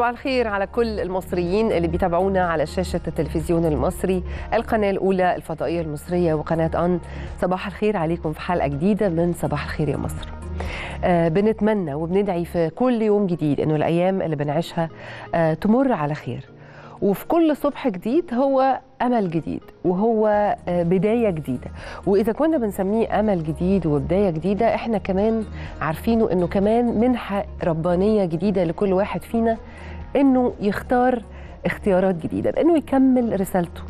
صباح الخير على كل المصريين اللي بيتابعونا على شاشة التلفزيون المصري القناة الأولى الفضائية المصرية وقناة أن. صباح الخير عليكم في حلقة جديدة من صباح الخير يا مصر. آه بنتمنى وبندعي في كل يوم جديد إنه الأيام اللي بنعيشها آه تمر على خير. وفي كل صبح جديد هو أمل جديد وهو آه بداية جديدة. وإذا كنا بنسميه أمل جديد وبداية جديدة إحنا كمان عارفينه إنه كمان منحة ربانية جديدة لكل واحد فينا إنه يختار اختيارات جديدة إنه يكمل رسالته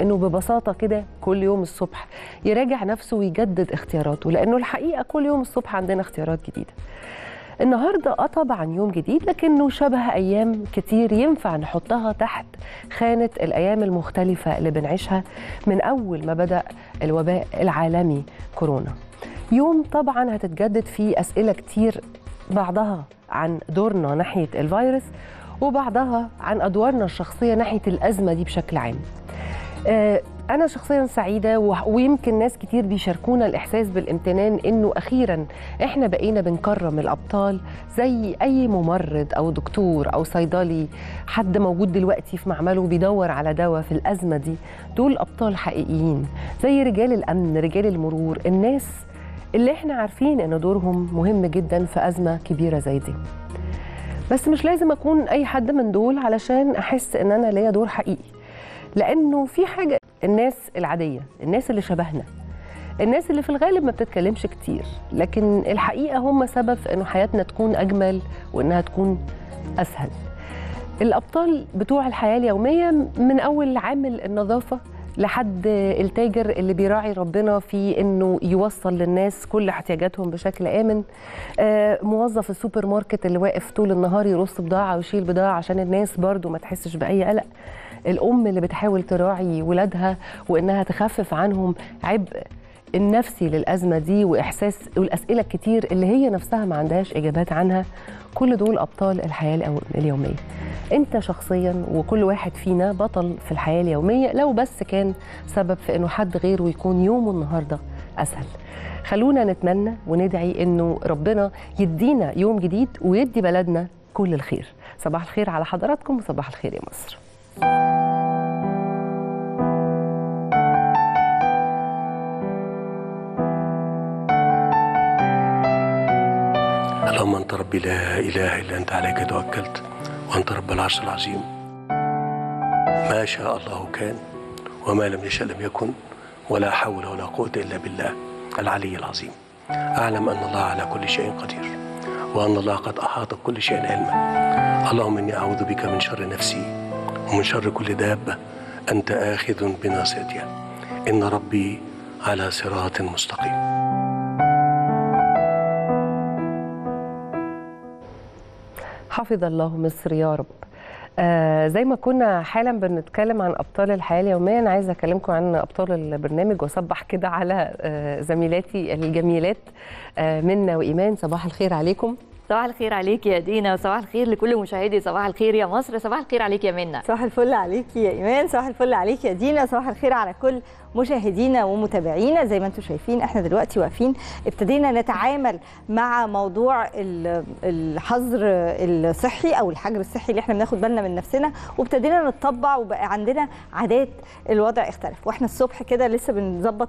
إنه ببساطة كده كل يوم الصبح يراجع نفسه ويجدد اختياراته لأنه الحقيقة كل يوم الصبح عندنا اختيارات جديدة. النهارده آه طبعا يوم جديد لكنه شبه أيام كتير ينفع نحطها تحت خانة الأيام المختلفة اللي بنعيشها من أول ما بدأ الوباء العالمي كورونا. يوم طبعا هتتجدد فيه أسئلة كتير بعضها عن دورنا ناحية الفيروس وبعضها عن أدوارنا الشخصية ناحية الأزمة دي بشكل عام. أنا شخصيا سعيدة ويمكن ناس كتير بيشاركونا الإحساس بالامتنان إنه أخيرا إحنا بقينا بنكرم الأبطال زي أي ممرض أو دكتور أو صيدلي. حد موجود دلوقتي في معمله بيدور على دواء في الأزمة دي. دول أبطال حقيقيين زي رجال الأمن رجال المرور الناس اللي إحنا عارفين إن دورهم مهم جدا في أزمة كبيرة زي دي. بس مش لازم أكون أي حد من دول علشان أحس إن أنا ليا دور حقيقي. لأنه في حاجة الناس العادية الناس اللي شبهنا الناس اللي في الغالب ما بتتكلمش كتير لكن الحقيقة هم سبب في انه حياتنا تكون أجمل وإنها تكون أسهل. الأبطال بتوع الحياة اليومية من أول عامل النظافة لحد التاجر اللي بيراعي ربنا في إنه يوصل للناس كل احتياجاتهم بشكل آمن. آه موظف السوبر ماركت اللي واقف طول النهار يرص بضاعة ويشيل بضاعة عشان الناس برضو ما تحسش بأي قلق. الأم اللي بتحاول تراعي ولادها وإنها تخفف عنهم عبء. النفسي للأزمة دي وإحساس والأسئلة الكتير اللي هي نفسها ما عندهاش إجابات عنها كل دول أبطال الحياة اليومية. أنت شخصيا وكل واحد فينا بطل في الحياة اليومية لو بس كان سبب في إنه حد غيره يكون يومه النهارده أسهل. خلونا نتمنى وندعي إنه ربنا يدينا يوم جديد ويدي بلدنا كل الخير. صباح الخير على حضراتكم وصباح الخير يا مصر. اللهم أنت ربي لا إله إلا أنت عليك توكلت وأنت رب العرش العظيم. ما شاء الله كان وما لم يشاء لم يكن ولا حول ولا قوة إلا بالله العلي العظيم. أعلم أن الله على كل شيء قدير وأن الله قد أحاط بكل شيء علما. اللهم إني أعوذ بك من شر نفسي ومن شر كل دابة. أنت آخذ بناصيتها. إن ربي على صراط مستقيم. حفظ الله مصر يا رب. آه زي ما كنا حالا بنتكلم عن أبطال الحياة اليومية أنا عايزة أكلمكم عن أبطال البرنامج وأصبح كده على آه زميلاتي الجميلات آه منا وإيمان. صباح الخير عليكم. صباح الخير عليك يا دينا. وصباح الخير لكل مشاهدي. صباح الخير يا مصر. صباح الخير عليك يا منى صباح الفل عليك يا إيمان. صباح الفل عليك يا دينا. صباح الخير على كل مشاهدينا ومتابعينا زي ما أنتم شايفين إحنا دلوقتي واقفين. ابتدينا نتعامل مع موضوع الحظر الصحي أو الحجر الصحي اللي إحنا بناخد بالنا من نفسنا وابتدينا نطبع وبقى عندنا عادات الوضع اختلف وإحنا الصبح كده لسه بنظبط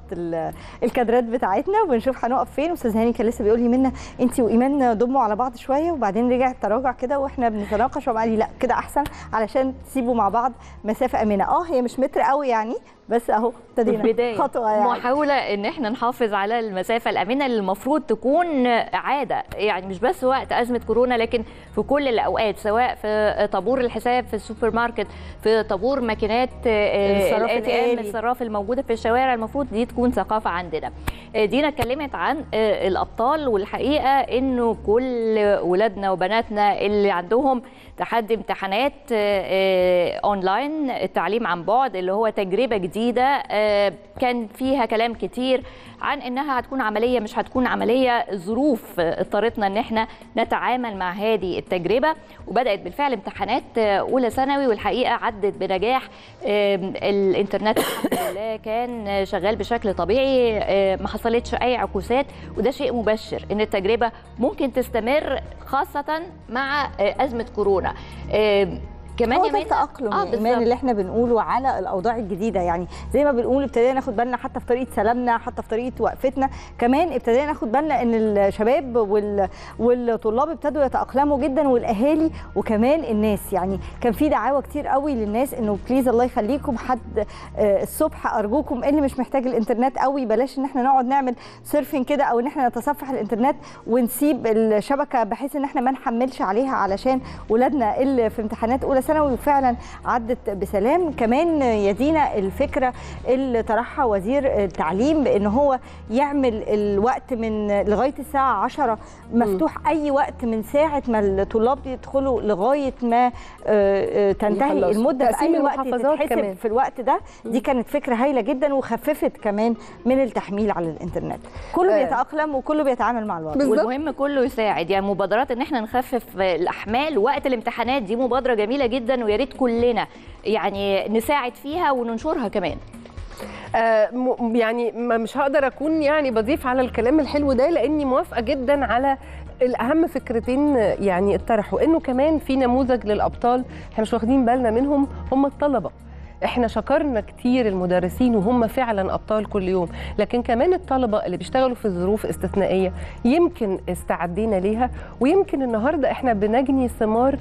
الكادرات بتاعتنا وبنشوف هنقف فين. أستاذ هاني كان لسه بيقول لي منى انت وإيمان ضموا على بعض شوية وبعدين رجع التراجع كده وإحنا بنتناقش. وقال لي لا كده أحسن علشان تسيبوا مع بعض مسافة آمنة. آه هي مش متر قوي يعني بس اهو ابتدينا. خطوة يعني. محاولة إن إحنا نحافظ على المسافة الأمنة اللي المفروض تكون عادة. يعني مش بس وقت أزمة كورونا لكن في كل الأوقات سواء في طابور الحساب في السوبر ماركت في طابور ماكينات ال ATM الصراف الموجودة في الشوارع. المفروض دي تكون ثقافة عندنا. دينا اتكلمت عن الأبطال والحقيقة إنه كل ولادنا وبناتنا اللي عندهم تحدي امتحانات أونلاين التعليم عن بعد اللي هو تجربة جديدة الجديده آه، كان فيها كلام كتير عن إنها هتكون عملية مش هتكون عملية. الظروف آه، اضطرتنا إن إحنا نتعامل مع هذه التجربة وبدأت بالفعل امتحانات آه، أولى ثانوي والحقيقة عدت بنجاح. الإنترنت الحمد لله كان شغال بشكل طبيعي آه، ما حصلتش أي عكوسات وده شيء مبشر إن التجربة ممكن تستمر خاصة مع أزمة كورونا. كمان هو يا ده التأقلم آه، بالظبط. اللي إحنا بنقوله على الأوضاع الجديدة. يعني زي ما بنقول ابتدينا ناخد بالنا حتى في طريقة سلامنا حتى في طريقة وقفتنا. كمان ابتدينا ناخد بالنا إن الشباب وال... والطلاب ابتدوا يتأقلموا جدا والأهالي وكمان الناس. يعني كان في دعاوى كتير قوي للناس إنه بليز الله يخليكم حد آه، الصبح أرجوكم. اللي مش محتاج الإنترنت قوي بلاش إن إحنا نقعد نعمل سيرفنج كده أو إن إحنا نتصفح الإنترنت ونسيب الشبكة بحيث إن إحنا ما نحملش عليها علشان ولادنا اللي في امتحانات أولى ثانوي وفعلا عدت بسلام كمان يدينا الفكرة اللي طرحها وزير التعليم بإن هو يعمل الوقت من لغاية الساعة 10 مفتوح أي وقت من ساعة ما الطلاب يدخلوا لغاية ما آه، آه، تنتهي يخلصوا. المدة في أي وقت تتحسب كمان. في الوقت ده دي كانت فكرة هايلة جدا وخففت كمان من التحميل على الإنترنت كله آه. بيتأقلم وكله بيتعامل مع الوضع بالظبط. والمهم كله يساعد يعني مبادرات إن إحنا نخفف الأحمال وقت الامتحانات دي مبادرة جميلة جدا ويا ريت كلنا يعني نساعد فيها وننشرها كمان. آه، يعني مش هقدر أكون يعني بضيف على الكلام الحلو ده لأني موافقة جدا على الأهم فكرتين يعني اتطرحوا. إنه كمان في نموذج للأبطال إحنا مش واخدين بالنا منهم هم الطلبة. إحنا شكرنا كتير المدرسين وهم فعلا أبطال كل يوم. لكن كمان الطلبة اللي بيشتغلوا في ظروف استثنائية يمكن استعدينا ليها. ويمكن النهارده إحنا بنجني ثمار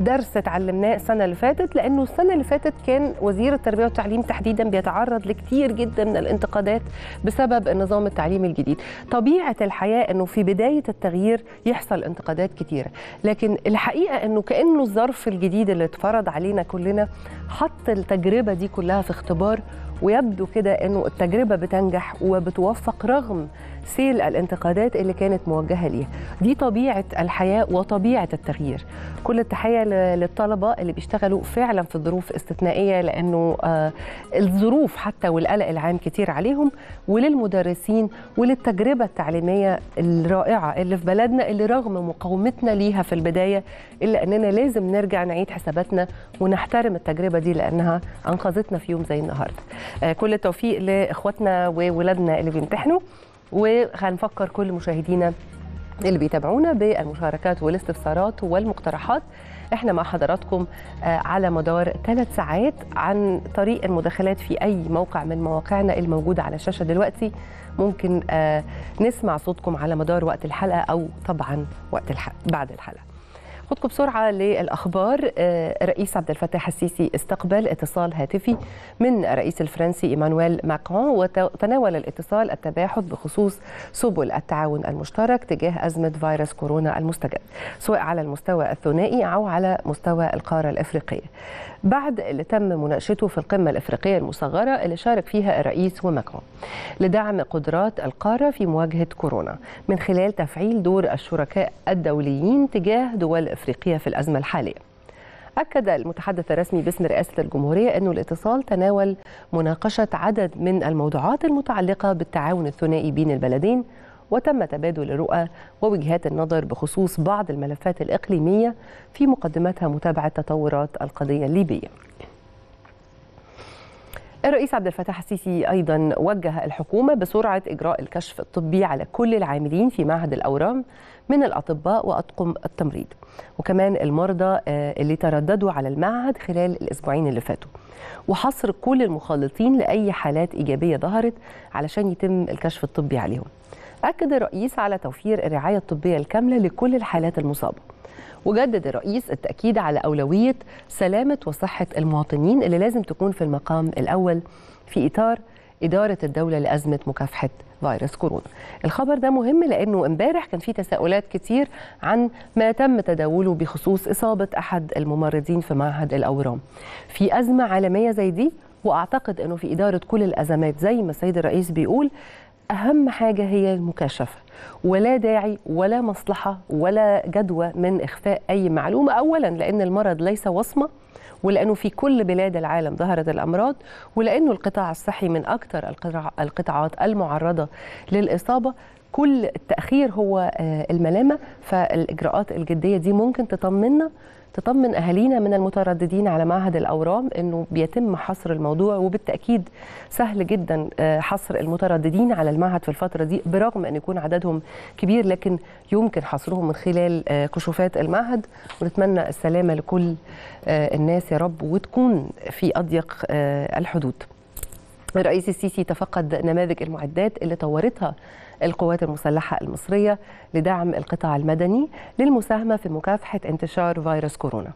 درس اتعلمناه السنة اللي فاتت لأنه السنة اللي فاتت كان وزير التربية والتعليم تحديدا بيتعرض لكتير جدا من الانتقادات بسبب النظام التعليمي الجديد. طبيعة الحياة إنه في بداية التغيير يحصل انتقادات كتيرة لكن الحقيقة إنه كأنه الظرف الجديد اللي اتفرض علينا كلنا حط التجربة دي كلها في اختبار ويبدو كده إنه التجربة بتنجح وبتوفق رغم سيل الانتقادات اللي كانت موجهة ليها. دي طبيعة الحياة وطبيعة التغيير. كل التحية للطلبة اللي بيشتغلوا فعلا في ظروف استثنائية لأنه آه، الظروف حتى والقلق العام كتير عليهم. وللمدرسين وللتجربة التعليمية الرائعة اللي في بلدنا اللي رغم مقاومتنا ليها في البداية إلا أننا لازم نرجع نعيد حساباتنا ونحترم التجربة دي لأنها أنقذتنا في يوم زي النهارده. آه، كل التوفيق لإخواتنا وولادنا اللي بيمتحنوا. وهنفكر كل مشاهدينا اللي بيتابعونا بالمشاركات والاستفسارات والمقترحات. إحنا مع حضراتكم آه، على مدار ثلاث ساعات عن طريق المداخلات في أي موقع من مواقعنا الموجودة على الشاشة دلوقتي. ممكن آه، نسمع صوتكم على مدار وقت الحلقة أو طبعا وقت الحلقة بعد الحلقة. خدكم بسرعة للأخبار. آه، الرئيس عبد الفتاح السيسي استقبل اتصال هاتفي من الرئيس الفرنسي إيمانويل ماكرون وتناول الاتصال التباحث بخصوص سبل التعاون المشترك تجاه أزمة فيروس كورونا المستجد سواء على المستوى الثنائي أو على مستوى القارة الإفريقية. بعد اللي تم مناقشته في القمة الإفريقية المصغرة اللي شارك فيها الرئيس وماكرون لدعم قدرات القارة في مواجهة كورونا من خلال تفعيل دور الشركاء الدوليين تجاه دول إفريقيا في الأزمة الحالية. أكد المتحدث الرسمي باسم رئاسة الجمهورية أن الاتصال تناول مناقشة عدد من الموضوعات المتعلقة بالتعاون الثنائي بين البلدين وتم تبادل الرؤى ووجهات النظر بخصوص بعض الملفات الإقليمية في مقدمتها متابعة تطورات القضية الليبية. الرئيس عبد الفتاح السيسي أيضا وجه الحكومة بسرعة إجراء الكشف الطبي على كل العاملين في معهد الأورام من الأطباء وأطقم التمريض. وكمان المرضى آه، اللي ترددوا على المعهد خلال الأسبوعين اللي فاتوا. وحصر كل المخالطين لأي حالات إيجابية ظهرت علشان يتم الكشف الطبي عليهم. أكد الرئيس على توفير الرعاية الطبية الكاملة لكل الحالات المصابة. وجدد الرئيس التأكيد على أولوية سلامة وصحة المواطنين اللي لازم تكون في المقام الأول في إطار إدارة الدولة لأزمة مكافحة فيروس كورونا. الخبر ده مهم لأنه امبارح كان في تساؤلات كتير عن ما تم تداوله بخصوص إصابة أحد الممرضين في معهد الأورام. في أزمة عالمية زي دي وأعتقد أنه في إدارة كل الأزمات زي ما السيد الرئيس بيقول أهم حاجة هي المكاشفة. ولا داعي ولا مصلحة ولا جدوى من إخفاء أي معلومة. اولا لأن المرض ليس وصمة. ولأنه في كل بلاد العالم ظهرت الأمراض ولأنه القطاع الصحي من أكثر القطاع- القطاعات المعرضة للإصابة. كل التاخير هو آه، الملامة فالإجراءات الجدية دي ممكن تطمنا. تطمن أهالينا من المترددين على معهد الأورام إنه بيتم حصر الموضوع وبالتأكيد سهل جدا آه، حصر المترددين على المعهد في الفترة دي برغم إن يكون عددهم كبير لكن يمكن حصرهم من خلال آه، كشوفات المعهد ونتمنى السلامة لكل آه، الناس يا رب وتكون في أضيق الحدود. الرئيس السيسي تفقد نماذج المعدات اللي طورتها القوات المسلحة المصرية لدعم القطاع المدني للمساهمة في مكافحة انتشار فيروس كورونا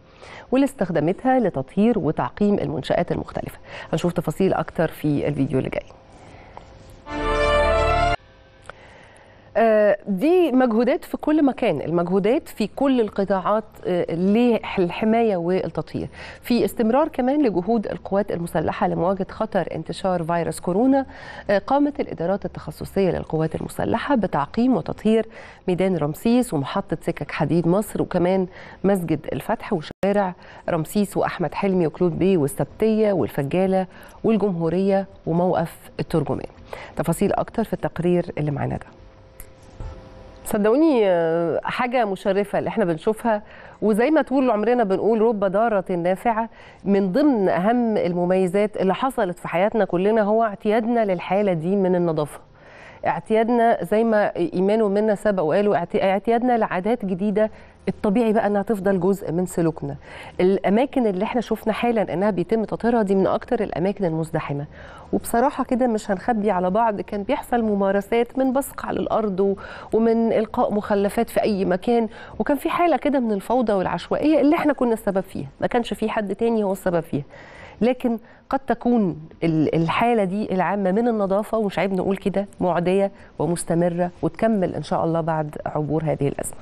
واللي استخدمتها لتطهير وتعقيم المنشآت المختلفة. هنشوف تفاصيل أكتر في الفيديو اللي جاي. دي مجهودات في كل مكان. المجهودات في كل القطاعات آه، للحماية والتطهير. في استمرار كمان لجهود القوات المسلحة لمواجهة خطر انتشار فيروس كورونا آه، قامت الإدارات التخصصية للقوات المسلحة بتعقيم وتطهير ميدان رمسيس ومحطة سكك حديد مصر وكمان مسجد الفتح وشارع رمسيس وأحمد حلمي وكلود بيه والسبتية والفجالة والجمهورية وموقف الترجمان. تفاصيل أكتر في التقرير اللي معانا ده. صدقوني آه، حاجة مشرفة اللي إحنا بنشوفها. وزي ما طول عمرنا بنقول رب ضارة نافعة من ضمن أهم المميزات اللي حصلت في حياتنا كلنا هو اعتيادنا للحالة دي من النظافة. اعتيادنا زي ما إيمانه منا سبق وقالوا اعت- اعتيادنا لعادات جديدة الطبيعي بقى إنها تفضل جزء من سلوكنا. الأماكن اللي إحنا شفنا حالا إنها بيتم تطهيرها دي من أكتر الأماكن المزدحمة. وبصراحة كده مش هنخبي على بعض كان بيحصل ممارسات من بصق على الأرض ومن إلقاء مخلفات في أي مكان. وكان في حالة كده من الفوضى والعشوائية اللي إحنا كنا السبب فيها. ما كانش في حد تاني هو السبب فيها. لكن قد تكون ال- الحالة دي العامة من النظافة ومش عيب نقول كده معدية ومستمرة وتكمل إن شاء الله بعد عبور هذه الأزمة.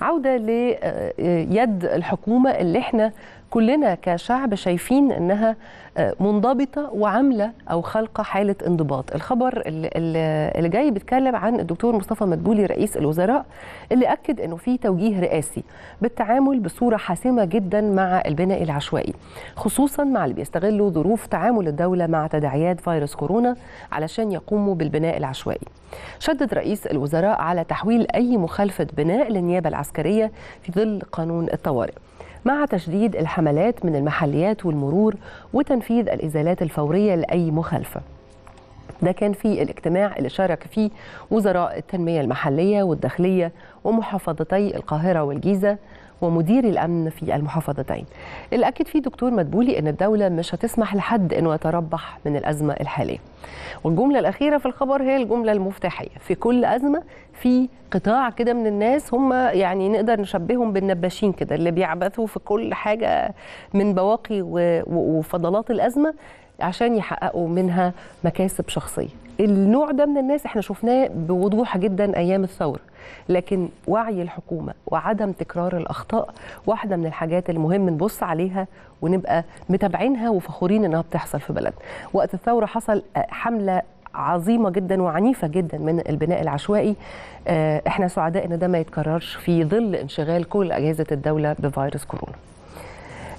عودة ليد الحكومة اللي إحنا كلنا كشعب شايفين إنها آه، منضبطة وعاملة أو خالقة حالة انضباط. الخبر اللي- جاي بيتكلم عن الدكتور مصطفى مدبولي رئيس الوزراء اللي أكد إنه في توجيه رئاسي بالتعامل بصورة حاسمة جدا مع البناء العشوائي خصوصا مع اللي بيستغلوا ظروف تعامل الدولة مع تداعيات فيروس كورونا علشان يقوموا بالبناء العشوائي. شدد رئيس الوزراء على تحويل أي مخالفة بناء للنيابة العسكرية في ظل قانون الطوارئ. مع تشديد الحملات من المحليات والمرور وتنفيذ الإزالات الفورية لأي مخالفة. ده كان في الاجتماع اللي شارك فيه وزراء التنمية المحلية والداخلية ومحافظتي القاهرة والجيزة ومدير الأمن في المحافظتين. اللي أكد فيه دكتور مدبولي أن الدولة مش هتسمح لحد أنه يتربح من الأزمة الحالية. والجملة الأخيرة في الخبر هي الجملة المفتاحية. في كل أزمة في قطاع كده من الناس هم يعني نقدر نشبههم بالنباشين كده اللي بيعبثوا في كل حاجة من بواقي وفضلات الأزمة عشان يحققوا منها مكاسب شخصية. النوع ده من الناس إحنا شفناه بوضوح جدا أيام الثورة. لكن وعي الحكومة وعدم تكرار الأخطاء واحدة من الحاجات اللي مهم نبص عليها ونبقى متابعينها وفخورين إنها بتحصل في بلدنا. وقت الثورة حصل حملة عظيمة جدا وعنيفة جدا من البناء العشوائي. آه، إحنا سعداء إن ده ما يتكررش في ظل انشغال كل أجهزة الدولة بفيروس كورونا.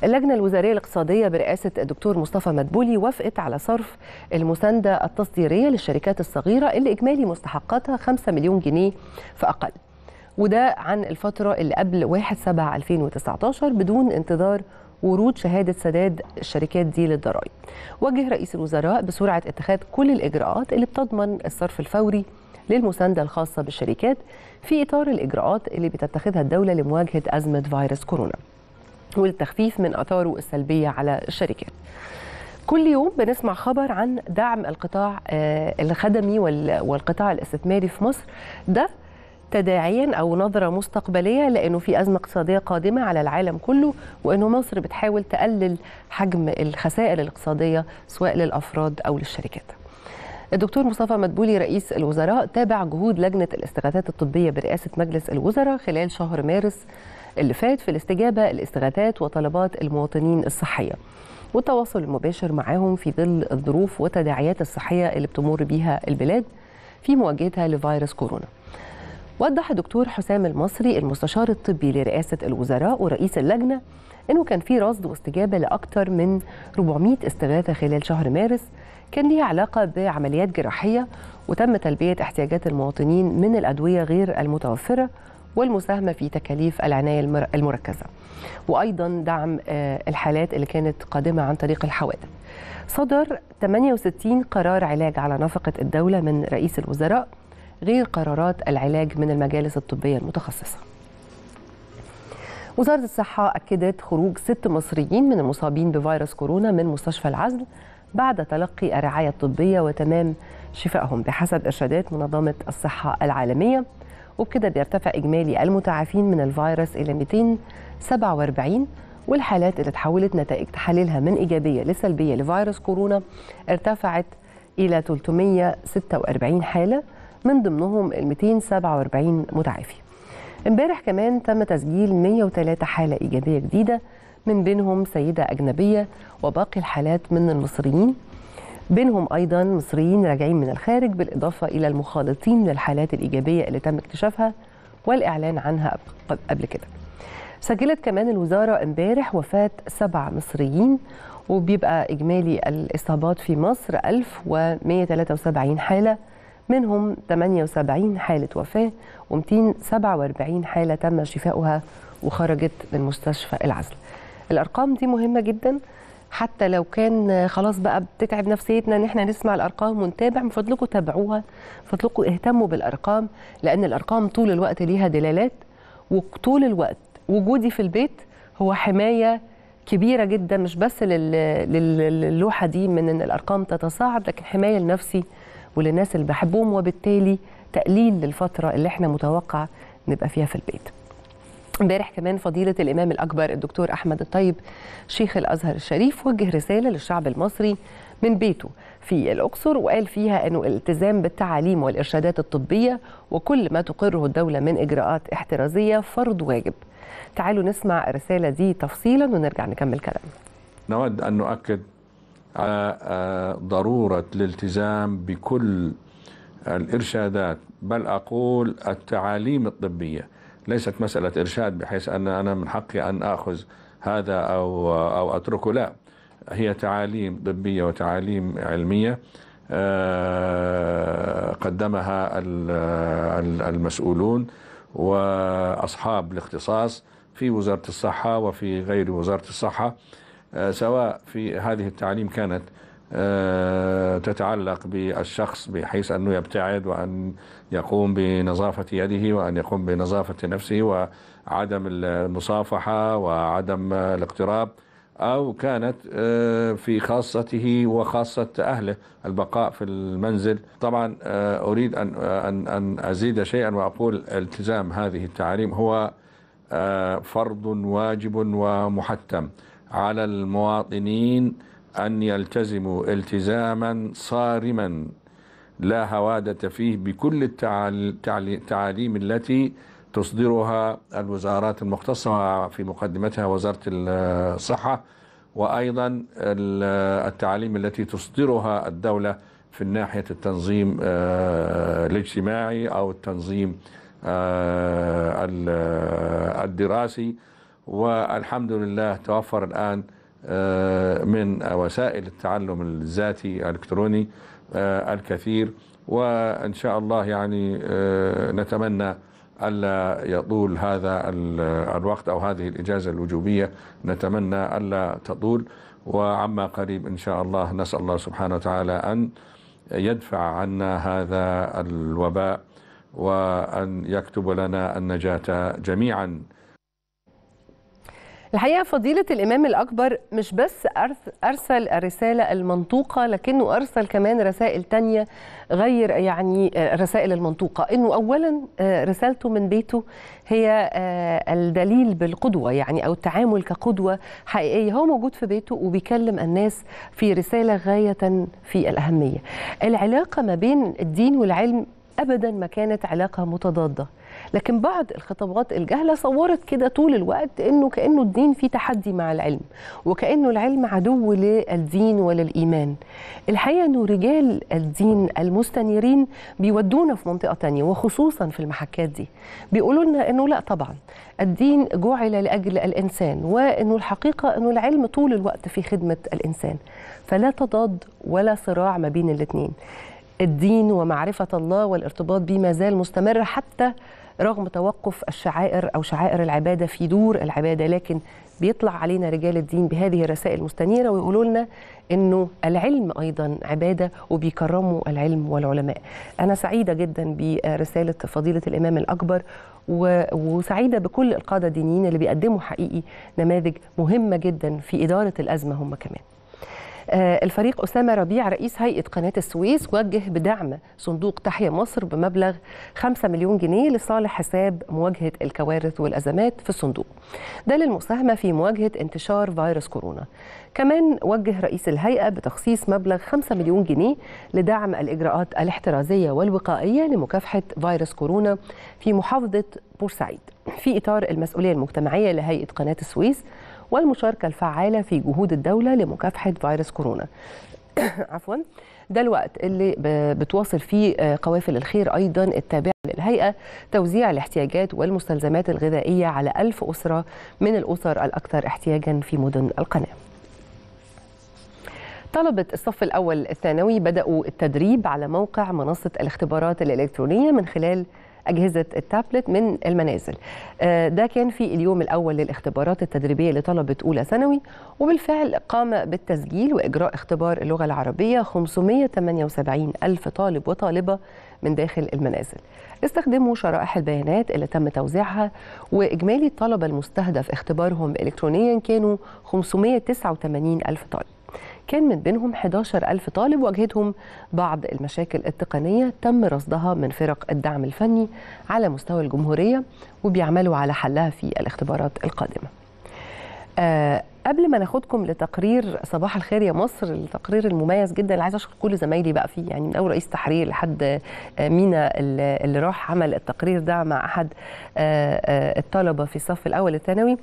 اللجنة الوزارية الاقتصادية برئاسة الدكتور مصطفى مدبولي وافقت على صرف المساندة التصديرية للشركات الصغيرة اللي إجمالي مستحقاتها 5 مليون جنيه فأقل. وده عن الفترة اللي قبل 1 7 2019 بدون انتظار ورود شهادة سداد الشركات دي للضرائب. وجه رئيس الوزراء بسرعة اتخاذ كل الإجراءات اللي بتضمن الصرف الفوري للمساندة الخاصة بالشركات في إطار الإجراءات اللي بتتخذها الدولة لمواجهة أزمة فيروس كورونا. والتخفيف من آثاره السلبية على الشركات. كل يوم بنسمع خبر عن دعم القطاع آه، الخدمي وال- والقطاع الاستثماري في مصر ده تداعيا أو نظرة مستقبلية لأنه في أزمة اقتصادية قادمة على العالم كله وإنه مصر بتحاول تقلل حجم الخسائر الاقتصادية سواء للأفراد أو للشركات. الدكتور مصطفى مدبولي رئيس الوزراء تابع جهود لجنة الاستغاثات الطبية برئاسة مجلس الوزراء خلال شهر مارس اللي فات في الاستجابة لاستغاثات وطلبات المواطنين الصحية. والتواصل المباشر معاهم في ظل الظروف والتداعيات الصحية اللي بتمر بيها البلاد في مواجهتها لفيروس كورونا. وضح الدكتور حسام المصري المستشار الطبي لرئاسة الوزراء ورئيس اللجنة أنه كان في رصد واستجابة لأكثر من 400 استغاثة خلال شهر مارس كان ليها علاقة بعمليات جراحية وتم تلبية احتياجات المواطنين من الأدوية غير المتوفرة والمساهمة في تكاليف العناية المر- المركزة. وأيضا دعم آه، الحالات اللي كانت قادمة عن طريق الحوادث. صدر 68 قرار علاج على نفقة الدولة من رئيس الوزراء غير قرارات العلاج من المجالس الطبية المتخصصة. وزارة الصحة أكدت خروج ست مصريين من المصابين بفيروس كورونا من مستشفى العزل بعد تلقي الرعاية الطبية وتمام شفائهم بحسب إرشادات منظمة الصحة العالمية. وبكده بيرتفع إجمالي المتعافين من الفيروس إلى 247 والحالات اللي تحولت نتائج تحاليلها من إيجابية لسلبية لفيروس كورونا ارتفعت إلى 346 حالة من ضمنهم ال 247 متعافي. امبارح كمان تم تسجيل 103 حالة إيجابية جديدة من بينهم سيدة أجنبية وباقي الحالات من المصريين. بينهم أيضا مصريين راجعين من الخارج بالإضافة إلى المخالطين للحالات الإيجابية اللي تم اكتشافها والإعلان عنها قب- قبل كده. سجلت كمان الوزارة امبارح وفاة سبع مصريين وبيبقى إجمالي الإصابات في مصر 1173 حالة منهم 78 حالة وفاة و247 حالة تم شفاؤها وخرجت من مستشفى العزل. الأرقام دي مهمة جدا حتى لو كان خلاص بقى بتتعب نفسيتنا إن إحنا نسمع الأرقام ونتابع من فضلكم تابعوها من فضلكم اهتموا بالأرقام لأن الأرقام طول الوقت ليها دلالات وطول الوقت وجودي في البيت هو حماية كبيرة جدا مش بس لل- لل- للوحة دي من إن الأرقام تتصاعد لكن حماية لنفسي وللناس اللي بحبهم وبالتالي تقليل للفترة اللي إحنا متوقع نبقى فيها في البيت. امبارح كمان فضيلة الإمام الأكبر الدكتور أحمد الطيب شيخ الأزهر الشريف وجه رسالة للشعب المصري من بيته في الأقصر وقال فيها أنه الالتزام بالتعاليم والإرشادات الطبية وكل ما تقره الدولة من إجراءات احترازية فرض واجب. تعالوا نسمع الرسالة دي تفصيلا ونرجع نكمل كلامنا نود أن نؤكد على آه، ضرورة الالتزام بكل الإرشادات بل أقول التعاليم الطبية. ليست مسألة إرشاد بحيث أن أنا من حقي أن أخذ هذا أو أو أتركه. لا هي تعاليم طبية وتعاليم علمية آه، قدمها ال- ال- المسؤولون وأصحاب الاختصاص في وزارة الصحة وفي غير وزارة الصحة آه، سواء في هذه التعليم كانت آه، تتعلق بالشخص بحيث أنه يبتعد وأن يقوم بنظافة يده وأن يقوم بنظافة نفسه وعدم المصافحة وعدم الاقتراب أو كانت آه، في خاصته وخاصة أهله البقاء في المنزل. طبعا آه، أريد أن أن أن أزيد شيئا وأقول التزام هذه التعاليم هو آه، فرض واجب ومحتم على المواطنين أن يلتزموا التزاما صارما. لا هوادة فيه بكل التعاليم التي تصدرها الوزارات المختصة في مقدمتها وزارة الصحة وأيضا ال- التعاليم التي تصدرها الدولة في ناحية التنظيم آه، الاجتماعي أو التنظيم آه، ال- الدراسي. والحمد لله توفر الآن آه، من وسائل التعلم الذاتي الإلكتروني الكثير. وإن شاء الله يعني آه، نتمنى ألا يطول هذا ال- الوقت أو هذه الإجازة الوجوبية. نتمنى ألا تطول. وعما قريب إن شاء الله نسأل الله سبحانه وتعالى أن يدفع عنا هذا الوباء وأن يكتب لنا النجاة جميعا. الحقيقة فضيلة الإمام الأكبر مش بس أرسل الرسالة المنطوقة لكنه أرسل كمان رسائل تانية غير يعني آه، الرسائل المنطوقة. إنه أولا آه، رسالته من بيته هي آه، الدليل بالقدوة يعني أو التعامل كقدوة حقيقية. هو موجود في بيته وبيكلم الناس في رسالة غاية في الأهمية. العلاقة ما بين الدين والعلم ابدا ما كانت علاقة متضادة. لكن بعض الخطابات الجهلة صورت كده طول الوقت إنه كأنه الدين فيه تحدي مع العلم وكأنه العلم عدو للدين وللإيمان. الحقيقة إنه رجال الدين المستنيرين بيودونا في منطقة تانية وخصوصا في المحكات دي. بيقولوا لنا إنه لا طبعا الدين جعل لأجل الإنسان وإنه الحقيقة إنه العلم طول الوقت في خدمة الإنسان. فلا تضاد ولا صراع ما بين الاثنين الدين ومعرفة الله والارتباط به ما زال مستمر حتى رغم توقف الشعائر أو شعائر العبادة في دور العبادة لكن بيطلع علينا رجال الدين بهذه الرسائل المستنيره ويقولوا لنا إنه العلم أيضا عبادة وبيكرموا العلم والعلماء. أنا سعيدة جدا برسالة فضيلة الإمام الأكبر وسعيدة بكل القادة الدينيين اللي بيقدموا حقيقي نماذج مهمة جدا في إدارة الأزمة هم كمان. الفريق أسامة ربيع رئيس هيئة قناة السويس وجه بدعم صندوق تحيا مصر بمبلغ 5 مليون جنيه لصالح حساب مواجهة الكوارث والأزمات في الصندوق. ده للمساهمة في مواجهة انتشار فيروس كورونا. كمان وجه رئيس الهيئة بتخصيص مبلغ 5 مليون جنيه لدعم الإجراءات الاحترازية والوقائية لمكافحة فيروس كورونا في محافظة بورسعيد. في إطار المسؤولية المجتمعية لهيئة قناة السويس والمشاركة الفعالة في جهود الدولة لمكافحة فيروس كورونا. عفوا. ده الوقت اللي بتواصل فيه قوافل الخير أيضا التابعة للهيئة توزيع الاحتياجات والمستلزمات الغذائية على ألف أسرة من الأسر الأكثر احتياجا في مدن القناة. طلبة الصف الأول الثانوي بدأوا التدريب على موقع منصة الاختبارات الإلكترونية من خلال أجهزة التابلت من المنازل. ده كان في اليوم الأول للاختبارات التدريبية لطلبة أولى ثانوي وبالفعل قام بالتسجيل وإجراء اختبار اللغة العربية 578 ألف طالب وطالبة من داخل المنازل. استخدموا شرائح البيانات اللي تم توزيعها وإجمالي الطلبة المستهدف اختبارهم إلكترونيا كانوا 589 ألف طالب. كان من بينهم 11 ألف طالب واجهتهم بعض المشاكل التقنية تم رصدها من فرق الدعم الفني على مستوى الجمهورية وبيعملوا على حلها في الاختبارات القادمة. أه قبل ما ناخدكم لتقرير صباح الخير يا مصر التقرير المميز جدا اللي عايزه أشكر كل زمايلي بقى فيه يعني من أول رئيس تحرير لحد مينا اللي راح عمل التقرير ده مع أحد الطلبة في الصف الأول الثانوي.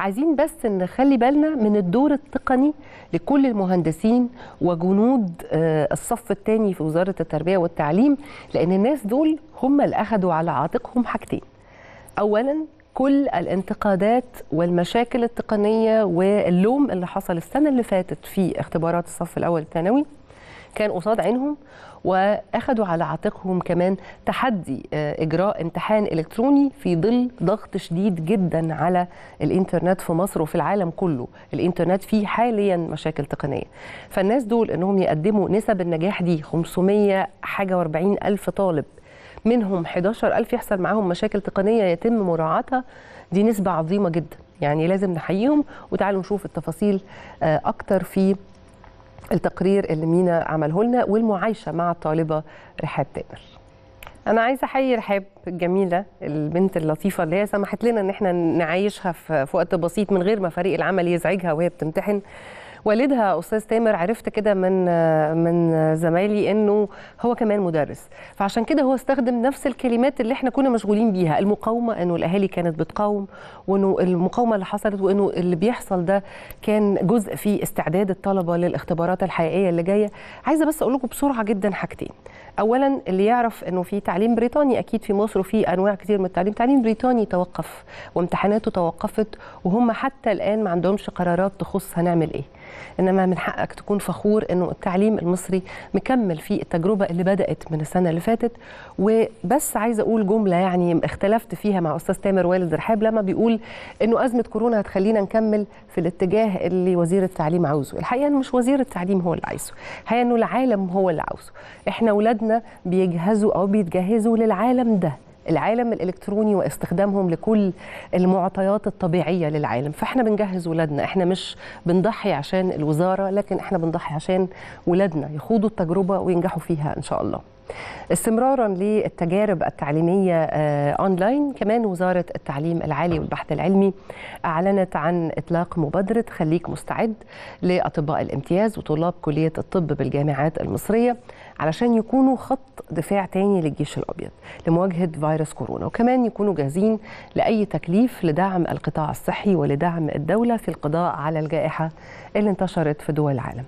عايزين بس نخلي بالنا من الدور التقني لكل المهندسين وجنود الصف الثاني في وزارة التربية والتعليم لأن الناس دول هم اللي اخذوا على عاتقهم حاجتين. اولا كل الانتقادات والمشاكل التقنية واللوم اللي حصل السنة اللي فاتت في اختبارات الصف الأول الثانوي كان قصاد عينهم وأخدوا على عاتقهم كمان تحدي إجراء امتحان إلكتروني في ظل ضغط شديد جدا على الإنترنت في مصر وفي العالم كله. الإنترنت فيه حاليا مشاكل تقنية. فالناس دول إنهم يقدموا نسب النجاح دي 500 حاجة و40 ألف طالب منهم 11 ألف يحصل معاهم مشاكل تقنية يتم مراعاتها. دي نسبة عظيمة جدا. يعني لازم نحييهم. وتعالوا نشوف التفاصيل أكتر في التقرير اللي مينا عمله لنا والمعايشة مع الطالبة رحاب تامر. أنا عايزة أحيي رحاب الجميلة البنت اللطيفة اللي هي سمحت لنا إن إحنا نعايشها في وقت بسيط من غير ما فريق العمل يزعجها وهي بتمتحن. والدها أستاذ تامر عرفت كده من من زمايلي إنه هو كمان مدرس. فعشان كده هو استخدم نفس الكلمات اللي إحنا كنا مشغولين بيها المقاومة إنه الأهالي كانت بتقاوم وإنه المقاومة اللي حصلت وإنه اللي بيحصل ده كان جزء في استعداد الطلبة للاختبارات الحقيقية اللي جاية. عايزة بس أقول لكم بسرعة جدا حاجتين. اولا اللي يعرف إنه في تعليم بريطاني أكيد في مصر وفي أنواع كتير من التعليم. تعليم بريطاني توقف وامتحاناته توقفت وهم حتى الآن ما عندهمش قرارات تخص هنعمل إيه. إنما من حقك تكون فخور إنه التعليم المصري مكمل في التجربة اللي بدأت من السنة اللي فاتت. وبس عايزة أقول جملة يعني اختلفت فيها مع أستاذ تامر والد رحاب لما بيقول إنه أزمة كورونا هتخلينا نكمل في الاتجاه اللي وزير التعليم عاوزه. الحقيقة مش وزير التعليم هو اللي عايزه. الحقيقة إنه العالم هو اللي عاوزه. إحنا اولادنا بيجهزوا أو بيتجهزوا للعالم ده. العالم الإلكتروني واستخدامهم لكل المعطيات الطبيعية للعالم. فإحنا بنجهز ولادنا. إحنا مش بنضحي عشان الوزارة لكن إحنا بنضحي عشان ولادنا يخوضوا التجربة وينجحوا فيها إن شاء الله. استمرارا للتجارب التعليمية آه، أونلاين. كمان وزارة التعليم العالي والبحث العلمي أعلنت عن إطلاق مبادرة خليك مستعد لأطباء الامتياز وطلاب كلية الطب بالجامعات المصرية. علشان يكونوا خط دفاع تاني للجيش الأبيض لمواجهة فيروس كورونا. وكمان يكونوا جاهزين لأي تكليف لدعم القطاع الصحي ولدعم الدولة في القضاء على الجائحة اللي انتشرت في دول العالم.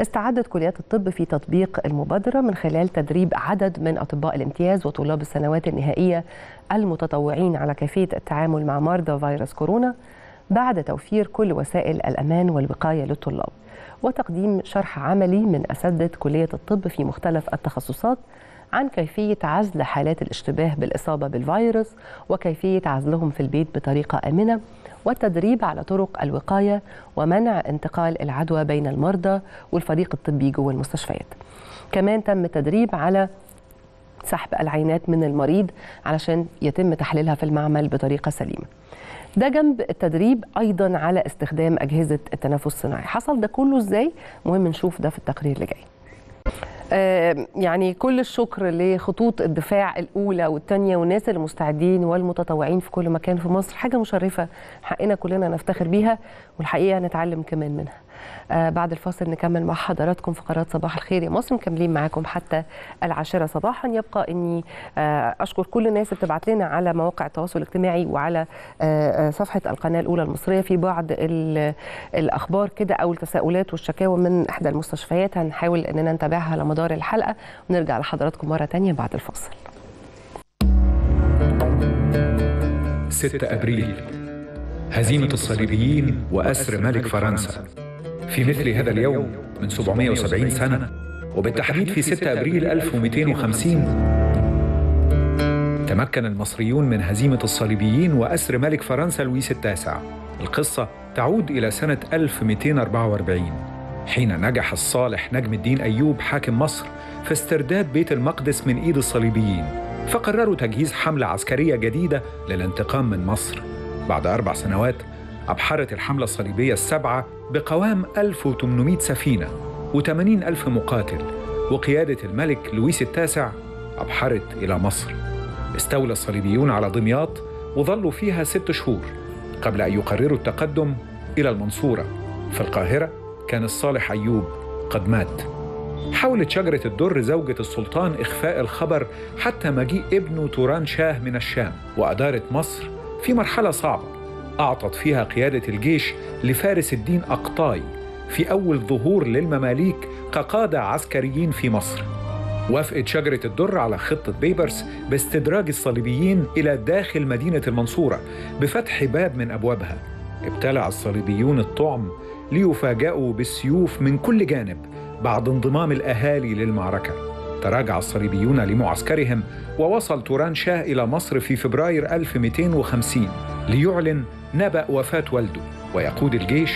استعدت كليات الطب في تطبيق المبادرة من خلال تدريب عدد من أطباء الامتياز وطلاب السنوات النهائية المتطوعين على كيفية التعامل مع مرضى فيروس كورونا بعد توفير كل وسائل الأمان والوقاية للطلاب. وتقديم شرح عملي من أساتذة كلية الطب في مختلف التخصصات عن كيفية عزل حالات الاشتباه بالإصابة بالفيروس وكيفية عزلهم في البيت بطريقة آمنة والتدريب على طرق الوقاية ومنع انتقال العدوى بين المرضى والفريق الطبي جوه المستشفيات. كمان تم التدريب على سحب العينات من المريض علشان يتم تحليلها في المعمل بطريقة سليمة. ده جنب التدريب أيضا على استخدام أجهزة التنفس الصناعي. حصل ده كله إزاي؟ مهم نشوف ده في التقرير اللي جاي. يعني كل الشكر لخطوط الدفاع الأولى والثانيه والناس المستعدين والمتطوعين في كل مكان في مصر. حاجة مشرفة حقنا كلنا نفتخر بيها والحقيقة نتعلم كمان منها. بعد الفاصل نكمل مع حضراتكم فقرات صباح الخير. يا مصر مكملين معاكم حتى العاشرة صباحا. يبقى إني آه أشكر كل الناس اللي بتبعت لنا على مواقع التواصل الاجتماعي وعلى آه آه صفحة القناة الأولى المصرية. في بعض ال- الأخبار كده أو التساؤلات والشكاوى من إحدى المستشفيات هنحاول إننا نتابعها على مدار الحلقة. ونرجع لحضراتكم مرة تانية بعد الفاصل. 6 أبريل هزيمة الصليبيين وأسر ملك فرنسا. في مثل هذا اليوم من 770 سنة وبالتحديد في 6 أبريل 1250 تمكن المصريون من هزيمة الصليبيين وأسر ملك فرنسا لويس التاسع. القصة تعود إلى سنة 1244 حين نجح الصالح نجم الدين أيوب حاكم مصر في استرداد بيت المقدس من إيد الصليبيين فقرروا تجهيز حملة عسكرية جديدة للانتقام من مصر. بعد أربع سنوات أبحرت الحملة الصليبية السبعة بقوام 1800 سفينة و80 ألف مقاتل وقيادة الملك لويس التاسع أبحرت إلى مصر. استولى الصليبيون على دمياط وظلوا فيها ست شهور قبل أن يقرروا التقدم إلى المنصورة. في القاهرة كان الصالح أيوب قد مات. حاولت شجرة الدر زوجة السلطان إخفاء الخبر حتى مجيء ابنه توران شاه من الشام وأدارت مصر في مرحلة صعبة. أعطت فيها قيادة الجيش لفارس الدين أقطاي في أول ظهور للمماليك كقادة عسكريين في مصر. وافقت شجرة الدر على خطة بيبرس باستدراج الصليبيين إلى داخل مدينة المنصورة بفتح باب من أبوابها. ابتلع الصليبيون الطعم ليفاجأوا بالسيوف من كل جانب بعد انضمام الأهالي للمعركة. تراجع الصليبيون لمعسكرهم ووصل توران شاه إلى مصر في فبراير 1250 ليعلن نبأ وفاة والده ويقود الجيش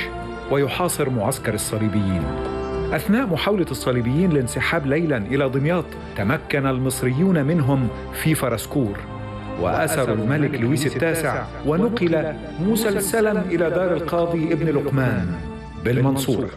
ويحاصر معسكر الصليبيين. أثناء محاولة الصليبيين الانسحاب ليلا إلى دمياط تمكن المصريون منهم في فرسكور وأسروا الملك لويس التاسع ونقل مسلسلا إلى دار القاضي ابن لقمان بالمنصورة.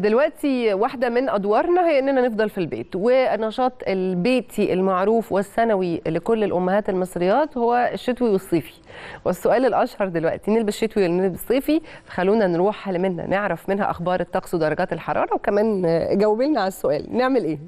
دلوقتي واحدة من أدوارنا هي إننا نفضل في البيت والنشاط البيتي المعروف والسنوي لكل الأمهات المصريات هو الشتوي والصيفي والسؤال الأشهر دلوقتي نلبس شتوي ولا نلبس صيفي خلونا نروح لمنها نعرف منها أخبار الطقس ودرجات الحرارة وكمان جاوبي لنا على السؤال نعمل إيه؟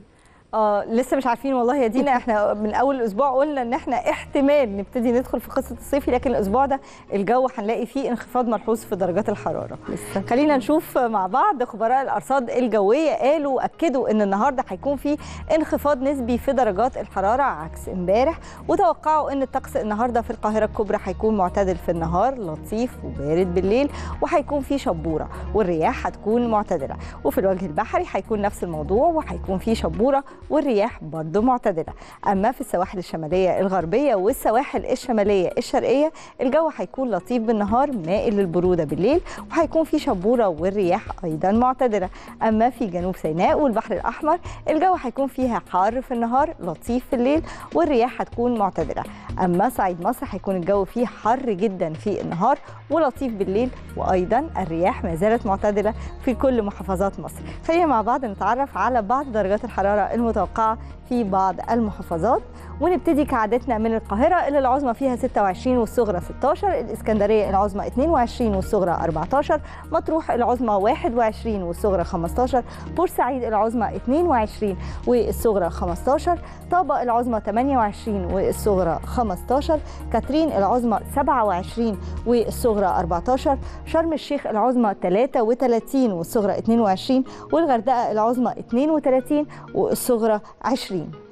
آه لسه مش عارفين والله يا دينا إحنا من أول الأسبوع قلنا إن إحنا احتمال نبتدي ندخل في قصة الصيفي لكن الأسبوع ده الجو هنلاقي فيه انخفاض ملحوظ في درجات الحرارة لسه. خلينا نشوف مع بعض خبراء الأرصاد الجوية قالوا أكدوا إن النهارده هيكون في انخفاض نسبي في درجات الحرارة عكس امبارح وتوقعوا إن الطقس النهارده في القاهرة الكبرى هيكون معتدل في النهار لطيف وبارد بالليل وهيكون في شبورة والرياح هتكون معتدلة وفي الوجه البحري هيكون نفس الموضوع وهيكون في شبورة والرياح برضو معتدلة. أما في السواحل الشمالية الغربية والسواحل الشمالية الشرقية الجو هيكون لطيف بالنهار مائل للبرودة بالليل وهيكون في شبورة والرياح أيضا معتدلة. أما في جنوب سيناء والبحر الأحمر الجو هيكون فيها حار في النهار لطيف في الليل والرياح هتكون معتدلة. أما صعيد مصر هيكون الجو فيه حر جدا في النهار ولطيف بالليل وأيضا الرياح ما زالت معتدلة في كل محافظات مصر. خلينا مع بعض نتعرف على بعض درجات الحرارة المتوقعة في بعض المحافظات ونبتدي كعادتنا من القاهرة اللي العظمى فيها 26 والصغرى 16 الإسكندرية العظمى 22 والصغرى 14 مطروح العظمى 21 والصغرى 15 بورسعيد العظمى 22 والصغرى 15 طابة العظمى 28 والصغرى 15 كاترين العظمى 27 والصغرى 14 شرم الشيخ العظمى 33 والصغرى 22 والغردقة العظمى 32 والصغرى 20 Mirim.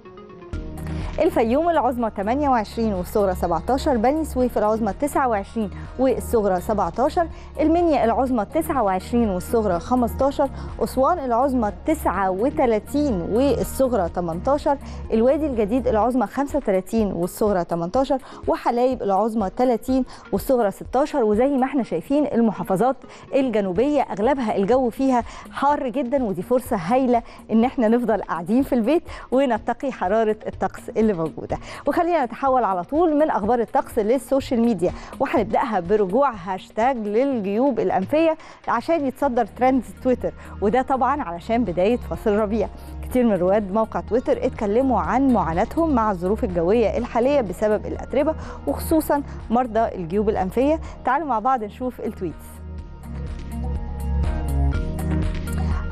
الفيوم العظمى 28 والصغرى 17 بني سويف العظمى 29 والصغرى 17 المنيا العظمى 29 والصغرى 15 أسوان العظمى 39 والصغرى 18 الوادي الجديد العظمى 35 والصغرى 18 وحلايب العظمى 30 والصغرى 16 وزي ما إحنا شايفين المحافظات الجنوبية أغلبها الجو فيها حار جدا ودي فرصة هايلة إن إحنا نفضل قاعدين في البيت ونتقي حرارة الطقس اللي موجودة. وخلينا نتحول على طول من أخبار الطقس لل social media. وهنبدأها برجوع هاشتاج للجيوب الأنفية عشان يتصدر ترند تويتر. وده طبعا علشان بداية فصل الربيع. كتير من رواد موقع تويتر اتكلموا عن معاناتهم مع الظروف الجوية الحالية بسبب الأتربة وخصوصا مرضى الجيوب الأنفية. تعالوا مع بعض نشوف ال tweets.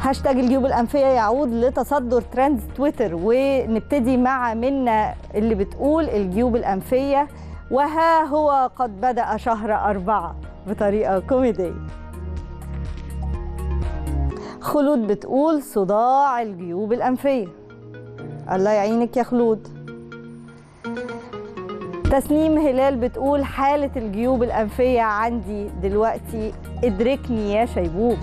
هاشتاج الجيوب الأنفية يعود لتصدر ترند تويتر ونبتدي مع منا اللي بتقول الجيوب الأنفية وها هو قد بدأ شهر أربعة بطريقة كوميدية. خلود بتقول صداع الجيوب الأنفية. الله يعينك يا خلود. تسنيم هلال بتقول حالة الجيوب الأنفية عندي دلوقتي ادركني يا شيبوب.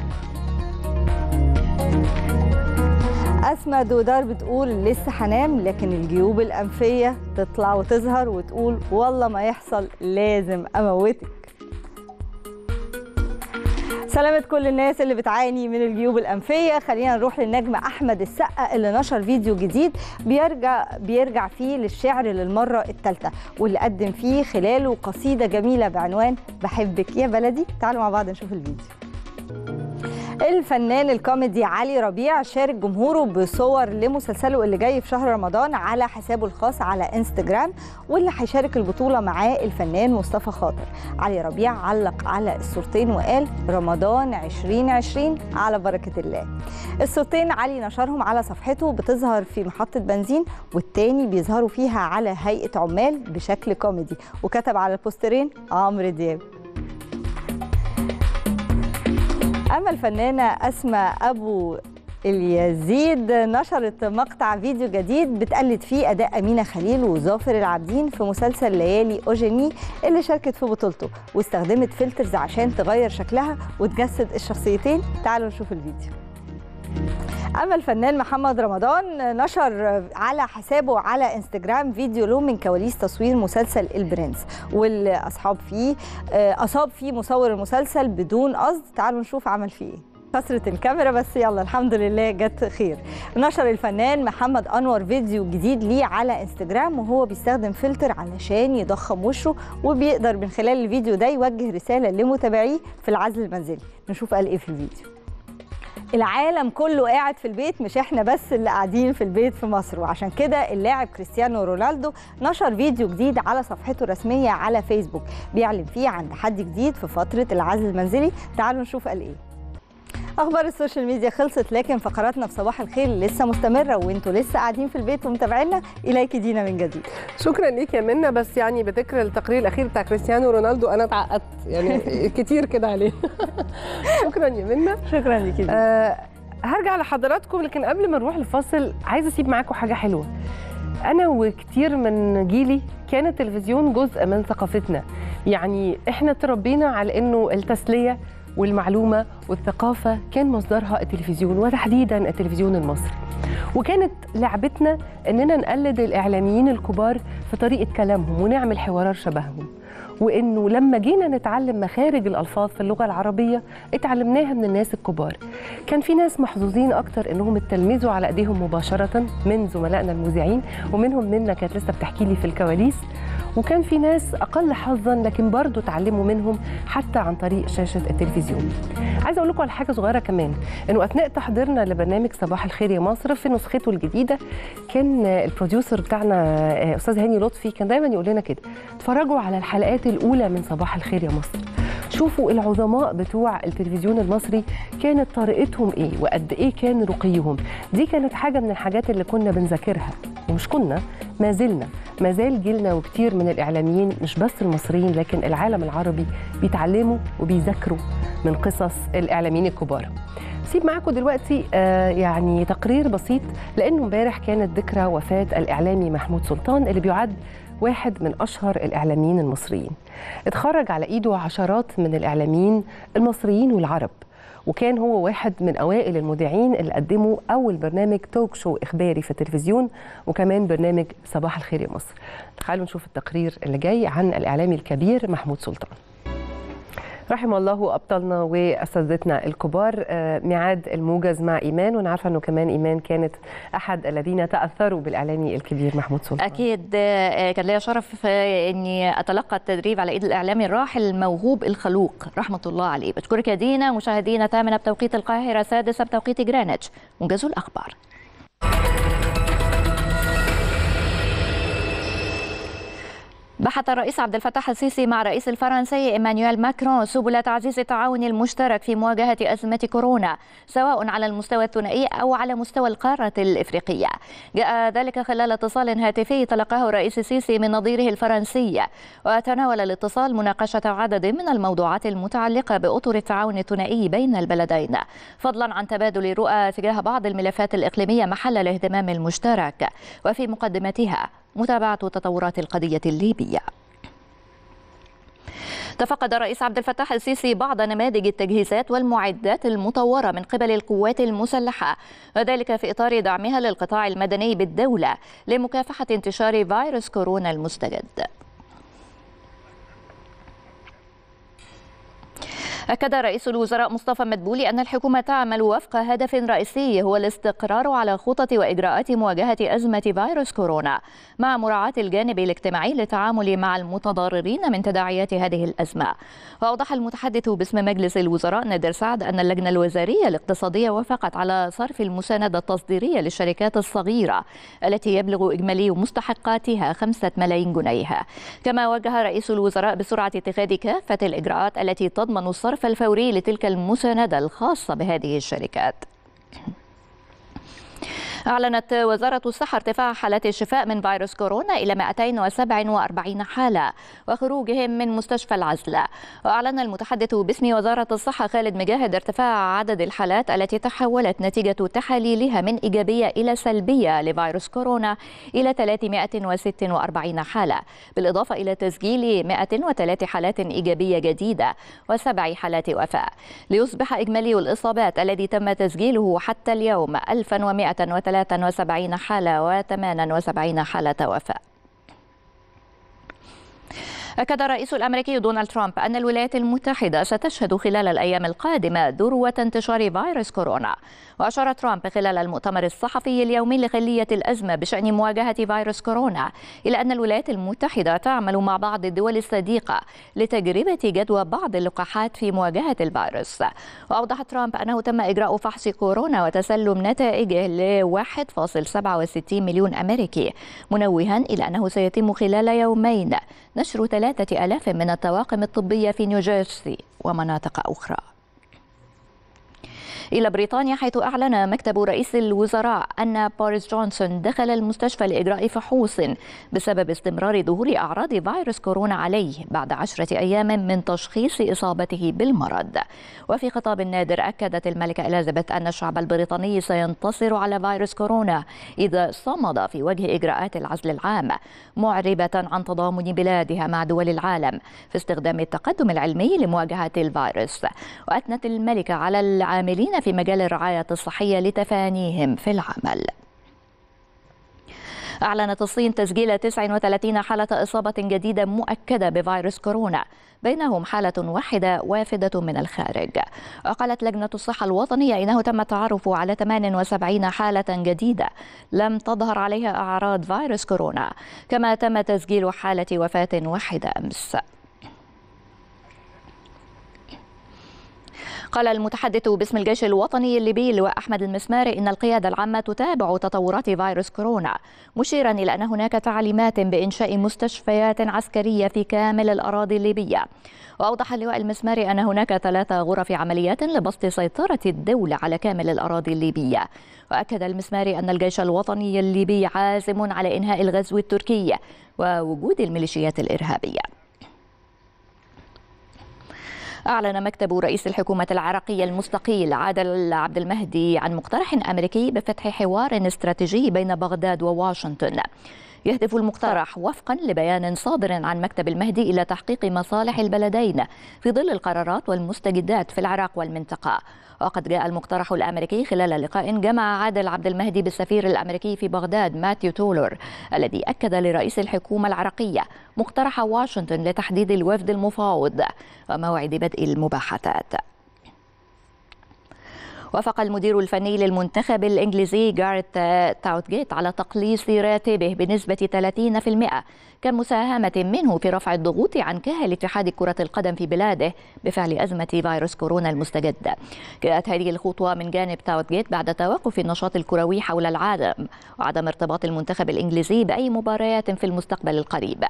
أسماء دودار بتقول لسه هنام لكن الجيوب الأنفية تطلع وتظهر وتقول والله ما يحصل لازم أموتك. سلامة كل الناس اللي بتعاني من الجيوب الأنفية. خلينا نروح للنجم أحمد السقا اللي نشر فيديو جديد بيرجع بيرجع فيه للشعر للمرة الثالثة واللي قدم فيه خلاله قصيدة جميلة بعنوان بحبك يا بلدي. تعالوا مع بعض نشوف الفيديو. الفنان الكوميدي علي ربيع شارك جمهوره بصور لمسلسله اللي جاي في شهر رمضان على حسابه الخاص على انستجرام واللي هيشارك البطولة معاه الفنان مصطفى خاطر. علي ربيع علق على الصورتين وقال رمضان 2020 على بركة الله الصورتين علي نشرهم على صفحته بتظهر في محطة بنزين والتاني بيظهروا فيها على هيئة عمال بشكل كوميدي. وكتب على البوسترين عمرو دياب. أما الفنانة اسماء أبو اليزيد نشرت مقطع فيديو جديد بتقلد فيه أداء أمينة خليل وظافر العابدين في مسلسل ليالي اوجيني اللي شاركت في بطولته واستخدمت filters عشان تغير شكلها وتجسد الشخصيتين. تعالوا نشوف الفيديو. أما الفنان محمد رمضان نشر على حسابه على إنستجرام فيديو له من كواليس تصوير مسلسل البرنس واللي اصحاب فيه اصاب فيه مصور المسلسل بدون قصد. تعالوا نشوف عمل فيه إيه. كسرت الكاميرا بس يلا الحمد لله جت خير. نشر الفنان محمد أنور فيديو جديد ليه على إنستجرام وهو بيستخدم فلتر علشان يضخم وشه وبيقدر من خلال الفيديو ده يوجه رسالة لمتابعيه في العزل المنزلي. نشوف قال إيه في الفيديو. العالم كله قاعد في البيت مش إحنا بس اللي قاعدين في البيت في مصر. وعشان كده اللاعب كريستيانو رونالدو نشر فيديو جديد على صفحته الرسمية على فيسبوك بيعلن فيه عن تحدي جديد في فترة العزل المنزلي. تعالوا نشوف قال إيه. أخبار ال social media خلصت لكن فقراتنا في صباح الخير لسه مستمرة وانتوا لسه قاعدين في البيت ومتابعينا. إليك دينا من جديد. شكرا ليك يا منى بس يعني بذكر التقرير الأخير بتاع كريستيانو رونالدو أنا اتعقدت. يعني كتير كده عليه. شكرا يا منى شكرا ليكي آه هرجع لحضراتكم لكن قبل ما نروح الفاصل عايزة أسيب معاكم حاجة حلوة. أنا وكتير من جيلي كان التلفزيون جزء من ثقافتنا. يعني إحنا تربينا على إنه التسلية والمعلومة والثقافة كان مصدرها التلفزيون وتحديدا التلفزيون المصري. وكانت لعبتنا إننا نقلد الإعلاميين الكبار في طريقة كلامهم ونعمل حوارات شبههم. وإنه لما جينا نتعلم مخارج الألفاظ في اللغة العربية اتعلمناها من الناس الكبار. كان في ناس محظوظين أكتر إنهم اتلمذوا على أيديهم مباشرة من زملائنا المذيعين ومنهم منا كانت لسه بتحكي لي في الكواليس. وكان في ناس أقل حظا لكن برضو اتعلموا منهم حتى عن طريق شاشة التلفزيون. عايزة أقول لكم على حاجة صغيرة كمان إنه أثناء تحضيرنا لبرنامج صباح الخير يا مصر في نسخته الجديدة كان البروديوسر بتاعنا أستاذ هاني لطفي كان دايما يقول لنا كده اتفرجوا على الحلقات الأولى من صباح الخير يا مصر. شوفوا العظماء بتوع التلفزيون المصري كانت طريقتهم إيه وقد إيه كان رقيهم. دي كانت حاجة من الحاجات اللي كنا بنذاكرها ومش كنا ما زلنا. ما زال جيلنا وكتير من الإعلاميين مش بس المصريين لكن العالم العربي بيتعلموا وبيذاكروا من قصص الإعلاميين الكبار. سيب معاكم دلوقتي آه يعني تقرير بسيط لأنه امبارح كانت ذكرى وفاة الإعلامي محمود سلطان اللي بيعد واحد من أشهر الإعلاميين المصريين. اتخرج على إيده عشرات من الإعلاميين المصريين والعرب. وكان هو واحد من أوائل المذيعين اللي قدموا أول برنامج توك شو إخباري في التلفزيون وكمان برنامج صباح الخير يا مصر. تعالوا نشوف التقرير اللي جاي عن الإعلامي الكبير محمود سلطان. رحم الله أبطالنا وأساتذتنا الكبار ميعاد الموجز مع إيمان. وأنا عارفه أنه كمان إيمان كانت أحد الذين تأثروا بالإعلامي الكبير محمود سلطان. أكيد كان ليا شرف إني أتلقى التدريب على إيد الاعلامي الراحل الموهوب الخلوق رحمة الله عليه. بشكرك يا دينا مشاهدينا ثامنة بتوقيت القاهرة سادسة بتوقيت جرينتش. موجز الأخبار. بحث الرئيس عبد الفتاح السيسي مع الرئيس الفرنسي إيمانويل ماكرون سبل تعزيز التعاون المشترك في مواجهة أزمة كورونا سواء على المستوى الثنائي أو على مستوى القارة الإفريقية. جاء ذلك خلال اتصال هاتفي تلقاه الرئيس السيسي من نظيره الفرنسي وتناول الاتصال مناقشة عدد من الموضوعات المتعلقة بأطر التعاون الثنائي بين البلدين فضلا عن تبادل رؤى تجاه بعض الملفات الإقليمية محل الاهتمام المشترك وفي مقدمتها متابعة تطورات القضية الليبية. تفقد الرئيس عبد الفتاح السيسي بعض نماذج التجهيزات والمعدات المطورة من قبل القوات المسلحة وذلك في إطار دعمها للقطاع المدني بالدولة لمكافحة انتشار فيروس كورونا المستجد. أكد رئيس الوزراء مصطفى مدبولي أن الحكومة تعمل وفق هدف رئيسي هو الاستقرار على خطط وإجراءات مواجهة أزمة فيروس كورونا مع مراعاة الجانب الاجتماعي للتعامل مع المتضررين من تداعيات هذه الأزمة. وأوضح المتحدث باسم مجلس الوزراء نادر سعد أن اللجنة الوزارية الاقتصادية وافقت على صرف المساندة التصديرية للشركات الصغيرة التي يبلغ إجمالي مستحقاتها خمسة ملايين جنيه كما وجه رئيس الوزراء بسرعة اتخاذ كافة الإجراءات التي تضمن الصرف الفوري لتلك المساندة الخاصة بهذه الشركات. أعلنت وزارة الصحة ارتفاع حالات الشفاء من فيروس كورونا إلى 247 حالة وخروجهم من مستشفى العزلة وأعلن المتحدث باسم وزارة الصحة خالد مجاهد ارتفاع عدد الحالات التي تحولت نتيجة تحاليلها من إيجابية إلى سلبية لفيروس كورونا إلى 346 حالة بالإضافة إلى تسجيل 103 حالات إيجابية جديدة وسبع حالات وفاة. ليصبح إجمالي الإصابات الذي تم تسجيله حتى اليوم 1100 73 حالة و78 حالة وفاة. أكد الرئيس الأمريكي دونالد ترامب أن الولايات المتحدة ستشهد خلال الأيام القادمة ذروة انتشار فيروس كورونا. وأشار ترامب خلال المؤتمر الصحفي اليومي لخلية الأزمة بشأن مواجهة فيروس كورونا إلى أن الولايات المتحدة تعمل مع بعض الدول الصديقة لتجربة جدوى بعض اللقاحات في مواجهة الفيروس. وأوضح ترامب أنه تم إجراء فحص كورونا وتسلم نتائجه ل 1.67 مليون أمريكي منوها إلى أنه سيتم خلال يومين. نشر ثلاثة ألاف من الطواقم الطبية في نيوجيرسي ومناطق أخرى. إلى بريطانيا حيث أعلن مكتب رئيس الوزراء أن بوريس جونسون دخل المستشفى لإجراء فحوص بسبب استمرار ظهور أعراض فيروس كورونا عليه بعد عشرة أيام من تشخيص إصابته بالمرض. وفي خطاب نادر أكدت الملكة إليزابيث أن الشعب البريطاني سينتصر على فيروس كورونا إذا صمد في وجه إجراءات العزل العام معربة عن تضامن بلادها مع دول العالم في استخدام التقدم العلمي لمواجهة الفيروس. وأثنت الملكة على العاملين في مجال الرعاية الصحية لتفانيهم في العمل. أعلنت الصين تسجيل 39 حالة إصابة جديدة مؤكدة بفيروس كورونا بينهم حالة واحدة وافدة من الخارج. وقالت لجنة الصحة الوطنية إنه تم التعرف على 78 حالة جديدة لم تظهر عليها أعراض فيروس كورونا كما تم تسجيل حالة وفاة واحدة أمس. قال المتحدث باسم الجيش الوطني الليبي اللواء أحمد المسماري إن القيادة العامة تتابع تطورات فيروس كورونا مشيرا إلى أن هناك تعليمات بإنشاء مستشفيات عسكرية في كامل الأراضي الليبية. وأوضح اللواء المسماري أن هناك ثلاث غرف عمليات لبسط سيطرة الدولة على كامل الأراضي الليبية. وأكد المسماري أن الجيش الوطني الليبي عازم على إنهاء الغزو التركي ووجود الميليشيات الإرهابية. أعلن مكتب رئيس الحكومة العراقية المستقيل عادل عبد المهدي عن مقترح أمريكي بفتح حوار استراتيجي بين بغداد وواشنطن. يهدف المقترح وفقا لبيان صادر عن مكتب المهدي إلى تحقيق مصالح البلدين في ظل القرارات والمستجدات في العراق والمنطقة. وقد جاء المقترح الأمريكي خلال لقاء جمع عادل عبد المهدي بالسفير الأمريكي في بغداد ماتيو تولر الذي أكد لرئيس الحكومة العراقية مقترح واشنطن لتحديد الوفد المفاوض وموعد بدء المباحثات. وافق المدير الفني للمنتخب الإنجليزي جاريت تاوتجيت على تقليص راتبه بنسبة 30% كمساهمة منه في رفع الضغوط عن كاهل اتحاد كرة القدم في بلاده بفعل أزمة فيروس كورونا المستجد. جاءت هذه الخطوة من جانب تاوتجيت بعد توقف النشاط الكروي حول العالم وعدم ارتباط المنتخب الإنجليزي بأي مباريات في المستقبل القريب.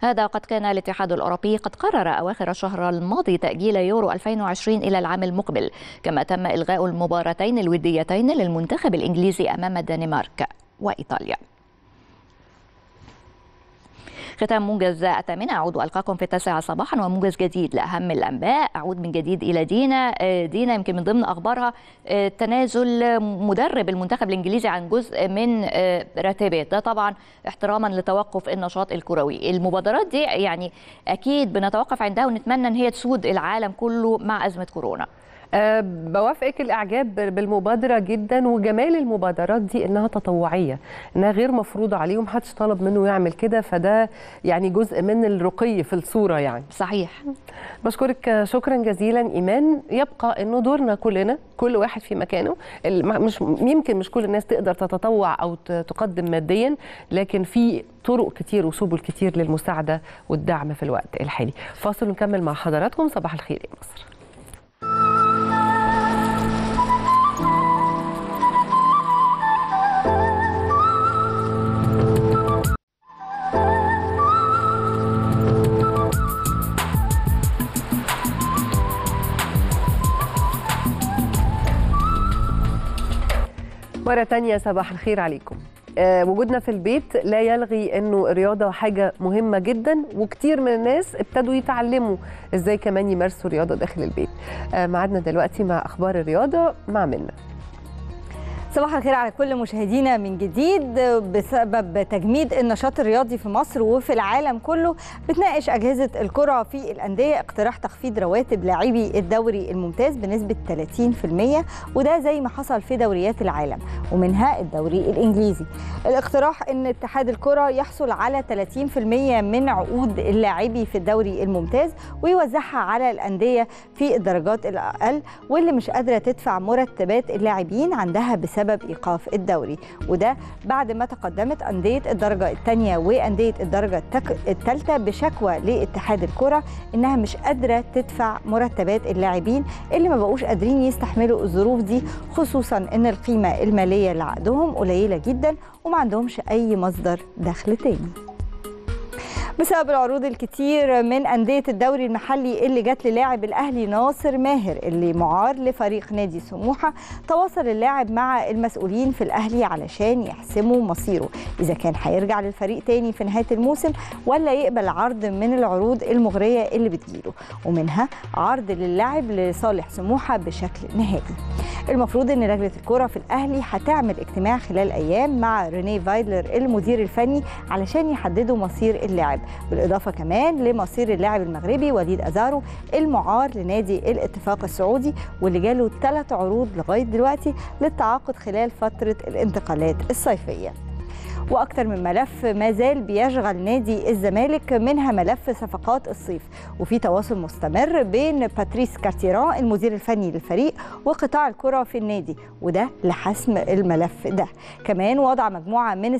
هذا قد كان الاتحاد الأوروبي قد قرر أواخر الشهر الماضي تأجيل يورو 2020 إلى العام المقبل كما تم إلغاء المباراتين الوديتين للمنتخب الإنجليزي أمام الدنمارك وإيطاليا. ختام موجز الثامنة. أعود ألقاكم في التاسعة صباحا وموجز جديد لأهم الأنباء. أعود من جديد إلى دينا. دينا يمكن من ضمن أخبارها تنازل مدرب المنتخب الإنجليزي عن جزء من راتبه ده طبعا احتراما لتوقف النشاط الكروي. المبادرات دي يعني أكيد بنتوقف عندها ونتمنى أن هي تسود العالم كله مع أزمة كورونا. أه بوافقك الإعجاب بالمبادرة جدا وجمال المبادرات دي إنها تطوعية إنها غير مفروضة عليه ومحدش طلب منه يعمل كده فده يعني جزء من الرقي في الصورة يعني. صحيح. بشكرك شكرا جزيلا إيمان. يبقى انه دورنا كلنا كل واحد في مكانه مش يمكن مش كل الناس تقدر تتطوع أو تقدم ماديا لكن في طرق كتير وسبل كتير للمساعدة والدعم في الوقت الحالي. فاصل ونكمل مع حضراتكم صباح الخير يا مصر. مرة تانية صباح الخير عليكم. آه وجودنا في البيت لا يلغي إنه الرياضة حاجة مهمة جدا وكتير من الناس ابتدوا يتعلموا إزاي كمان يمارسوا رياضة داخل البيت. آه معادنا دلوقتي مع أخبار الرياضة مع منى صباح الخير على كل مشاهدينا من جديد بسبب تجميد النشاط الرياضي في مصر وفي العالم كله بتناقش أجهزة الكرة في الأندية اقتراح تخفيض رواتب لاعبي الدوري الممتاز بنسبة 30% وده زي ما حصل في دوريات العالم ومنها الدوري الإنجليزي. الاقتراح أن اتحاد الكرة يحصل على 30% من عقود اللاعبي في الدوري الممتاز ويوزعها على الأندية في الدرجات الأقل واللي مش قادرة تدفع مرتبات اللاعبين عندها بسبب بسبب إيقاف الدوري. وده بعد ما تقدمت أندية الدرجة الثانية وأندية الدرجة الثالثة بشكوى لاتحاد الكرة إنها مش قادرة تدفع مرتبات اللاعبين اللي ما بقوش قادرين يستحملوا الظروف دي خصوصا إن القيمة المالية لعقدهم قليلة جدا وما عندهمش أي مصدر دخل تاني. بسبب العروض الكتير من أندية الدوري المحلي اللي جت للاعب الأهلي ناصر ماهر اللي معار لفريق نادي سموحة تواصل اللاعب مع المسؤولين في الأهلي علشان يحسموا مصيره. إذا كان هيرجع للفريق تاني في نهاية الموسم ولا يقبل عرض من العروض المغرية اللي بتجيله. ومنها عرض للاعب لصالح سموحة بشكل نهائي. المفروض إن لجنة الكره في الأهلي هتعمل اجتماع خلال أيام مع ريني فايدلر المدير الفني علشان يحددوا مصير اللاعب. بالإضافة كمان لمصير اللاعب المغربي وليد أزارو المعار لنادي الاتفاق السعودي واللي جاله ثلاث عروض لغاية دلوقتي للتعاقد خلال فترة الانتقالات الصيفية. وأكثر من ملف ما زال بيشغل نادي الزمالك منها ملف صفقات الصيف. وفي تواصل مستمر بين باتريس كارتيران المدير الفني للفريق وقطاع الكرة في النادي وده لحسم الملف ده. كمان وضع مجموعة من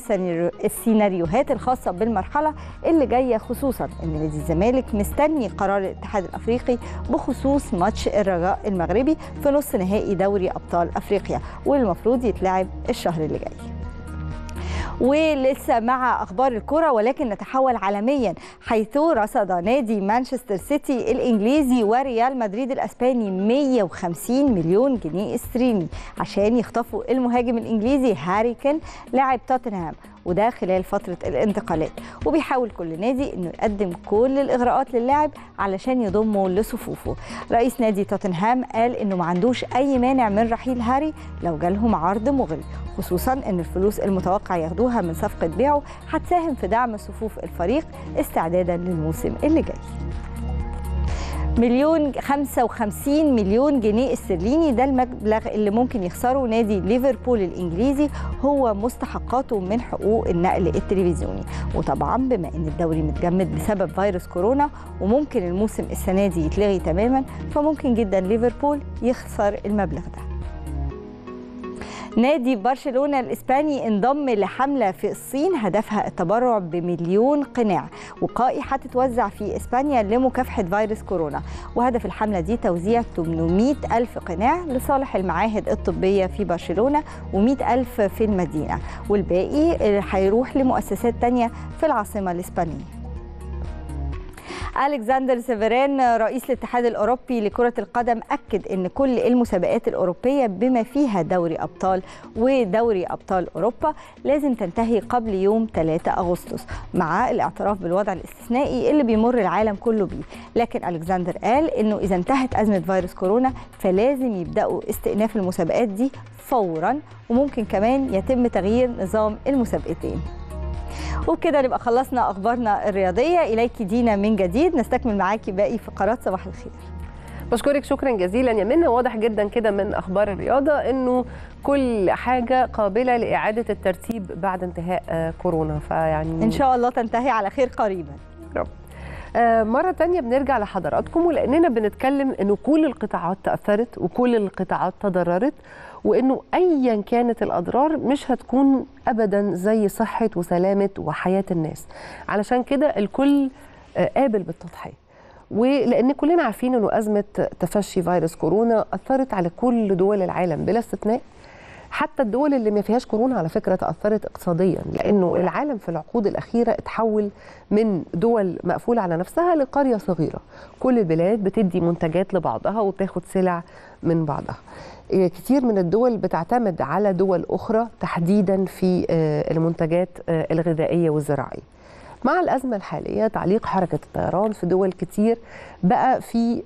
السيناريوهات الخاصة بالمرحلة اللي جاية خصوصا إن نادي الزمالك مستني قرار الاتحاد الأفريقي بخصوص ماتش الرجاء المغربي في نص نهائي دوري أبطال أفريقيا والمفروض يتلعب الشهر اللي جاي. ولسه مع أخبار الكرة ولكن نتحول عالميا حيث رصد نادي مانشستر سيتي الإنجليزي وريال مدريد الأسباني 150 مليون جنيه استرليني عشان يخطفوا المهاجم الإنجليزي هاري كين لاعب توتنهام. وده خلال فترة الانتقالات. وبيحاول كل نادي إنه يقدم كل الإغراءات للاعب علشان يضمه لصفوفه. رئيس نادي توتنهام قال إنه ما عندوش أي مانع من رحيل هاري لو جالهم عرض مغري خصوصا إن الفلوس المتوقع ياخدوها من صفقة بيعه هتساهم في دعم صفوف الفريق استعدادا للموسم اللي جاي. مليون 55 مليون جنيه استرليني ده المبلغ اللي ممكن يخسره نادي ليفربول الإنجليزي هو مستحقاته من حقوق النقل التلفزيوني. وطبعا بما إن الدوري متجمد بسبب فيروس كورونا وممكن الموسم السنة دي يتلغي تماما فممكن جدا ليفربول يخسر المبلغ ده. نادي برشلونة الإسباني انضم لحملة في الصين هدفها التبرع بمليون قناع. وقائي هتتوزع في إسبانيا لمكافحة فيروس كورونا. وهدف الحملة دي توزيع 800 ألف قناع لصالح المعاهد الطبية في برشلونة و100 ألف في المدينة. والباقي هيروح لمؤسسات تانية في العاصمة الإسبانية. ألكسندر سيفرين رئيس الاتحاد الأوروبي لكرة القدم أكد إن كل المسابقات الأوروبية بما فيها دوري أبطال ودوري أبطال أوروبا لازم تنتهي قبل يوم 3 أغسطس مع الاعتراف بالوضع الاستثنائي اللي بيمر العالم كله بيه. لكن ألكسندر قال إنه إذا انتهت أزمة فيروس كورونا فلازم يبدأوا استئناف المسابقات دي فورا وممكن كمان يتم تغيير نظام المسابقتين. وبكده نبقى خلصنا أخبارنا الرياضية. إليك دينا من جديد. نستكمل معاكي باقي فقرات صباح الخير. بشكرك شكرا جزيلا يا منى. واضح جدا كده من أخبار الرياضة إنه كل حاجة قابلة لإعادة الترتيب بعد انتهاء كورونا. فيعني إن شاء الله تنتهي على خير قريبا. رب. مرة تانية بنرجع لحضراتكم ولأننا بنتكلم أنه كل القطاعات تأثرت وكل القطاعات تضررت. وأنه أيا كانت الأضرار مش هتكون أبدا زي صحة وسلامة وحياة الناس. علشان كده الكل قابل بالتضحية. ولأن كلنا عارفين أنه أزمة تفشي فيروس كورونا أثرت على كل دول العالم بلا استثناء. حتى الدول اللي ما فيهاش كورونا على فكرة تأثرت اقتصاديا لأنه العالم في العقود الأخيرة اتحول من دول مقفولة على نفسها لقرية صغيرة. كل البلاد بتدي منتجات لبعضها وبتاخد سلع من بعضها. كتير من الدول بتعتمد على دول أخرى تحديدا في المنتجات الغذائية والزراعية مع الأزمة الحالية تعليق حركة الطيران في دول كتير بقى في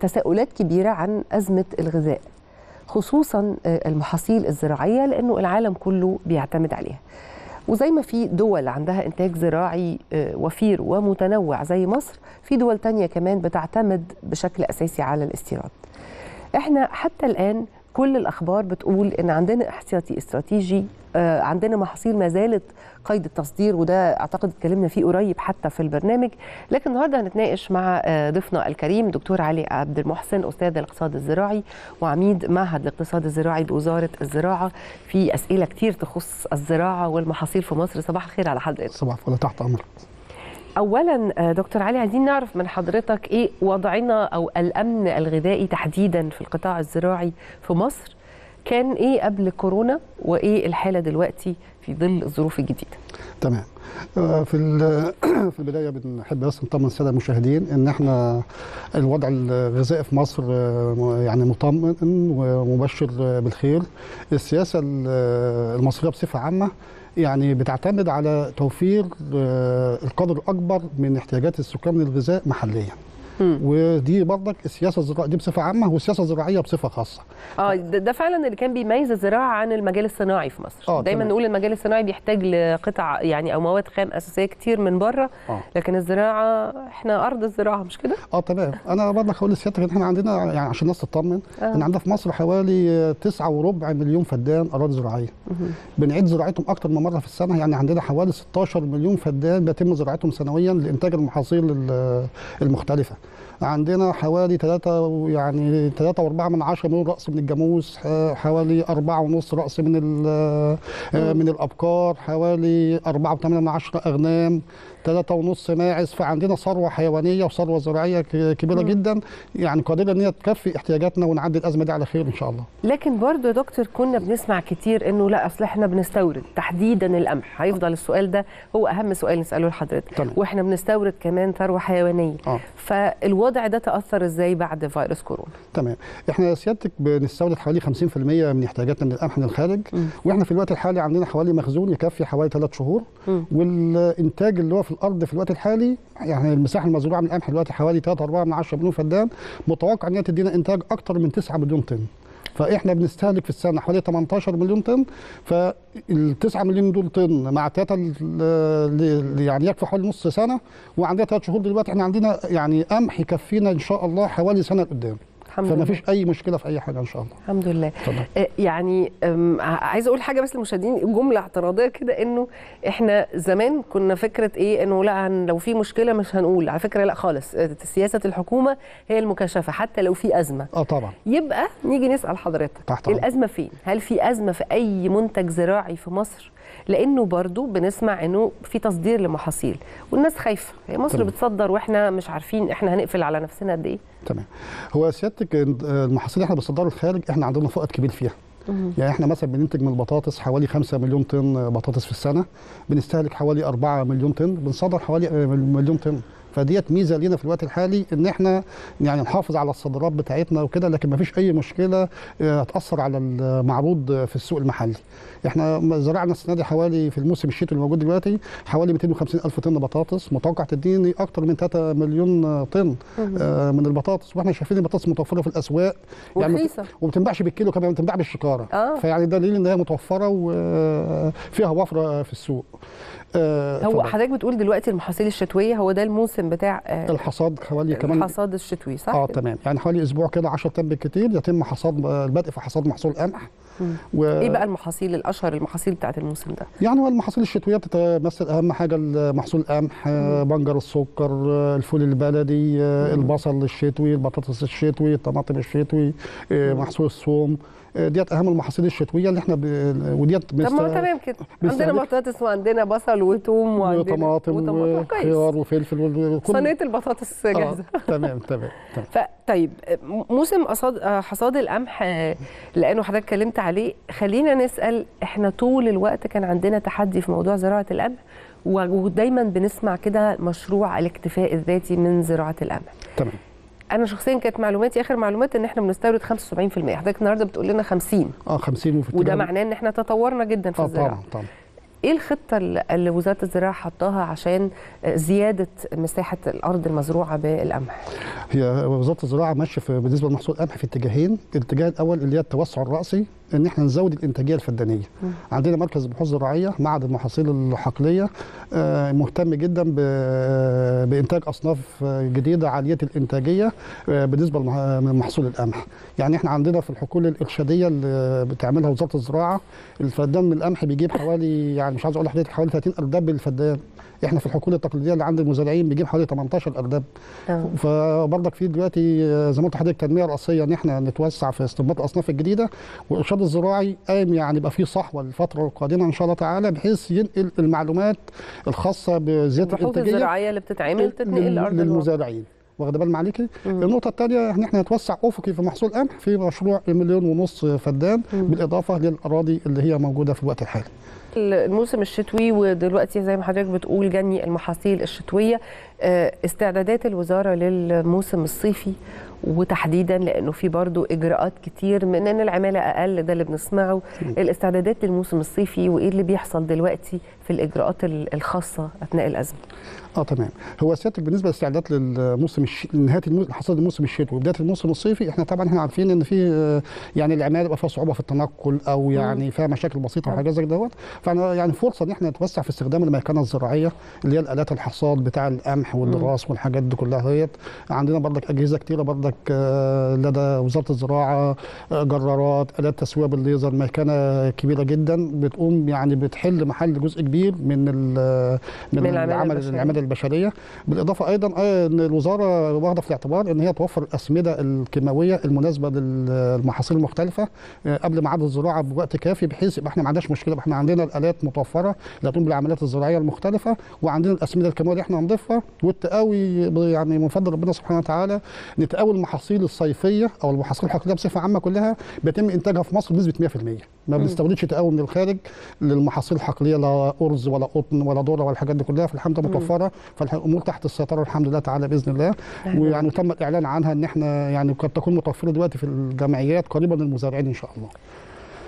تساؤلات كبيرة عن أزمة الغذاء خصوصا المحاصيل الزراعية لأنه العالم كله بيعتمد عليها. وزي ما في دول عندها إنتاج زراعي وفير ومتنوع زي مصر، في دول تانية كمان بتعتمد بشكل أساسي على الاستيراد. إحنا حتى الآن كل الأخبار بتقول إن عندنا احتياطي استراتيجي عندنا محاصيل ما زالت قيد التصدير وده أعتقد اتكلمنا فيه قريب حتى في البرنامج. لكن النهارده هنتناقش مع ضيفنا الكريم دكتور علي عبد المحسن أستاذ الاقتصاد الزراعي وعميد معهد الاقتصاد الزراعي بوزارة الزراعة في أسئلة كتير تخص الزراعة والمحاصيل في مصر. صباح الخير على حضرتك. صباح الفل تحت أمرك. اولا دكتور علي عايزين نعرف من حضرتك إيه وضعنا أو الأمن الغذائي تحديدا في القطاع الزراعي في مصر؟ كان إيه قبل كورونا وإيه الحالة دلوقتي في ظل الظروف الجديدة؟ تمام. في في البداية بنحب بس نطمن السادة المشاهدين إن إحنا الوضع الغذائي في مصر يعني مطمئن ومبشر بالخير. السياسة المصرية بصفة عامة يعني بتعتمد على توفير القدر الأكبر من احتياجات السكان من الغذاء محليا. مم. ودي برضك السياسة الزراعية دي بصفة عامة والسياسة الزراعية بصفة خاصة. آه ده فعلا اللي كان بيميز الزراعة عن المجال الصناعي في مصر. آه، دايما تمام. نقول المجال الصناعي بيحتاج لقطع يعني أو مواد خام أساسية كتير من بره آه. لكن الزراعة إحنا أرض الزراعة مش كده؟ آه تمام. أنا برضك هقول لسيادتك إن إحنا عندنا يعني عشان الناس تطمن آه. إن عندنا في مصر حوالي تسعة وربع مليون فدان أراضي زراعية. بنعيد زراعتهم أكتر من مرة في السنة يعني عندنا حوالي 16 مليون فدان بيتم زراعتهم سنويا لإنتاج المحاصيل ال- المختلفة. عندنا حوالي 3 يعني 3 و4 من 10 مليون رأس من الجاموس ح- حوالي 4 ونص رأس من ال- آه، من الأبقار حوالي 4 و8 من 10 أغنام. 3 ونص ماعز فعندنا ثروة حيوانية وثروة زراعية كبيرة جدا يعني قادرة إن هي تكفي احتياجاتنا ونعدي الأزمة دي على خير إن شاء الله. لكن برضه يا دكتور كنا بنسمع كتير إنه لا أصل إحنا بنستورد تحديدا القمح. هيفضل السؤال ده هو أهم سؤال نسأله لحضرتك. وإحنا بنستورد كمان ثروة حيوانية. آه. فالوضع ده تأثر إزاي بعد فيروس كورونا؟ تمام. إحنا سيادتك بنستورد حوالي 50% من احتياجاتنا من القمح من الخارج. مم. وإحنا في الوقت الحالي عندنا حوالي مخزون يكفي حوالي 3 شهور. مم. والإنتاج اللي هو في الأرض في الوقت الحالي يعني المساحة المزروعة من القمح دلوقتي حوالي 3 4 من 10 مليون فدان متوقع إن هي تدينا إنتاج أكتر من 9 مليون طن. فإحنا بنستهلك في السنة حوالي 18 مليون طن. فال 9 مليون دول طن مع 3 يعني يكفي حوالي نص سنة وعندنا 3 شهور دلوقتي إحنا عندنا يعني قمح يكفينا إن شاء الله حوالي سنة قدام الحمد فما فيش أي مشكلة في أي حاجة إن شاء الله. الحمد لله. اتفضل. آه، يعني عايزة أقول حاجة بس للمشاهدين جملة اعتراضية كده إنه إحنا زمان كنا فكرة إيه إنه لا لو في مشكلة مش هنقول. على فكرة لا خالص. آه، سياسة الحكومة هي المكاشفه حتى لو في أزمة. آه طبعا. يبقى نيجي نسأل حضرتك تحت. الأزمة فين؟ هل في أزمة في أي منتج زراعي في مصر؟ لأنه برضو بنسمع إنه في تصدير لمحاصيل والناس خايفة. هي مصر تمام. بتصدر وإحنا مش عارفين إحنا هنقفل على نفسنا قد إيه. تمام. هو سيادتك المحاصيل اللي إحنا بنصدرها الخارج إحنا عندنا فائض كبير فيها. يعني إحنا مثلا بننتج من البطاطس حوالي 5 مليون طن بطاطس في السنة. بنستهلك حوالي 4 مليون طن. بنصدر حوالي آه، مليون طن فديت ميزة لينا في الوقت الحالي إن إحنا يعني نحافظ على الصادرات بتاعتنا وكده لكن ما فيش أي مشكلة آه، هتأثر على المعروض آه، في السوق المحلي. إحنا زرعنا السنة دي حوالي في الموسم الشتوي الموجود دلوقتي حوالي 250 ألف طن بطاطس. متوقع تديني أكتر من 3 مليون آه، طن آه، من البطاطس. وإحنا شايفين البطاطس متوفرة في الأسواق يعني وما بتنباعش بالكيلو كمان بتنباع بالشكاره آه. فيعني دليل إن هي متوفرة وفيها وفرة في السوق. آه، هو. حضرتك بتقول دلوقتي المحاصيل الشتوية هو ده الموسم بتاع آه، الحصاد حوالي كمان الحصاد الشتوي صح؟ آه؟ تمام. يعني حوالي أسبوع كده 10 أيام بالكتير يتم حصاد البدء في حصاد محصول مم. و... إيه بقى المحاصيل الأشهر المحاصيل بتاعت الموسم ده؟ يعني هو المحاصيل الشتوية بتتمثل أهم حاجة محصول القمح آه، بنجر السكر آه، الفول البلدي آه، البصل الشتوي البطاطس الشتوي الطماطم الشتوي محصول الثوم. آه، ديت أهم المحاصيل الشتوية اللي إحنا ب... وديت طب ما تمام كده. عندنا بطاطس وعندنا بصل وثوم وعندنا وطماطم وخيار وفلفل وكل صينية البطاطس جاهزة. آه، تمام تمام. تمام فطيب موسم حصاد آه، حصاد القمح آه، لأنه حضرتك اتكلمت عليه خلينا نسأل إحنا طول الوقت كان عندنا تحدي في موضوع زراعة القمح ودايما بنسمع كده مشروع الاكتفاء الذاتي من زراعة القمح. تمام. أنا شخصيا كانت معلوماتي آخر معلومات إن إحنا بنستورد 75% حضرتك النهارده بتقول لنا 50 آه 50 وفي وده معناه إن إحنا تطورنا جدا في آه الزراعة. طبعا طبعا. إيه الخطة اللي وزارة الزراعة حطاها عشان زيادة مساحة الأرض المزروعة بالقمح؟ هي وزارة الزراعة ماشية بالنسبة لمحصول القمح في اتجاهين، الاتجاه الأول اللي هي التوسع الرأسي إن إحنا نزود الإنتاجية الفدانية. عندنا مركز بحوث زراعية معهد المحاصيل الحقلية آه، مهتم جدا بإنتاج أصناف جديدة عالية الإنتاجية آه، بالنسبة لمح- لمحصول القمح. يعني إحنا عندنا في الحقول الإرشادية اللي بتعملها وزارة الزراعة الفدان من القمح بيجيب حوالي يعني مش عايز أقول لحضرتك حوالي 30 ارداب بالفدان. إحنا في الحقول التقليدية اللي عند المزارعين بيجيب حوالي 18 ارداب. فبرضك في دلوقتي آه، زي ما قلت لحضرتك تنميه راسيه إن إحنا نتوسع في استنباط الأصناف الجديدة والإرشاد الزراعي قايم يعني يبقى فيه صحوة الفترة القادمة إن شاء الله تعالى بحيث ينقل المعلومات الخاصة بزيادة الإنتاجية الزراعية اللي بتتعمل تتنقل لأرض للمزارعين. واخد بال معاليكي النقطة الثانية إن إحنا نتوسع أفقي في محصول القمح في مشروع مليون ونص فدان بالإضافة للأراضي اللي هي موجودة في الوقت الحالي. الموسم الشتوي ودلوقتي زي ما حضرتك بتقول جني المحاصيل الشتوية. آه، استعدادات الوزارة للموسم الصيفي وتحديدا لأنه في برضو إجراءات كتير من إن العمالة أقل ده اللي بنسمعه. الاستعدادات للموسم الصيفي وإيه اللي بيحصل دلوقتي. في الإجراءات ال- الخاصة أثناء الأزمة. آه تمام. هو سيادتك بالنسبة للاستعداد للموسم الش... لنهاية الموسم حصاد الموسم الشتوي وبداية الموسم الصيفي إحنا طبعا إحنا عارفين إن في آه، يعني العماله بيبقى فيها صعوبة في التنقل أو يعني فيها مشاكل بسيطة وحاجات زي دوت. فأنا يعني فرصة إن إحنا نتوسع في استخدام الميكنه الزراعية اللي هي الآلات الحصاد بتاع القمح والراس والحاجات دي كلها هيت عندنا برضك أجهزة كتيرة برضك آه، لدى وزارة الزراعة آه، جرارات آلات تسوية بالليزر ميكنه كبيرة جدا بتقوم يعني بتحل محل جزء كبير من ال- من, من العمالة العمل. العماله البشرية بالإضافة أيضا آه، إن الوزارة واخدة في الاعتبار إن هي توفر الأسمدة الكيماوية المناسبة للمحاصيل المختلفة آه، قبل ميعاد الزراعة بوقت كافي بحيث يبقى إحنا ما عندناش مشكلة إحنا عندنا الآلات متوفرة اللي تقوم بالعمليات الزراعية المختلفة وعندنا الأسمدة الكيماوية اللي إحنا هنضيفها والتقاوي يعني من فضل ربنا سبحانه وتعالى نتقاوي المحاصيل الصيفية أو المحاصيل الحقليه بصفة عامة كلها بيتم إنتاجها في مصر بنسبة 100% ما بنستوردش تقاوي من الخارج للمحاصيل الحقليه لا أرز ولا قطن ولا ذره ولا الحاجات دي كلها فالحمد لله متوفرة. فالأمور تحت السيطرة الحمد لله تعالى بإذن الله. ويعني تم الإعلان عنها إن إحنا يعني قد تكون متوفرة دلوقتي في الجمعيات قريبا للمزارعين إن شاء الله.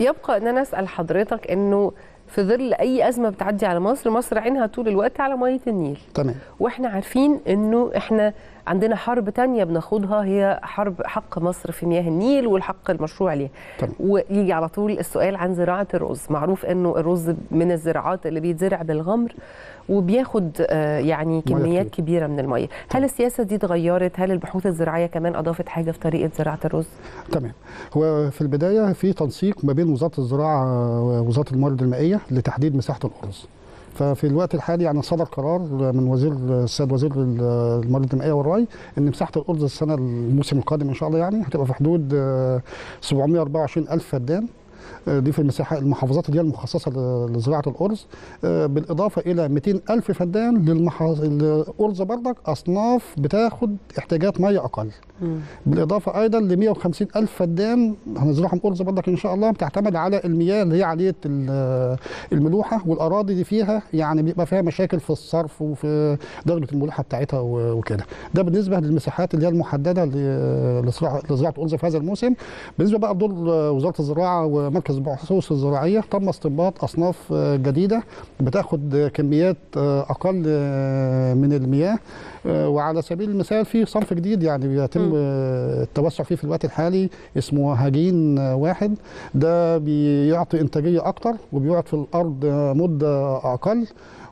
يبقى إن أنا أسأل حضرتك إنه في ظل أي أزمة بتعدي على مصر مصر عينها طول الوقت على مية النيل. تمام. وإحنا عارفين إنه إحنا عندنا حرب تانية بناخدها هي حرب حق مصر في مياه النيل والحق المشروع ليها. ويجي على طول السؤال عن زراعة الرز. معروف إنه الرز من الزراعات اللي بيتزرع بالغمر. وبياخد آه، يعني كميات. كبيرة من المية هل السياسة دي اتغيرت؟ هل البحوث الزراعية كمان أضافت حاجة في طريقة زراعة الرز؟ تمام. هو في البداية في تنسيق ما بين وزارة الزراعة ووزارة الموارد المائية لتحديد مساحة الأرز. ففي الوقت الحالي يعني صدر قرار من وزير السيد وزير الموارد المائية والري إن مساحة الأرز السنة الموسم القادم إن شاء الله يعني هتبقى في حدود آه، 724 ألف فدان. آه، دي في المساحة المحافظات اللي هي المخصصه لزراعة الأرز. آه، بالإضافة إلى 200 ألف فدان. الارز بردك أصناف بتاخد احتياجات ميه أقل. بالإضافة أيضا ل 150 ألف فدان هنزرعهم أرز برضك إن شاء الله بتعتمد على المياه اللي هي عاليه ال- الملوحة والأراضي دي فيها يعني بيبقى فيها مشاكل في الصرف وفي درجة الملوحة بتاعتها وكده. ده بالنسبة للمساحات اللي هي المحددة لزراعه الارز في هذا الموسم. بالنسبة بقى لدور وزارة الزراعة ومركز البحوث الزراعية تم استنباط أصناف جديدة بتاخد كميات أقل من المياه. وعلى سبيل المثال في صنف جديد يعني بيتم التوسع فيه في الوقت الحالي اسمه هجين واحد. ده بيعطي إنتاجية أكتر وبيقعد في الأرض مدة أقل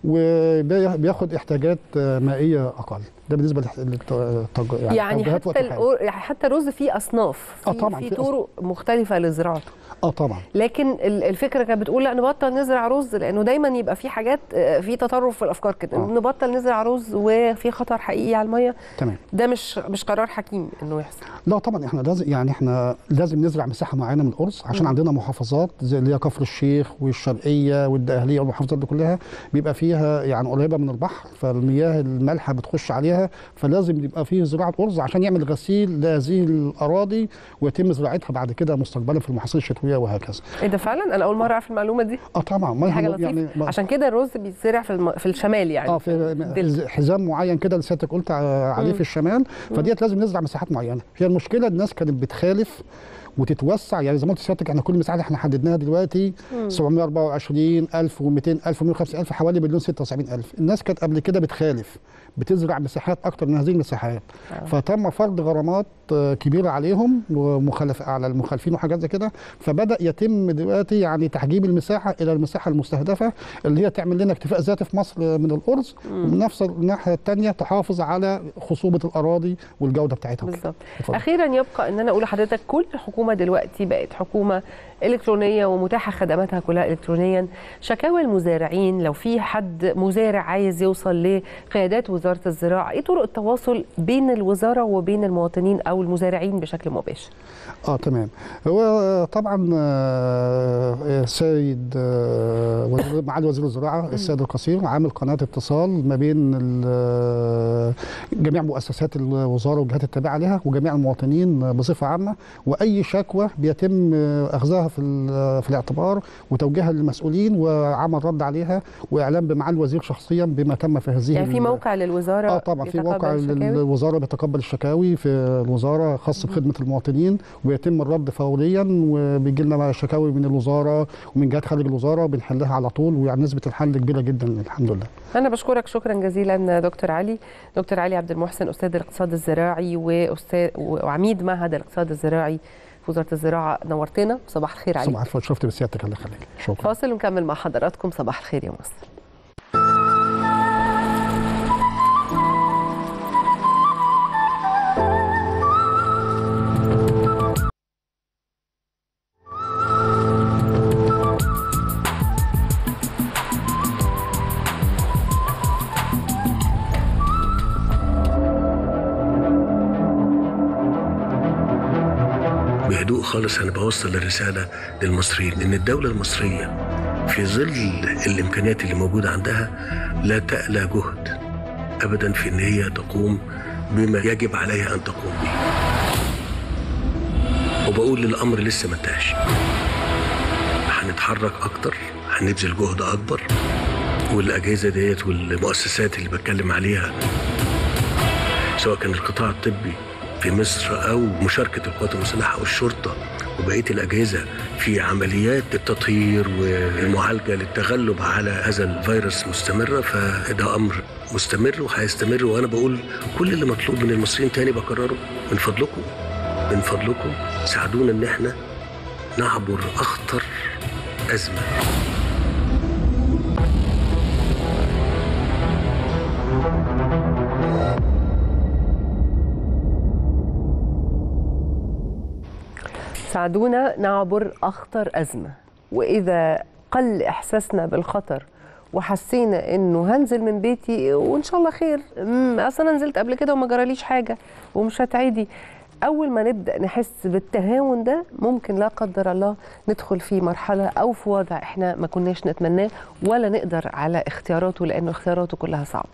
وبياخد احتياجات مائية أقل. ده بالنسبة للتج... يعني, يعني حتى. الأر- حتى الرز فيه أصناف. آه في- طبعاً، في طرق مختلفة لزراعته. آه طبعا. لكن ال- الفكرة كانت بتقول لا نبطل نزرع رز لأنه دايما يبقى في حاجات آه، في تطرف في الأفكار كده. آه. نبطل نزرع رز وفي خطر حقيقي على المية تمام. ده مش مش قرار حكيم إنه يحصل. لا طبعا إحنا لازم يعني إحنا لازم نزرع مساحة معينة من الارز عشان عندنا محافظات زي اللي هي كفر الشيخ والشرقية والدقهلية والمحافظات دي كلها بيبقى فيها يعني قريبة من البحر فالمياه المالحة بتخش عليها فلازم يبقى فيه زراعة ارز عشان يعمل غسيل لهذه الأراضي ويتم زراعتها بعد كده مستقبلا في المحاصيل الشتوية وهكذا. إيه ده فعلا؟ أنا أول مرة أعرف المعلومة دي. آه طبعا ما حاجة هو لطيفة. يعني عشان كده الرز بيتزرع في الم... في الشمال يعني. آه في حزام معين كده سيادتك قلت عليه في الشمال فديت لازم نزرع مساحات معينة. هي المشكلة الناس كانت بتخالف وتتوسع. يعني زي ما قلت لسيادتك إحنا كل مساحة إحنا حددناها دلوقتي 724 1000 و200 1000 و150 ألف حوالي مليون 76 ألف. الناس كانت قبل كده بتخالف. بتزرع مساحات أكتر من هذه المساحات. فتم فرض غرامات آه، كبيرة عليهم ومخالف على المخالفين وحاجات زي كده. فبدأ يتم دلوقتي يعني تحجيب المساحة إلى المساحة المستهدفة اللي هي تعمل لنا اكتفاء ذاتي في مصر من الارز ومن نفس الناحية الثانية تحافظ على خصوبة الأراضي والجودة بتاعتها. بالظبط. أخيرا يبقى إن أنا أقول لحضرتك كل حكومة دلوقتي بقت حكومة إلكترونية ومتاحة خدماتها كلها الكترونيا. شكاوى المزارعين لو في حد مزارع عايز يوصل لقيادات وزارة الزراعة إيه طرق التواصل بين الوزارة وبين المواطنين أو المزارعين بشكل مباشر؟ آه تمام. هو طبعا آه، السيد آه، وزير- معالي وزير الزراعة السيد القصير عامل قناة اتصال ما بين جميع مؤسسات الوزارة والجهات التابعة لها وجميع المواطنين بصفة عامة وأي شكوى بيتم أخذها في ال- في الاعتبار وتوجيهها للمسؤولين وعمل رد عليها واعلام بمعالي الوزير شخصيا بما تم في هذه يعني في موقع للوزارة آه طبعا في موقع الشكاوي؟ الوزاره بيتقبل الشكاوي في الوزارة خاص بخدمة المواطنين وبيتم الرد فوريا وبيجي لنا شكاوي من الوزارة ومن جهات خارج الوزارة بنحلها على طول ويعني نسبة الحل كبيرة جدا الحمد لله. أنا بشكرك شكرا جزيلا دكتور علي. دكتور علي عبد المحسن أستاذ الاقتصاد الزراعي وأستاذ وعميد معهد الاقتصاد الزراعي في وزارة الزراعة نورتنا. صباح الخير عليك. صباح الفل. شفت بسيادتك الله يخليك. شكرا. فاصل ونكمل مع حضراتكم. صباح الخير يا مصر. بهدوء خالص أنا بوصل الرساله للمصريين إن الدولة المصرية في ظل الإمكانيات اللي موجودة عندها لا تألى جهد ابدا في إن هي تقوم بما يجب عليها أن تقوم به. وبقول للأمر لسه ما انتهاش. هنتحرك أكتر هنبذل جهد أكبر والأجهزة ديت والمؤسسات اللي بتكلم عليها سواء كان القطاع الطبي في مصر أو مشاركة القوات المسلحة والشرطة وبقية الأجهزة في عمليات التطهير والمعالجة للتغلب على هذا الفيروس مستمرة فده أمر مستمر وهيستمر. وأنا بقول كل اللي مطلوب من المصريين تاني بكرره من فضلكم من فضلكم. ساعدونا إن إحنا نعبر أخطر أزمة. ساعدونا نعبر أخطر أزمة. وإذا قل إحساسنا بالخطر وحسينا إنه هنزل من بيتي وإن شاء الله خير. أصل أنا نزلت قبل كده وما جراليش حاجة ومش هتعدي. أول ما نبدأ نحس بالتهاون ده ممكن لا قدر الله ندخل في مرحلة أو في وضع إحنا ما كناش نتمناه ولا نقدر على اختياراته لأنه اختياراته كلها صعبة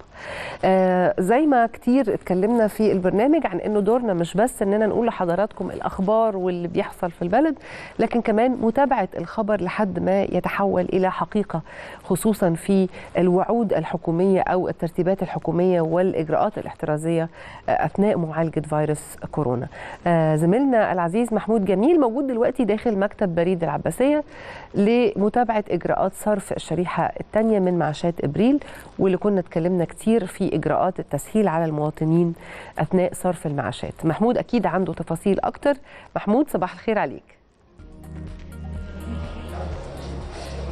آه زي ما كتير اتكلمنا في البرنامج عن إنه دورنا مش بس إننا نقول لحضراتكم الأخبار واللي بيحصل في البلد لكن كمان متابعة الخبر لحد ما يتحول إلى حقيقة خصوصا في الوعود الحكومية أو الترتيبات الحكومية والإجراءات الاحترازية آه، أثناء معالجة فيروس كورونا. آه، زميلنا العزيز محمود جميل موجود دلوقتي داخل مكتب بريد العباسية لمتابعة إجراءات صرف الشريحة الثانية من معاشات إبريل واللي كنا اتكلمنا كتير في إجراءات التسهيل على المواطنين أثناء صرف المعاشات. محمود أكيد عنده تفاصيل أكتر. محمود صباح الخير عليك.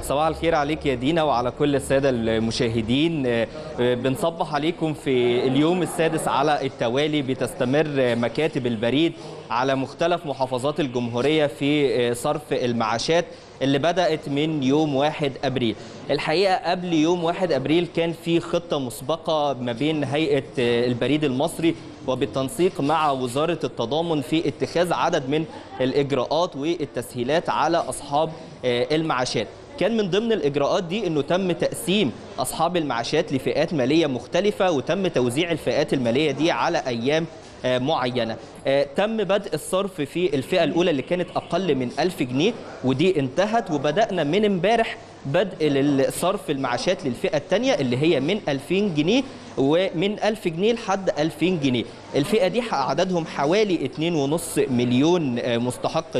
صباح الخير عليك يا دينا وعلى كل السادة المشاهدين. آه، آه، بنصبح عليكم في اليوم السادس على التوالي بتستمر مكاتب البريد على مختلف محافظات الجمهورية في آه، صرف المعاشات اللي بدأت من يوم 1 أبريل. الحقيقة قبل يوم 1 أبريل كان في خطة مسبقة ما بين هيئة البريد المصري وبالتنسيق مع وزارة التضامن في اتخاذ عدد من الإجراءات والتسهيلات على أصحاب المعاشات. كان من ضمن الإجراءات دي أنه تم تقسيم أصحاب المعاشات لفئات مالية مختلفة وتم توزيع الفئات المالية دي على أيام آه، معينة. آه، تم بدء الصرف في الفئة الأولى اللي كانت أقل من 1000 جنيه ودي انتهت وبدأنا من امبارح بدء للصرف المعاشات للفئة الثانية اللي هي من 2000 جنيه ومن 1000 جنيه لحد 2000 جنيه. الفئة دي عددهم حوالي 2.5 مليون آه، مستحق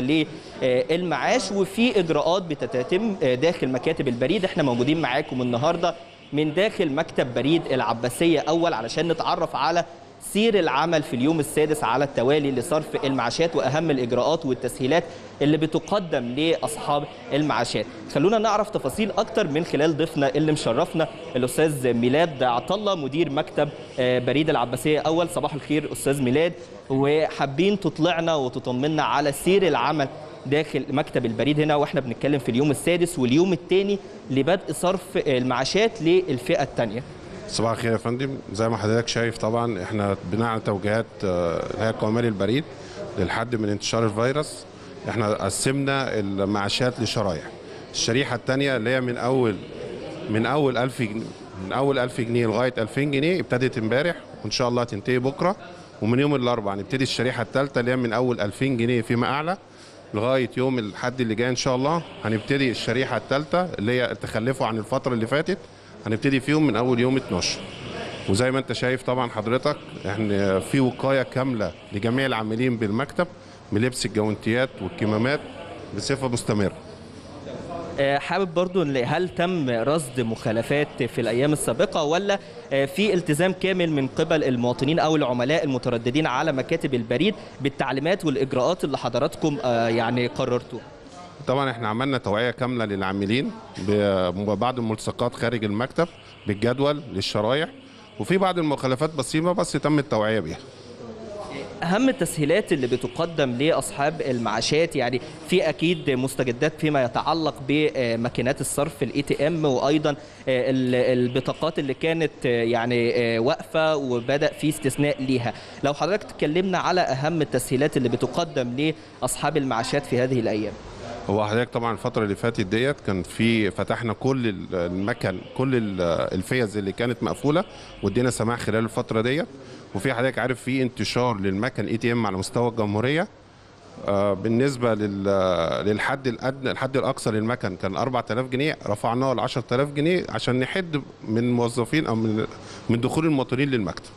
للمعاش وفي إجراءات بتتم داخل مكاتب البريد. إحنا موجودين معاكم النهاردة من داخل مكتب بريد العباسية أول علشان نتعرف على سير العمل في اليوم السادس على التوالي لصرف المعاشات وأهم الإجراءات والتسهيلات اللي بتقدم لأصحاب المعاشات. خلونا نعرف تفاصيل أكتر من خلال ضيفنا اللي مشرفنا الأستاذ ميلاد عطله مدير مكتب آه، بريد العباسية. أول صباح الخير أستاذ ميلاد. وحابين تطلعنا وتطمنا على سير العمل داخل مكتب البريد هنا وإحنا بنتكلم في اليوم السادس واليوم الثاني لبدء صرف المعاشات للفئة الثانية صباح الخير يا فندم. زي ما حضرتك شايف طبعا إحنا بناء على توجيهات آه، الهيئة القومية للبريد للحد من انتشار الفيروس إحنا قسمنا المعاشات لشرايح. الشريحة الثانية اللي هي من أول من أول 1000 جنيه من أول 1000 جنيه لغاية 2000 جنيه ابتدت امبارح وإن شاء الله تنتهي بكرة. ومن يوم الأربعاء نبتدي الشريحة الثالثه اللي هي من أول 2000 جنيه فيما أعلى لغاية يوم الاحد اللي جاي إن شاء الله هنبتدي الشريحة الثالثه اللي هي تخلفوا عن الفترة اللي فاتت. هنبتدي فيهم من أول يوم 12 وزي ما أنت شايف طبعا حضرتك إحنا في وقاية كاملة لجميع العاملين بالمكتب بلبس الجوانتيات والكمامات بصفة مستمرة. آه، حابب برضو هل تم رصد مخالفات في الأيام السابقة ولا آه، في التزام كامل من قبل المواطنين أو العملاء المترددين على مكاتب البريد بالتعليمات والإجراءات اللي حضراتكم آه، يعني قررتوها؟ طبعا إحنا عملنا توعية كاملة للعاملين ببعض الملصقات خارج المكتب بالجدول للشرايح وفي بعض المخالفات بسيطة بس تم التوعية بيها. أهم التسهيلات اللي بتقدم لأصحاب المعاشات يعني في أكيد مستجدات فيما يتعلق بماكينات الصرف ال ATM وأيضا ال- البطاقات اللي كانت يعني واقفة وبدأ في استثناء ليها. لو حضرتك تكلمنا على أهم التسهيلات اللي بتقدم لأصحاب المعاشات في هذه الأيام. هو حضرتك طبعا الفترة اللي فاتت ديت كان في فتحنا كل ال- المكن كل ال- الفيز اللي كانت مقفولة وادينا سماح خلال الفترة ديت. وفي حضرتك عارف في انتشار للمكن ATM على مستوى الجمهورية. آه، بالنسبة لل- للحد الأدنى الحد الأقصى للمكن كان 4000 جنيه رفعناه ل 10000 جنيه عشان نحد من موظفين أو من من دخول المواطنين للمكتب.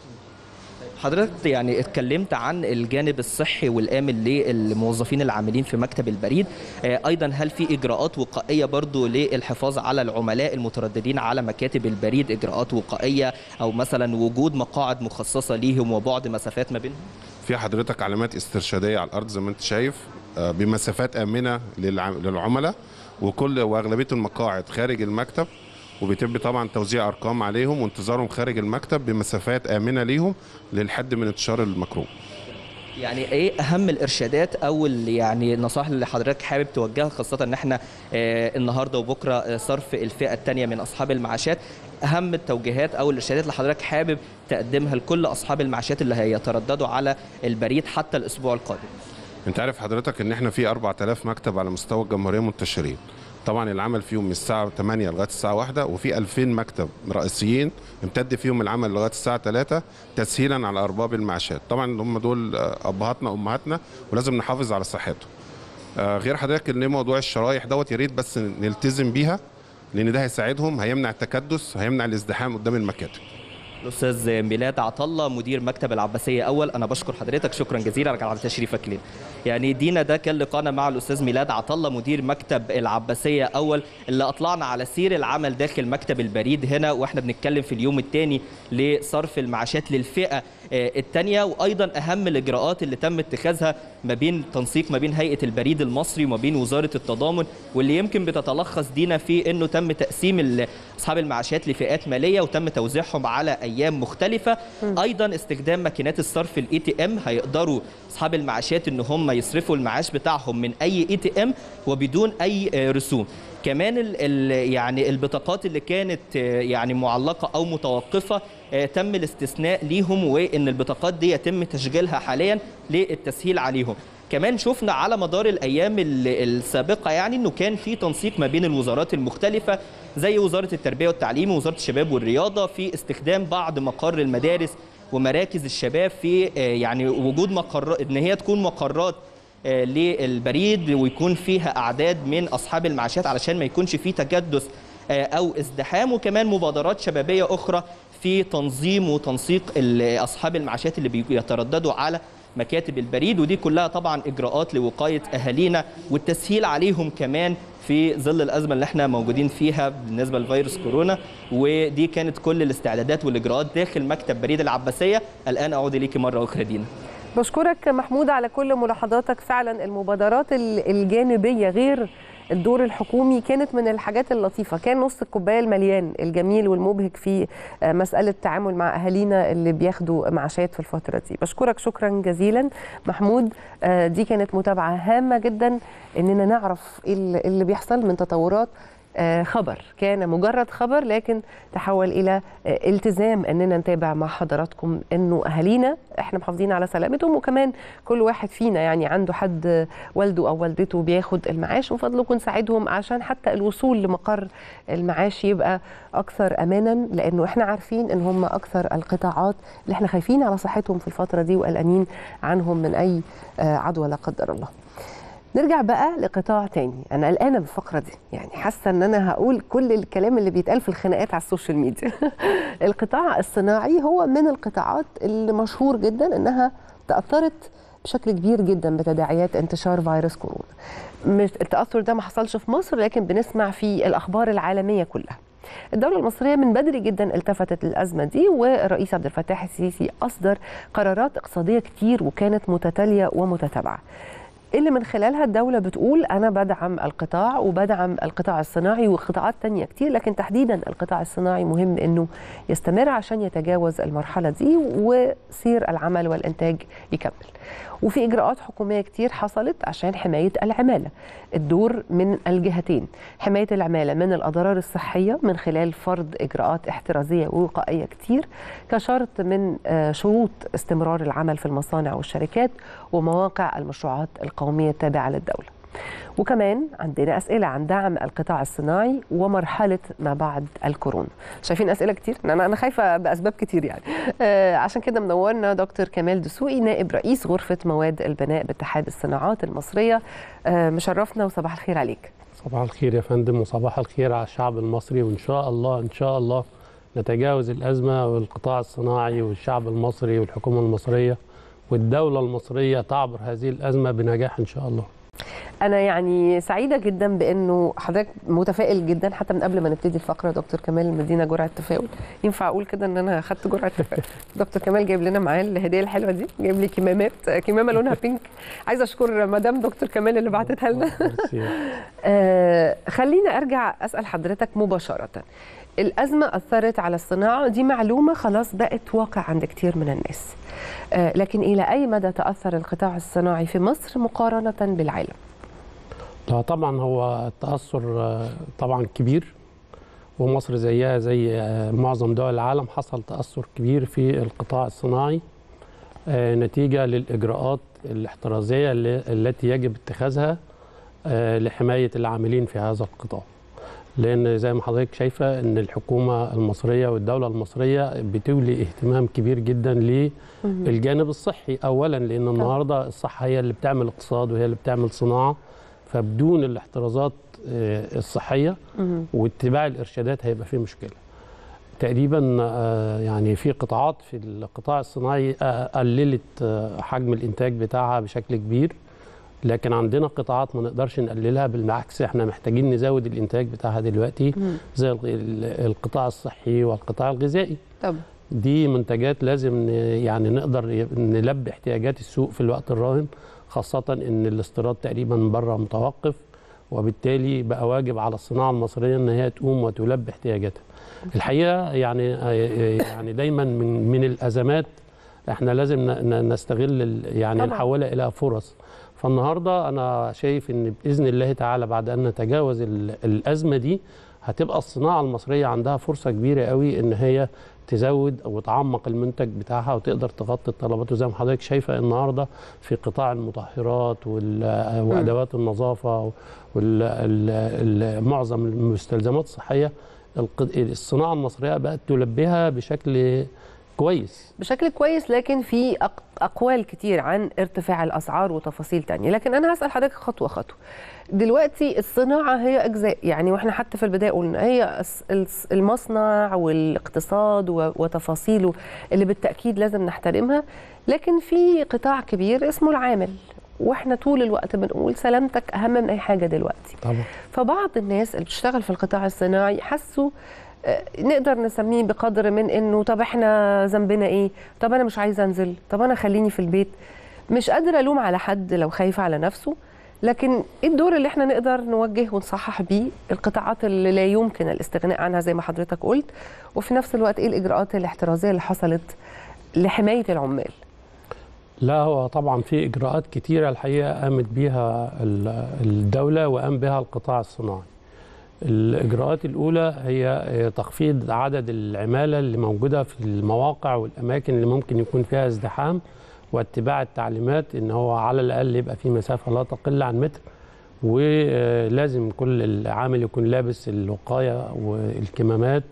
حضرتك يعني اتكلمت عن الجانب الصحي والآمن للموظفين العاملين في مكتب البريد. آه، أيضا هل في إجراءات وقائية برضو للحفاظ على العملاء المترددين على مكاتب البريد؟ إجراءات وقائية أو مثلا وجود مقاعد مخصصة ليهم وبعد مسافات ما بينهم؟ في حضرتك علامات استرشادية على الأرض زي ما أنت شايف آه، بمسافات للع- للعملاء وكل وأغلبية المقاعد خارج المكتب وبيتم طبعا توزيع أرقام عليهم وانتظارهم خارج المكتب بمسافات آمنة ليهم للحد من انتشار الميكروب يعني إيه أهم الإرشادات أو يعني النصائح اللي حضرتك حابب توجهها خاصة إن إحنا آه، النهارده وبكرة آه، صرف الفئة الثانية من أصحاب المعاشات أهم التوجيهات أو الإرشادات اللي حضرتك حابب تقدمها لكل أصحاب المعاشات اللي هيترددوا على البريد حتى الأسبوع القادم؟ أنت عارف حضرتك إن إحنا في 4000 مكتب على مستوى الجمهورية منتشرين. طبعا العمل فيهم من الساعة 8 لغاية الساعة 1 وفي 2000 مكتب رئيسيين امتد فيهم العمل لغاية الساعة 3 تسهيلا على أرباب المعاشات. طبعا هم دول أبهاتنا وامهاتنا ولازم نحافظ على صحتهم. آه، غير حضرتك إن موضوع الشرايح دوت يا ريت بس نلتزم بيها لأن ده هيساعدهم هيمنع التكدس هيمنع الازدحام قدام المكاتب. الأستاذ ميلاد عطله مدير مكتب العباسية أول. أنا بشكر حضرتك شكرا جزيلا. على تشريفك لنا يعني دينا ده كان لقانا مع الأستاذ ميلاد عطله مدير مكتب العباسية أول اللي أطلعنا على سير العمل داخل مكتب البريد هنا وإحنا بنتكلم في اليوم الثاني لصرف المعاشات للفئة الثانية وأيضا أهم الإجراءات اللي تم اتخاذها ما بين تنسيق ما بين هيئة البريد المصري وما بين وزارة التضامن واللي يمكن بتتلخص دينا في إنه تم تقسيم أصحاب المعاشات لفئات مالية وتم توزيعهم على أيام مختلفة. أيضا استخدام ماكينات الصرف ال ATM هيقدروا أصحاب المعاشات إن هم يصرفوا المعاش بتاعهم من أي ATM وبدون أي آه، رسوم. كمان ال ال يعني البطاقات اللي كانت آه، يعني معلقة أو متوقفة آه، تم الاستثناء ليهم وإن البطاقات دي يتم تشغيلها حاليا للتسهيل عليهم. كمان شفنا على مدار الأيام ال- السابقة يعني إنه كان في تنسيق ما بين الوزارات المختلفة زي وزارة التربية والتعليم ووزارة الشباب والرياضة في استخدام بعض مقر المدارس ومراكز الشباب في آه، يعني وجود مقر إن هي تكون مقرات آه، للبريد ويكون فيها أعداد من أصحاب المعاشات علشان ما يكونش في تكدس آه، أو ازدحام وكمان مبادرات شبابية أخرى في تنظيم وتنسيق أصحاب المعاشات اللي بيترددوا على مكاتب البريد. ودي كلها طبعا إجراءات لوقاية أهالينا والتسهيل عليهم كمان في ظل الأزمة اللي إحنا موجودين فيها بالنسبة لفيروس كورونا ودي كانت كل الاستعدادات والإجراءات داخل مكتب بريد العباسية. الآن أعود اليك مرة أخرى دينا. بشكرك محمود على كل ملاحظاتك. فعلا المبادرات ال- الجانبية غير الدور الحكومي كانت من الحاجات اللطيفة. كان نص الكوباية المليان الجميل والمبهج في آه، مسألة التعامل مع أهالينا اللي بياخدوا معاشات في الفترة دي. بشكرك شكرا جزيلا. محمود آه، دي كانت متابعة هامة جدا إننا نعرف اللي بيحصل من تطورات خبر. كان مجرد خبر لكن تحول إلى آه، التزام أننا نتابع مع حضراتكم إنه أهالينا إحنا محافظين على سلامتهم وكمان كل واحد فينا يعني عنده حد آه، والده أو والدته بياخد المعاش من فضلكم نساعدهم عشان حتى الوصول لمقر المعاش يبقى أكثر امانا لأنه إحنا عارفين إن هم أكثر القطاعات اللي إحنا خايفين على صحتهم في الفترة دي وقلقانين عنهم من أي آه، عدوى لا قدر الله. نرجع بقى لقطاع تاني. أنا قلقانة بالفقرة دي. يعني حاسة إن أنا هقول كل الكلام اللي بيتقال في الخناقات على ال social media. القطاع الصناعي هو من القطاعات اللي مشهور جدا إنها تأثرت بشكل كبير جدا بتداعيات انتشار فيروس كورونا. التأثر ده ما حصلش في مصر لكن بنسمع في الأخبار العالمية كلها. الدولة المصرية من بدري جدا التفتت للأزمة دي والرئيس عبد الفتاح السيسي أصدر قرارات اقتصادية كتير وكانت متتالية ومتتابعة. اللي من خلالها الدولة بتقول أنا بدعم القطاع وبدعم القطاع الصناعي وقطاعات تانية كتير لكن تحديدا القطاع الصناعي مهم أنه يستمر عشان يتجاوز المرحلة دي وسير العمل والإنتاج يكمل. وفي إجراءات حكومية كتير حصلت عشان حماية العمالة. الدور من الجهتين حماية العمالة من الأضرار الصحية من خلال فرض إجراءات احترازية ووقائية كتير كشرط من آه، شروط استمرار العمل في المصانع والشركات ومواقع المشروعات القومية التابعة للدولة. وكمان عندنا أسئلة عن دعم القطاع الصناعي ومرحلة ما بعد الكورونا. شايفين أسئلة كتير؟ أنا أنا خايفة بأسباب كتير يعني. آه عشان كده منورنا دكتور كمال دسوقي نائب رئيس غرفة مواد البناء باتحاد الصناعات المصرية. آه مشرفنا وصباح الخير عليك. صباح الخير يا فندم وصباح الخير على الشعب المصري. وإن شاء الله إن شاء الله نتجاوز الأزمة والقطاع الصناعي والشعب المصري والحكومة المصرية والدولة المصرية تعبر هذه الأزمة بنجاح إن شاء الله. أنا يعني سعيدة جدا بأنه حضرتك متفائل جدا حتى من قبل ما نبتدي الفقرة دكتور كمال مدينا جرعة تفاؤل. ينفع أقول كده إن أنا خدت جرعة تفاؤل؟ دكتور كمال جايب لنا معاه الهدية الحلوة دي جايب لي كمامات كمامة لونها بينك عايزة أشكر مدام دكتور كمال اللي بعتتها لنا. آه خلينا أرجع أسأل حضرتك مباشرة. الأزمة أثرت على الصناعة دي معلومة خلاص بقت واقع عند كتير من الناس. آه لكن إلى أي مدى تأثر القطاع الصناعي في مصر مقارنة بالعالم؟ لا طبعا هو التأثر آه، طبعا كبير. ومصر زيها زي آه، معظم دول العالم حصل تأثر كبير في القطاع الصناعي. نتيجة للإجراءات الاحترازية اللي- التي يجب اتخاذها لحماية العاملين في هذا القطاع. لأن زي ما حضرتك شايفة أن الحكومة المصرية والدولة المصرية بتولي اهتمام كبير جدا للجانب الصحي. أولا لأن النهاردة الصحة هي اللي بتعمل اقتصاد وهي اللي بتعمل صناعة فبدون الاحترازات آه، الصحية واتباع الإرشادات هيبقى فيه مشكلة. تقريبا آه، يعني في قطاعات في القطاع الصناعي آه، قللت حجم الإنتاج بتاعها بشكل كبير. لكن عندنا قطاعات ما نقدرش نقللها بالعكس إحنا محتاجين نزود الإنتاج بتاعها دلوقتي زي ال- ال- القطاع الصحي والقطاع الغذائي طب دي منتجات لازم يعني نقدر نلبي احتياجات السوق في الوقت الراهن خاصة إن الاستيراد تقريبا بره متوقف وبالتالي بقى واجب على الصناعة المصرية إن هي تقوم وتلبي احتياجاتها. الحقيقة يعني يعني دايما من من الأزمات إحنا لازم نستغل يعني. نحولها إلى فرص. فالنهارده أنا شايف إن بإذن الله تعالى بعد أن نتجاوز ال- الأزمة دي هتبقى الصناعة المصرية عندها فرصة كبيرة قوي إن هي تزود أو تعمق المنتج بتاعها وتقدر تغطي الطلبات. وزي ما حضرتك شايفة النهارده في قطاع المطهرات وأدوات النظافة ومعظم المستلزمات الصحية الصناعة المصرية بقت تلبيها بشكل كويس. بشكل كويس لكن في أقوال كتير عن ارتفاع الأسعار وتفاصيل تانية. لكن أنا هسأل حضرتك خطوة خطوة. دلوقتي الصناعة هي أجزاء يعني وإحنا حتى في البداية قلنا هي المصنع والاقتصاد وتفاصيله اللي بالتأكيد لازم نحترمها. لكن في قطاع كبير اسمه العامل. وإحنا طول الوقت بنقول سلامتك أهم من أي حاجة دلوقتي. طبعا. فبعض الناس اللي بتشتغل في القطاع الصناعي حسوا نقدر نسميه بقدر من إنه طب إحنا ذنبنا إيه؟ طب أنا مش عايزة أنزل. طب أنا خليني في البيت. مش قادرة ألوم على حد لو خايف على نفسه. لكن إيه الدور اللي إحنا نقدر نوجه ونصحح بيه؟ القطاعات اللي لا يمكن الاستغناء عنها زي ما حضرتك قلت. وفي نفس الوقت إيه الإجراءات الاحترازية اللي حصلت لحماية العمال؟ لا هو طبعا في إجراءات كتيرة الحقيقة قامت بيها ال- الدولة وقام بها القطاع الصناعي. الإجراءات الأولى هي تخفيض عدد العمالة اللي موجودة في المواقع والأماكن اللي ممكن يكون فيها ازدحام واتباع التعليمات إن هو على الأقل يبقى في مسافة لا تقل عن متر ولازم كل عامل يكون لابس الوقاية والكمامات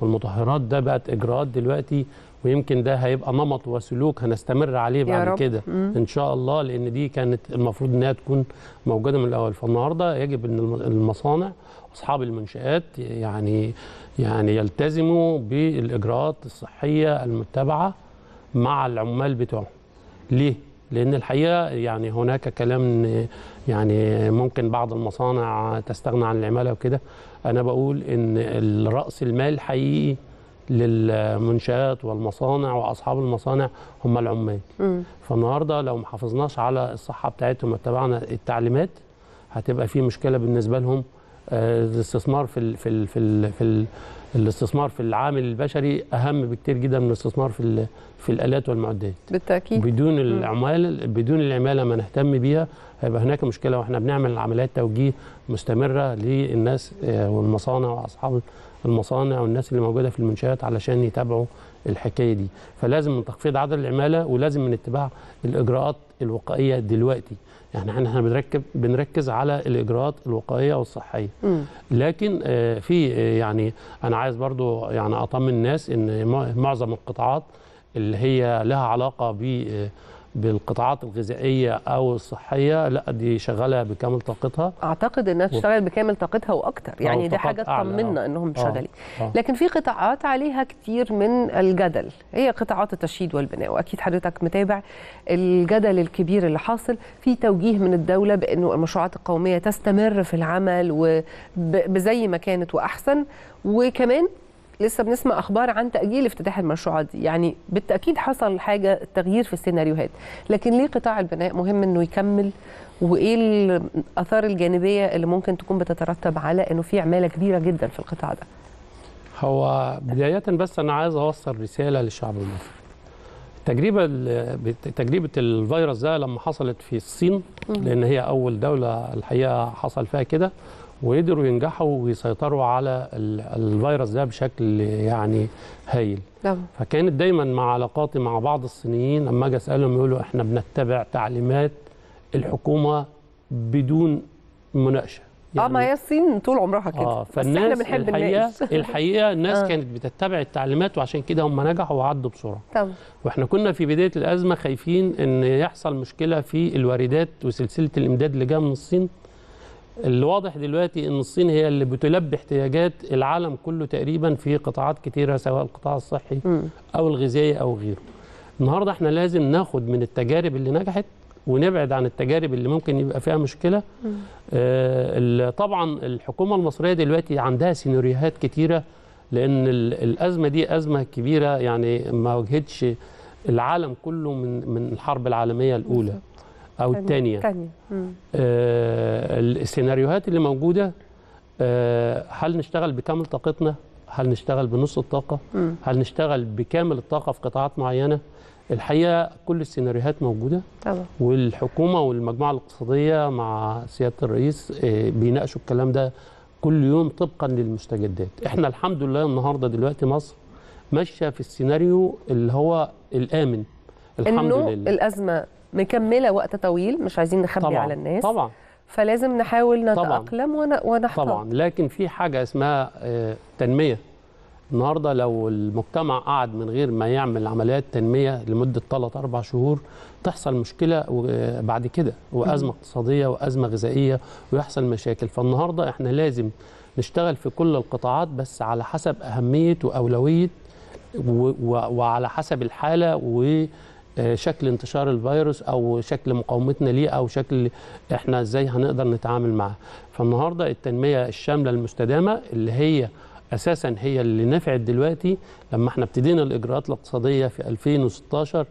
والمطهرات ده بقت إجراءات دلوقتي ويمكن ده هيبقى نمط وسلوك هنستمر عليه بعد. كده. إن شاء الله لأن دي كانت المفروض إنها تكون موجودة من الأول فالنهاردة يجب إن الم- المصانع أصحاب المنشآت يعني يعني يلتزموا بالإجراءات الصحية المتبعة مع العمال بتوعهم. ليه؟ لأن الحقيقة يعني هناك كلام يعني ممكن بعض المصانع تستغنى عن العمالة وكده. أنا بقول إن الرأس المال الحقيقي للمنشآت والمصانع وأصحاب المصانع هم العمال. فالنهاردة لو ما حافظناش على الصحة بتاعتهم واتبعنا التعليمات هتبقى في مشكلة بالنسبة لهم الاستثمار في في في في ال الاستثمار في العامل البشري أهم بكتير جدا من الاستثمار في في الآلات والمعدات. بالتأكيد. بدون العمال بدون العمالة ما نهتم بيها هيبقى هناك مشكلة وإحنا بنعمل عمليات توجيه مستمرة للناس آه، والمصانع وأصحاب المصانع والناس اللي موجودة في المنشآت علشان يتابعوا الحكاية دي. فلازم من تخفيض عدد العمالة ولازم من اتباع الإجراءات الوقائية دلوقتي. يعني إحنا بنركب بنركز على الإجراءات الوقائية والصحية مم. لكن آه، في آه، يعني أنا عايز برضو يعني أطمن الناس إن مع- معظم القطاعات اللي هي لها علاقة ب آه، بالقطاعات الغذائية أو الصحية لا دي شغالة بكامل طاقتها أعتقد إنها تشتغل بكامل طاقتها وأكتر يعني دي حاجة تطمنا آه. إنهم آه. شغالين آه. لكن في قطاعات عليها كتير من الجدل هي قطاعات التشييد والبناء وأكيد حضرتك متابع الجدل الكبير اللي حاصل في توجيه من الدولة بأنه المشروعات القومية تستمر في العمل وبزي ما كانت وأحسن وكمان لسه بنسمع أخبار عن تأجيل افتتاح المشروعات دي. يعني بالتأكيد حصل حاجة تغيير في السيناريوهات. لكن ليه قطاع البناء مهم إنه يكمل؟ وإيه الآثار الجانبية اللي ممكن تكون بتترتب على إنه في عمالة كبيرة جدا في القطاع ده؟ هو بداية بس أنا عايز أوصل رسالة للشعب المصري. بت- تجربة الفيروس ده لما حصلت في الصين لأن هي أول دولة الحقيقة حصل فيها كده وقدروا ينجحوا ويسيطروا على ال- الفيروس ده بشكل يعني هايل. نعم فكانت دايما مع علاقاتي مع بعض الصينيين لما أجي أسألهم يقولوا إحنا بنتبع تعليمات الحكومة بدون مناقشة. آه ما هي الصين طول عمرها كده. آه بس إحنا فالناس بنحب الحقيقة الناس الحقيقة الناس آه. كانت بتتبع التعليمات وعشان كده هم نجحوا وعدوا بسرعة. طبعا. وإحنا كنا في بداية الأزمة خايفين إن يحصل مشكلة في الواردات وسلسلة الإمداد اللي جاية من الصين. اللي واضح دلوقتي إن الصين هي اللي بتلبي احتياجات العالم كله تقريبا في قطاعات كتيرة سواء القطاع الصحي. أو الغذائي أو غيره. النهارده إحنا لازم ناخد من التجارب اللي نجحت ونبعد عن التجارب اللي ممكن يبقى فيها مشكلة. آه طبعا الحكومة المصرية دلوقتي عندها سيناريوهات كتيرة لأن ال- الأزمة دي أزمة كبيرة يعني ما واجهتش العالم كله من من الحرب العالمية الأولى. أو الثانية. تانية مم. آه، السيناريوهات اللي موجودة آه، هل نشتغل بكامل طاقتنا؟ هل نشتغل بنص الطاقة؟ مم. هل نشتغل بكامل الطاقة في قطاعات معينة؟ الحقيقة كل السيناريوهات موجودة. طبعا. والحكومة والمجموعة الاقتصادية مع سيادة الرئيس آه، بيناقشوا الكلام ده كل يوم طبقا للمستجدات. إحنا الحمد لله النهارده دلوقتي مصر ماشية في السيناريو اللي هو الآمن. الحمد إنه لله. الأزمة مكملة وقت طويل مش عايزين نخبي طبعا على الناس. طبعا. فلازم نحاول. نتأقلم ون- ونحتاط طبعا. لكن في حاجة اسمها آه، تنمية. النهارده لو المجتمع قعد من غير ما يعمل عمليات تنمية لمدة 3 4 شهور تحصل مشكلة و- بعد كده وأزمة اقتصادية وأزمة غذائية ويحصل مشاكل. فالنهاردة إحنا لازم نشتغل في كل القطاعات بس على حسب أهمية وأولوية و- و- وعلى حسب الحالة وشكل انتشار الفيروس أو شكل مقاومتنا ليه أو شكل إحنا إزاي هنقدر نتعامل معاه. فالنهاردة التنمية الشاملة المستدامة اللي هي أساسا هي اللي نفعت دلوقتي لما إحنا ابتدينا الإجراءات الاقتصادية في 2016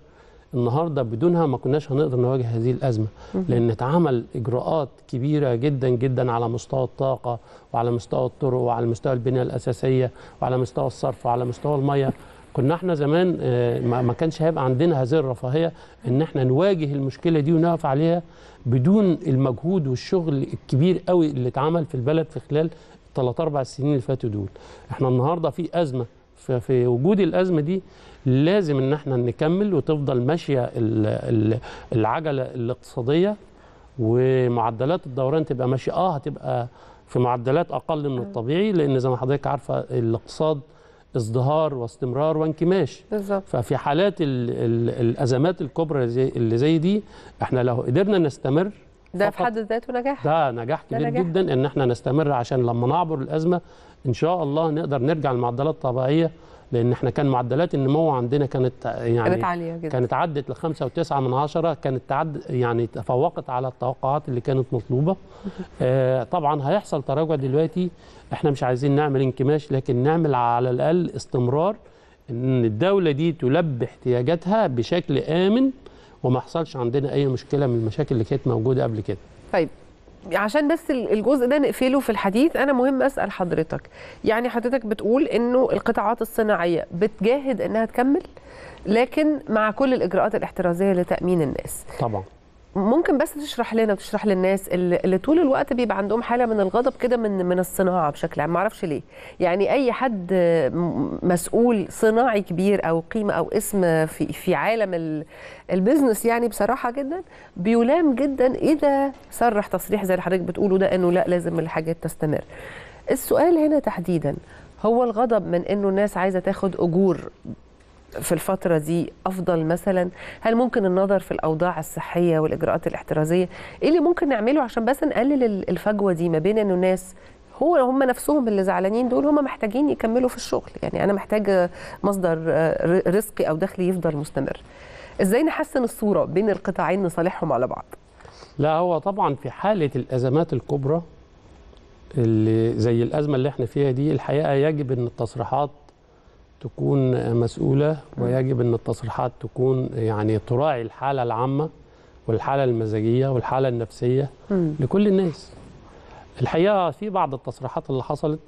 النهارده بدونها ما كناش هنقدر نواجه هذه الأزمة. لأن اتعمل إجراءات كبيرة جدا جدا على مستوى الطاقة وعلى مستوى الطرق وعلى مستوى البنية الأساسية وعلى مستوى الصرف وعلى مستوى الميه كنا إحنا زمان آه، ما كانش هيبقى عندنا هذه الرفاهية إن إحنا نواجه المشكلة دي ونقف عليها بدون المجهود والشغل الكبير قوي اللي اتعمل في البلد في خلال الثلاث أربع سنين اللي فاتوا دول. إحنا النهارده في أزمة ففي وجود الأزمة دي لازم إن إحنا نكمل وتفضل ماشية ال- ال- العجلة الاقتصادية ومعدلات الدوران تبقى ماشية. آه هتبقى في معدلات أقل من الطبيعي لأن زي ما حضرتك عارفة الاقتصاد ازدهار واستمرار وانكماش. بالظبط. ففي حالات ال ال الأزمات الكبرى زي اللي زي دي إحنا لو قدرنا نستمر ده في حد ذاته نجاح. ده نجاح ده كبير نجاح. جدا إن إحنا نستمر عشان لما نعبر الأزمة إن شاء الله نقدر نرجع للمعدلات الطبيعية لأن إحنا كان معدلات النمو عندنا كانت يعني كانت عالية جدا. كانت عدت لخمسة وتسعة من عشرة كانت تعد يعني تفوقت على التوقعات اللي كانت مطلوبة. آه طبعا هيحصل تراجع دلوقتي. إحنا مش عايزين نعمل انكماش لكن نعمل على الأقل استمرار إن الدولة دي تلبي احتياجاتها بشكل آمن وما يحصلش عندنا أي مشكلة من المشاكل اللي كانت موجودة قبل كده. طيب عشان بس الجزء ده نقفله في الحديث أنا مهم أسأل حضرتك. يعني حضرتك بتقول إنه القطاعات الصناعية بتجاهد إنها تكمل لكن مع كل الإجراءات الاحترازية لتأمين الناس. طبعا. ممكن بس تشرح لنا وتشرح للناس اللي, اللي طول الوقت بيبقى عندهم حالة من الغضب كده من من الصناعة بشكل عام. ما أعرفش ليه. يعني أي حد مسؤول صناعي كبير أو قيمة أو اسم في في عالم ال- البيزنس يعني بصراحة جدا بيلام جدا اذا صرح تصريح زي اللي حضرتك بتقوله ده إنه لأ لازم الحاجات تستمر. السؤال هنا تحديدا هو الغضب من إنه الناس عايزة تاخد أجور في الفترة دي أفضل مثلا؟ هل ممكن النظر في الأوضاع الصحية والإجراءات الاحترازية؟ إيه اللي ممكن نعمله عشان بس نقلل ال- الفجوة دي ما بين إنه الناس هو هم نفسهم اللي زعلانين دول هم محتاجين يكملوا في الشغل؟ يعني أنا محتاج مصدر آه، رزقي أو دخلي يفضل مستمر. إزاي نحسن الصورة بين القطاعين نصالحهم على بعض؟ لا هو طبعا في حالة الأزمات الكبرى اللي زي الأزمة اللي إحنا فيها دي الحقيقة يجب أن التصريحات تكون مسؤولة ويجب أن التصريحات تكون يعني تراعي الحالة العامة والحالة المزاجية والحالة النفسية لكل الناس. الحقيقة في بعض التصريحات اللي حصلت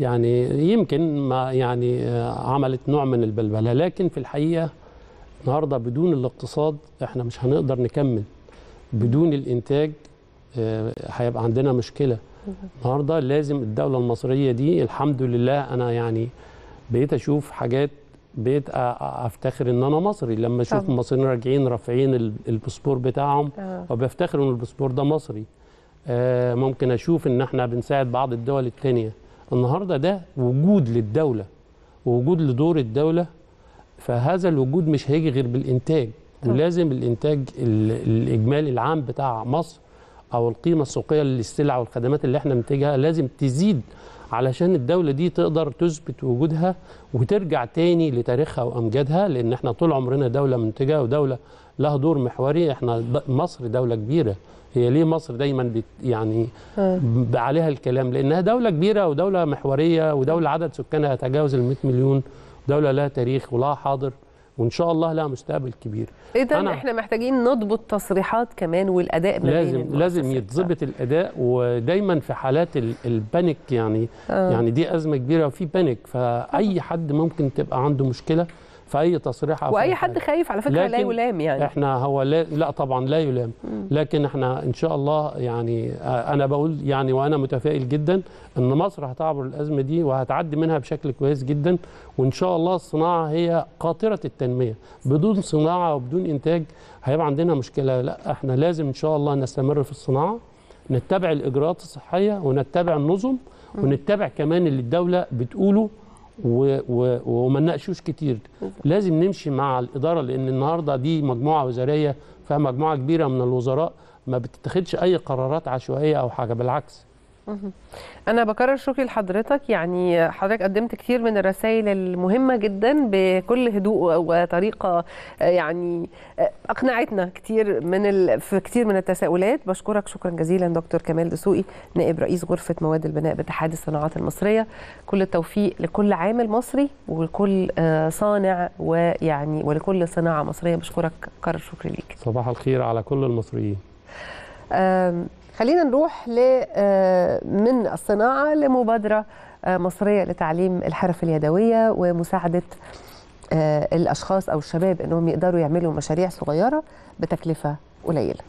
يعني يمكن ما يعني آه، عملت نوع من البلبلة لكن في الحقيقة النهاردة بدون الاقتصاد إحنا مش هنقدر نكمل. بدون الإنتاج آه، هيبقى عندنا مشكلة. النهارده لازم الدولة المصرية دي الحمد لله أنا يعني بقيت أشوف حاجات بقيت أفتخر إن أنا مصري لما طبعا. المصريين راجعين رافعين ال- الباسبور بتاعهم آه. وبفتخر إن الباسبور ده مصري آه، ممكن أشوف إن إحنا بنساعد بعض الدول التانية النهارده ده وجود للدولة ووجود لدور الدولة فهذا الوجود مش هيجي غير بالإنتاج طبعا. ولازم الإنتاج ال- الإجمالي العام بتاع مصر أو القيمة السوقية للسلع والخدمات اللي إحنا بننتجها لازم تزيد علشان الدولة دي تقدر تثبت وجودها وترجع تاني لتاريخها وأمجادها لأن إحنا طول عمرنا دولة منتجة ودولة لها دور محوري. إحنا مصر دولة كبيرة. هي ليه مصر دايما بت يعني ب- عليها الكلام؟ لأنها دولة كبيرة ودولة محورية ودولة عدد سكانها يتجاوز ال 100 مليون دولة لها تاريخ ولها حاضر. وإن شاء الله لها مستقبل كبير إذا أنا- إحنا محتاجين نضبط تصريحات كمان والأداء ما بين لازم المؤسسات. لازم يتظبط الأداء ودايما في حالات ال- ال panic يعني آه. يعني دي أزمة كبيرة وفي panic فأي حد ممكن تبقى عنده مشكلة في أي تصريح وأي أي حد. خايف على فكرة لا يلام يعني. إحنا هو لا, لا طبعا لا يلام. لكن إحنا إن شاء الله يعني آه، أنا بقول يعني وأنا متفائل جدا إن مصر هتعبر الأزمة دي وهتعدي منها بشكل كويس جدا. وإن شاء الله الصناعة هي قاطرة التنمية. بدون صناعة وبدون إنتاج هيبقى عندنا مشكلة. لا إحنا لازم إن شاء الله نستمر في الصناعة نتبع الإجراءات الصحية ونتبع النظم ونتبع كمان اللي الدولة بتقوله وما نناقشوش كتير. لازم نمشي مع الإدارة لأن النهارده دي مجموعة وزارية فيها مجموعه كبيرة من الوزراء ما بتتخذش أي قرارات عشوائية أو حاجة بالعكس. أنا بكرر شكري لحضرتك. يعني حضرتك قدمت كتير من الرسائل المهمة جدا بكل هدوء وطريقة آه، يعني آه، أقنعتنا كتير من ال... في كتير من التساؤلات. بشكرك. شكرا جزيلا دكتور كمال دسوقي نائب رئيس غرفة مواد البناء باتحاد الصناعات المصرية. كل التوفيق لكل عامل مصري ولكل آه، صانع ويعني ولكل صناعة مصرية. بشكرك. كرر شكري ليك. صباح الخير على كل المصريين. خلينا نروح آه، من الصناعة لمبادرة آه، مصرية لتعليم الحرف اليدوية ومساعدة آه، الأشخاص أو الشباب أنهم يقدروا يعملوا مشاريع صغيرة بتكلفة قليلة.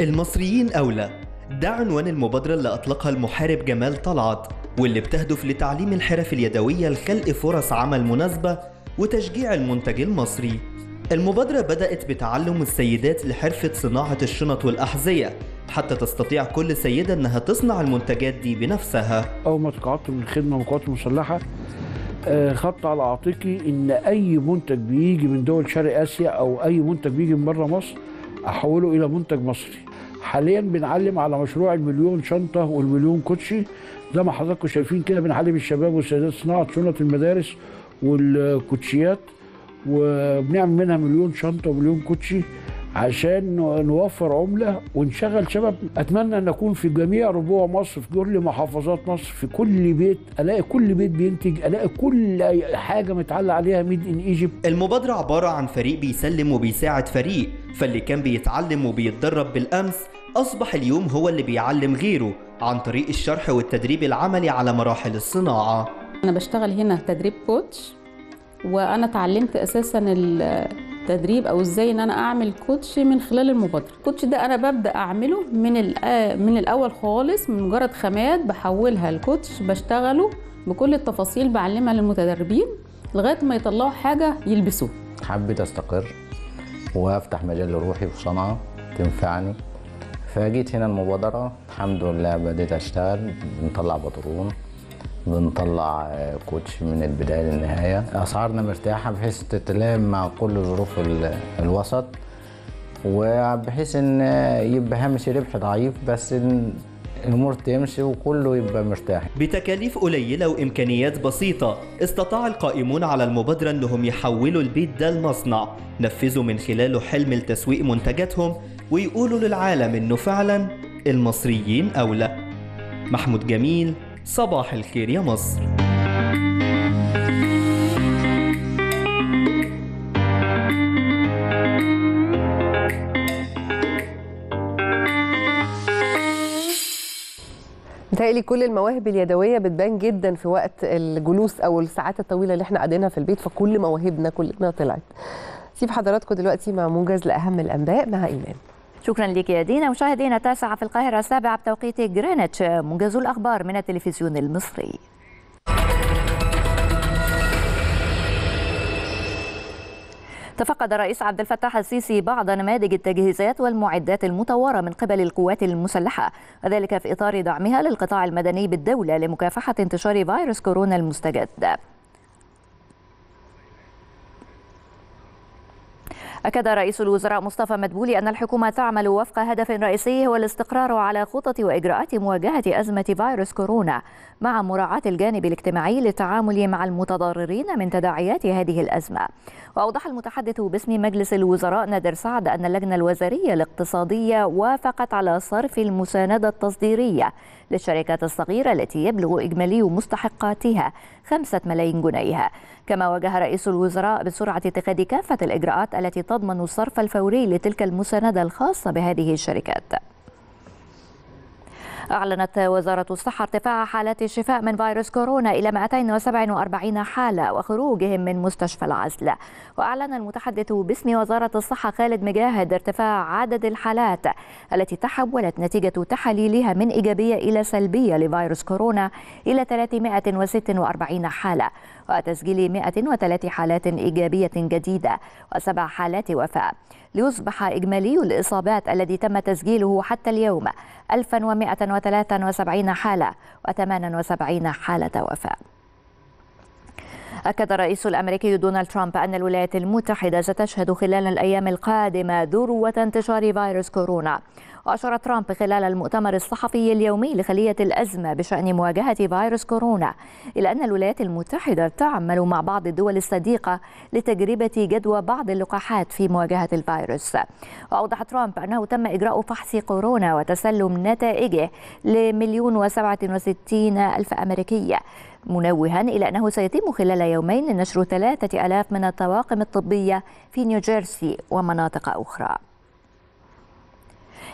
المصريين أولى. ده عنوان المبادرة اللي أطلقها المحارب جمال طلعت. واللي بتهدف لتعليم الحرف اليدوية لخلق فرص عمل مناسبة وتشجيع المنتج المصري. المبادرة بدأت بتعلم السيدات لحرفة صناعة الشنط والأحذية حتى تستطيع كل سيدة أنها تصنع المنتجات دي بنفسها. أول ما تقاعدت من الخدمة والقوات المسلحة آه، خدت على عاتقي إن أي منتج بيجي من دول شرق آسيا أو أي منتج بيجي من بره مصر أحوله إلى منتج مصري. حاليا بنعلم على مشروع المليون شنطة والمليون كوتشي زي ما حضراتكم شايفين كده بنعلم الشباب والسيدات صناعة شنط المدارس والكوتشيات وبنعمل منها مليون شنطة ومليون كوتشي عشان نوفر عملة ونشغل شباب. أتمنى أن أكون في جميع ربوع مصر في كل محافظات مصر في كل بيت ألاقي كل بيت بينتج ألاقي كل حاجة متعلق عليها ميد إن إيجيبت. المبادرة عبارة عن فريق بيسلم وبيساعد فريق فاللي كان بيتعلم وبيتدرب بالأمس أصبح اليوم هو اللي بيعلم غيره. عن طريق الشرح والتدريب العملي على مراحل الصناعة. أنا بشتغل هنا تدريب كوتش وأنا اتعلمت أساسا التدريب أو إزاي إن أنا أعمل كوتش من خلال المبادرة. الكوتش ده أنا ببدأ أعمله من الأ- من الأول خالص من مجرد خامات بحولها لكوتش بشتغله بكل التفاصيل بعلمها للمتدربين لغاية ما يطلعوا حاجة يلبسوها. حبيت أستقر وأفتح مجال لروحي في صنعاء تنفعني. فجيت هنا المبادرة. الحمد لله بديت أشتغل. بنطلع بطرون. بنطلع آه، كوتش من البداية للنهاية. أسعارنا مرتاحة بحيث تتلائم مع كل ظروف ال- الوسط. وبحيث إن يبقى هامش ربح ضعيف بس إن الأمور تمشي وكله يبقى مرتاح. بتكاليف قليلة وإمكانيات بسيطة. استطاع القائمون على المبادرة أنهم يحولوا البيت ده لمصنع. نفذوا من خلاله حلم لتسويق منتجاتهم. ويقولوا للعالم أنه فعلا المصريين أولى محمود جميل صباح الخير يا مصر. متهيألي كل المواهب اليدوية بتبان جدا في وقت الجلوس أو الساعات الطويلة اللي إحنا قاعدينها في البيت فكل مواهبنا كلنا طلعت. سيب حضراتكم دلوقتي مع موجز لأهم الأنباء مع إيمان. شكرا لك يا دينا. مشاهدينا التاسعة في القاهرة السابعة بتوقيت جرينتش موجز الأخبار من التلفزيون المصري. تفقد الرئيس عبد الفتاح السيسي بعض نماذج التجهيزات والمعدات المطورة من قبل القوات المسلحة وذلك في إطار دعمها للقطاع المدني بالدولة لمكافحة انتشار فيروس كورونا المستجد. أكد رئيس الوزراء مصطفى مدبولي أن الحكومة تعمل وفق هدف رئيسي هو الاستقرار على خطط وإجراءات مواجهة أزمة فيروس كورونا مع مراعاة الجانب الاجتماعي للتعامل مع المتضررين من تداعيات هذه الأزمة. وأوضح المتحدث باسم مجلس الوزراء نادر سعد أن اللجنة الوزارية الاقتصادية وافقت على صرف المساندة التصديرية للشركات الصغيرة التي يبلغ إجمالي مستحقاتها خمسة ملايين جنيه كما وجه رئيس الوزراء بسرعة اتخاذ كافة الإجراءات التي تضمن الصرف الفوري لتلك المساندة الخاصة بهذه الشركات. أعلنت وزارة الصحة ارتفاع حالات الشفاء من فيروس كورونا إلى 247 حالة وخروجهم من مستشفى العزل. وأعلن المتحدث باسم وزارة الصحة خالد مجاهد ارتفاع عدد الحالات التي تحولت نتيجة تحاليلها من إيجابية إلى سلبية لفيروس كورونا إلى 346 حالة. وتسجيل 103 حالات إيجابية جديدة وسبع حالات وفاة. ليصبح إجمالي الإصابات الذي تم تسجيله حتى اليوم 1173 حالة و78 حالة وفاة. أكد الرئيس الأمريكي دونالد ترامب أن الولايات المتحدة ستشهد خلال الأيام القادمة ذروة انتشار فيروس كورونا. وأشار ترامب خلال المؤتمر الصحفي اليومي لخلية الأزمة بشأن مواجهة فيروس كورونا إلى أن الولايات المتحدة تعمل مع بعض الدول الصديقة لتجربة جدوى بعض اللقاحات في مواجهة الفيروس. وأوضح ترامب أنه تم إجراء فحص كورونا وتسلم نتائجه لمليون وسبعة وستين ألف أمريكي منوها إلى أنه سيتم خلال يومين نشر ثلاثة ألاف من الطواقم الطبية في نيوجيرسي ومناطق أخرى.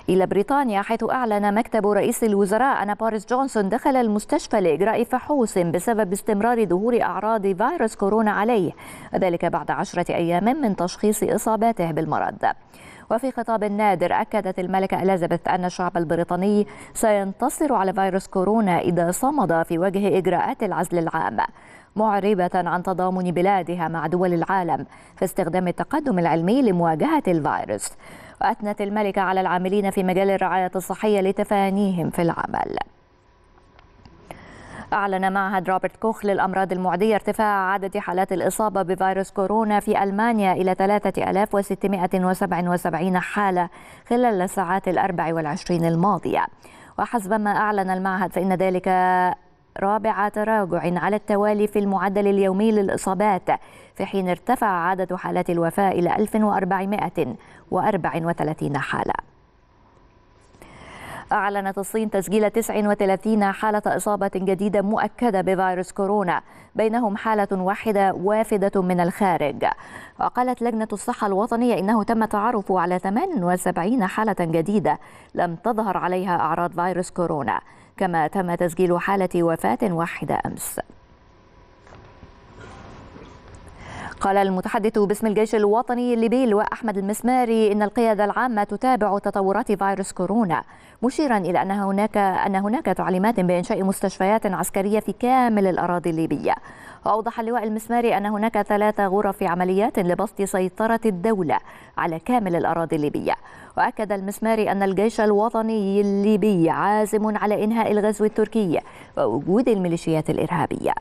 إلى بريطانيا حيث أعلن مكتب رئيس الوزراء أن بوريس جونسون دخل المستشفى لإجراء فحوص بسبب استمرار ظهور أعراض فيروس كورونا عليه ذلك بعد عشرة أيام من تشخيص إصابته بالمرض. وفي خطاب نادر أكدت الملكة إليزابيث أن الشعب البريطاني سينتصر على فيروس كورونا إذا صمد في وجه إجراءات العزل العام معربة عن تضامن بلادها مع دول العالم في استخدام التقدم العلمي لمواجهة الفيروس. وأثنت الملكة على العاملين في مجال الرعاية الصحية لتفانيهم في العمل. أعلن معهد روبرت كوخ للأمراض المعدية ارتفاع عدد حالات الإصابة بفيروس كورونا في ألمانيا إلى 3677 حالة خلال الساعات الأربع والعشرين الماضية. وحسب ما أعلن المعهد فإن ذلك رابع تراجع على التوالي في المعدل اليومي للإصابات في حين ارتفع عدد حالات الوفاة إلى 1434 حالة. أعلنت الصين تسجيل 39 حالة إصابة جديدة مؤكدة بفيروس كورونا بينهم حالة واحدة وافدة من الخارج. وقالت لجنة الصحة الوطنية إنه تم التعرف على 78 حالة جديدة لم تظهر عليها أعراض فيروس كورونا كما تم تسجيل حالة وفاة واحدة أمس. قال المتحدث باسم الجيش الوطني الليبي اللواء أحمد المسماري إن القيادة العامة تتابع تطورات فيروس كورونا مشيرا إلى أن هناك أن هناك تعليمات بإنشاء مستشفيات عسكرية في كامل الأراضي الليبية. واوضح اللواء المسماري أن هناك ثلاث غرف عمليات لبسط سيطرة الدولة على كامل الأراضي الليبية. وأكد المسماري أن الجيش الوطني الليبي عازم على إنهاء الغزو التركي ووجود الميليشيات الإرهابية.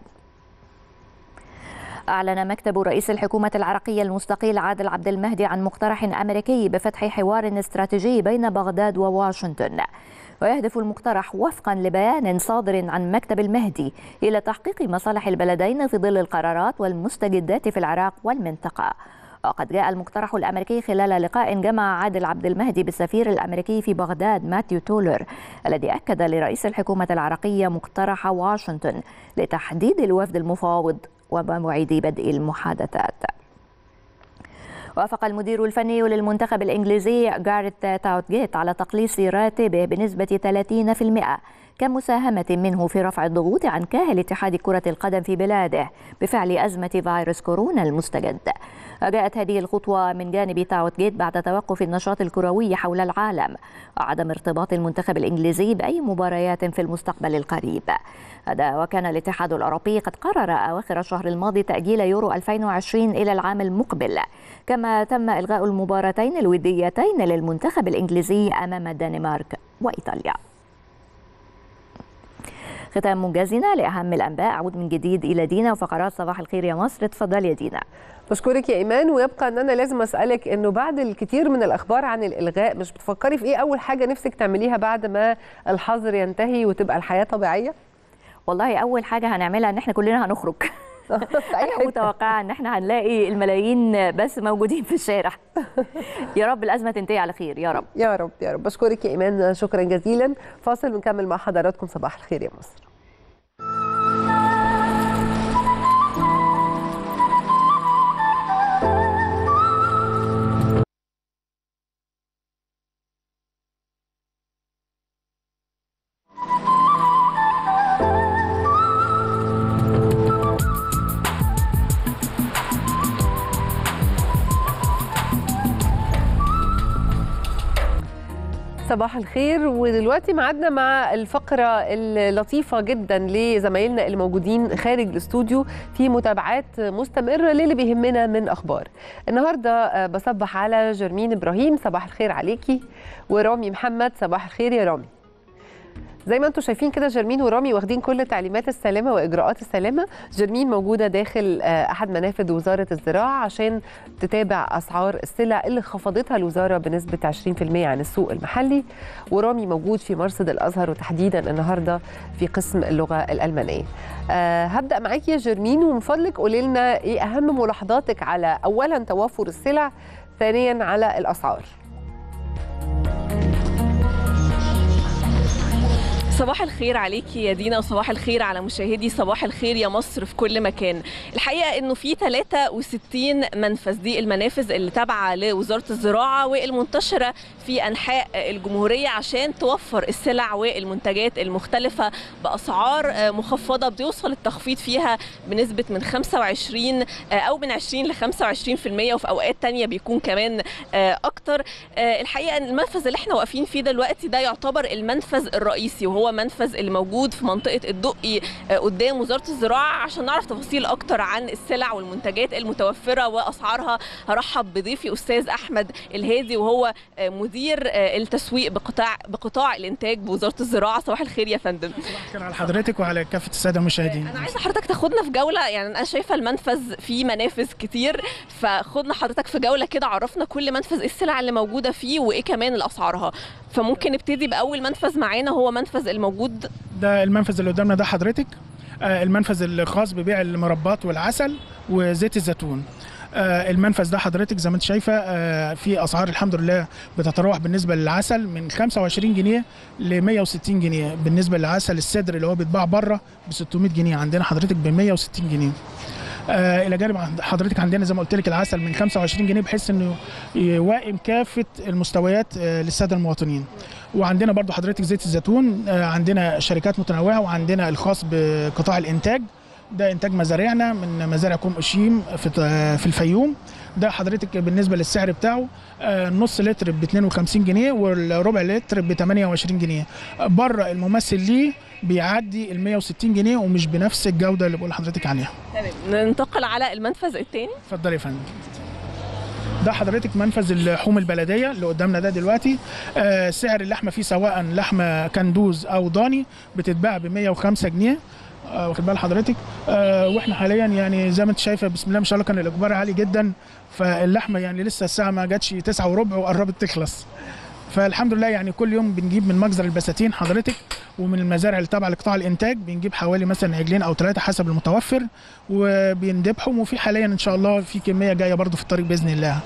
أعلن مكتب رئيس الحكومة العراقية المستقيل عادل عبد المهدي عن مقترح أمريكي بفتح حوار استراتيجي بين بغداد وواشنطن. ويهدف المقترح وفقا لبيان صادر عن مكتب المهدي إلى تحقيق مصالح البلدين في ظل القرارات والمستجدات في العراق والمنطقة. وقد جاء المقترح الأمريكي خلال لقاء جمع عادل عبد المهدي بالسفير الأمريكي في بغداد ماتيو تولر الذي أكد لرئيس الحكومة العراقيه مقترح واشنطن لتحديد الوفد المفاوض. وموعد بدء المحادثات. وافق المدير الفني للمنتخب الإنجليزي جاريث تاوتجيت على تقليص راتبه بنسبة 30% كمساهمة منه في رفع الضغوط عن كاهل اتحاد كرة القدم في بلاده بفعل أزمة فيروس كورونا المستجد. جاءت هذه الخطوة من جانب تاوتجيت بعد توقف النشاط الكروي حول العالم. وعدم ارتباط المنتخب الإنجليزي بأي مباريات في المستقبل القريب. هذا وكان الاتحاد الأوروبي قد قرر أواخر الشهر الماضي تأجيل يورو 2020 إلى العام المقبل. كما تم إلغاء المباراتين الوديتين للمنتخب الإنجليزي أمام الدنمارك وإيطاليا. ختام موجزنا لأهم الأنباء. أعود من جديد إلى دينا وفقرات صباح الخير يا مصر اتفضل يا دينا. بشكرك يا إيمان. ويبقى إن أنا لازم أسألك إنه بعد الكثير من الأخبار عن الإلغاء مش بتفكري في إيه أول حاجة نفسك تعمليها بعد ما الحظر ينتهي وتبقى الحياة طبيعية؟ والله أول حاجة هنعملها إن إحنا كلنا هنخرج. أنا متوقعة إن إحنا هنلاقي الملايين بس موجودين في الشارع. يا رب الأزمة تنتهي على خير يا رب. يا رب يا رب. بشكرك يا إيمان. شكرا جزيلا. فاصل ونكمل مع حضراتكم. صباح الخير يا مصر. صباح الخير. ودلوقتي معادنا مع الفقرة اللطيفة جدا لزمايلنا اللي موجودين خارج الاستوديو في متابعات مستمرة للي بيهمنا من أخبار. النهاردة بصبح على جرمين إبراهيم صباح الخير عليكي. ورامي محمد صباح الخير يا رامي زي ما أنتم شايفين كده جرمين ورامي واخدين كل تعليمات السلامة وإجراءات السلامة. جرمين موجودة داخل أحد منافذ وزارة الزراعة عشان تتابع أسعار السلع اللي خفضتها الوزارة بنسبة 20% عن السوق المحلي. ورامي موجود في مرصد الأزهر وتحديدا النهارده في قسم اللغة الألمانية. أه هبدأ معاكي يا جرمين ومن فضلك قولي لنا إيه أهم ملاحظاتك على اولا توافر السلع ثانيا على الأسعار. صباح الخير عليكي يا دينا وصباح الخير على مشاهدي. صباح الخير يا مصر في كل مكان. الحقيقة إنه في 63 منفذ دي المنافذ اللي تابعة لوزارة الزراعة والمنتشرة في أنحاء الجمهورية عشان توفر السلع والمنتجات المختلفة بأسعار مخفضة بيوصل التخفيض فيها بنسبة من 25 أو من 20 ل 25% وفي أوقات تانية بيكون كمان أكتر. الحقيقة المنفذ اللي إحنا واقفين فيه دلوقتي ده يعتبر المنفذ الرئيسي وهو منفذ اللي موجود في منطقة الدقي قدام وزارة الزراعة عشان نعرف تفاصيل أكتر عن السلع والمنتجات المتوفرة وأسعارها. هرحب بضيفي أستاذ أحمد الهادي وهو مدير التسويق بقطاع بقطاع الإنتاج بوزارة الزراعة. صباح الخير يا فندم. شكرا على حضرتك وعلى كافة السادة المشاهدين. أنا عايزة حضرتك تاخدنا في جولة. يعني أنا شايفة المنفذ فيه منافذ كتير فخدنا حضرتك في جولة كده عرفنا كل منفذ إيه السلع اللي موجودة فيه وإيه كمان الأسعارها. فممكن نبتدي بأول منفذ معانا هو منفذ الموجود؟ ده المنفذ اللي قدامنا ده حضرتك. آه المنفذ الخاص ببيع المربات والعسل وزيت الزيتون. آه المنفذ ده حضرتك زي ما انت شايفة آه في أسعار الحمد لله بتتراوح بالنسبة للعسل من 25 جنيه ل 160 جنيه. بالنسبة للعسل السدر اللي هو بيتباع بره ب 600 جنيه. عندنا حضرتك ب 160 جنيه. إلى جانب حضرتك عندنا زي ما قلت لك العسل من 25 جنيه بحيث إنه يوائم كافة المستويات آه للساده المواطنين. وعندنا برضو حضرتك زيت الزيتون آه عندنا شركات متنوعة وعندنا الخاص بقطاع الإنتاج. ده إنتاج مزارعنا من مزارع كوم أشيم في في الفيوم. ده حضرتك بالنسبة للسعر بتاعه نص لتر ب 52 جنيه والربع لتر ب 28 جنيه. بره الممثل ليه بيعدي ال 160 جنيه ومش بنفس الجودة اللي بقول لحضرتك عليها. تمام. ننتقل على المنفذ الثاني اتفضلي يا فندم. ده حضرتك منفذ اللحوم البلدية اللي قدامنا ده دلوقتي. آه سعر اللحمة فيه سواء لحمة كندوز أو ضاني بتتباع ب 105 جنيه. آه واخد بال حضرتك؟ آه وإحنا حاليا يعني زي ما انت شايفة بسم الله ما شاء الله كان الإجبار عالي جدا. فاللحمة يعني لسه الساعة ما جاتش 9 وربع وقربت تخلص. فالحمد لله يعني كل يوم بنجيب من مجزر البساتين حضرتك ومن المزارع اللي تابعه لقطاع الإنتاج بنجيب حوالي مثلا عجلين أو ثلاثة حسب المتوفر وبندبحهم وفي حاليا إن شاء الله في كمية جاية برضو في الطريق بإذن الله.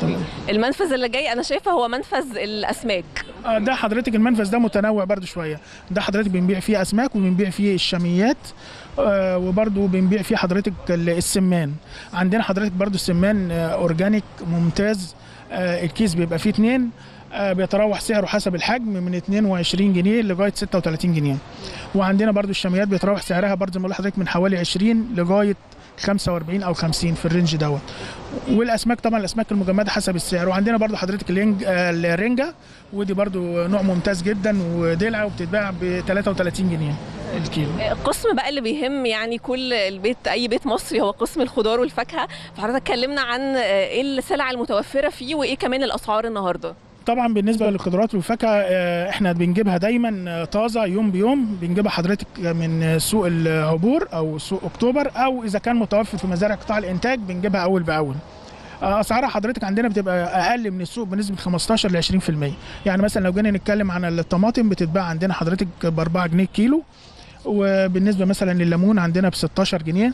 تمام المنفذ اللي جاي أنا شايفه هو منفذ الأسماك. آه ده حضرتك المنفذ ده متنوع برضو شوية. ده حضرتك بنبيع فيه أسماك وبنبيع فيه الشاميات. آه وبرضو بنبيع فيه حضرتك السمان. عندنا حضرتك برضو السمان آه أورجانيك ممتاز. آه الكيس بيبقى فيه اتنين. بيتراوح سعره حسب الحجم من 22 جنيه لغاية 36 جنيه. وعندنا برضو الشاميات بيتراوح سعرها برضو زي ما حضرتك من حوالي 20 لغاية 45 أو 50 في ال range دوت. والأسماك طبعا الأسماك المجمدة حسب السعر. وعندنا برضو حضرتك الينج الرنجه ودي برضو نوع ممتاز جدا ودلعه وبتتباع ب 33 جنيه الكيلو. القسم بقى اللي بيهم يعني كل البيت أي بيت مصري هو قسم الخضار والفاكهة. فحضرتك اتكلمنا عن إيه السلع المتوفرة فيه وإيه كمان الأسعار النهارده؟ طبعا بالنسبة للخضروات والفاكهه إحنا بنجيبها دايما طازة يوم بيوم. بنجيبها حضرتك من سوق العبور أو سوق أكتوبر أو إذا كان متوفر في مزارع قطاع الإنتاج بنجيبها أول بأول. أسعارها حضرتك عندنا بتبقى أقل من السوق بنسبة 15 ل 20% يعني مثلا لو جينا نتكلم عن الطماطم بتتباع عندنا حضرتك ب 4 جنيه كيلو وبالنسبة مثلا لليمون عندنا ب 16 جنيه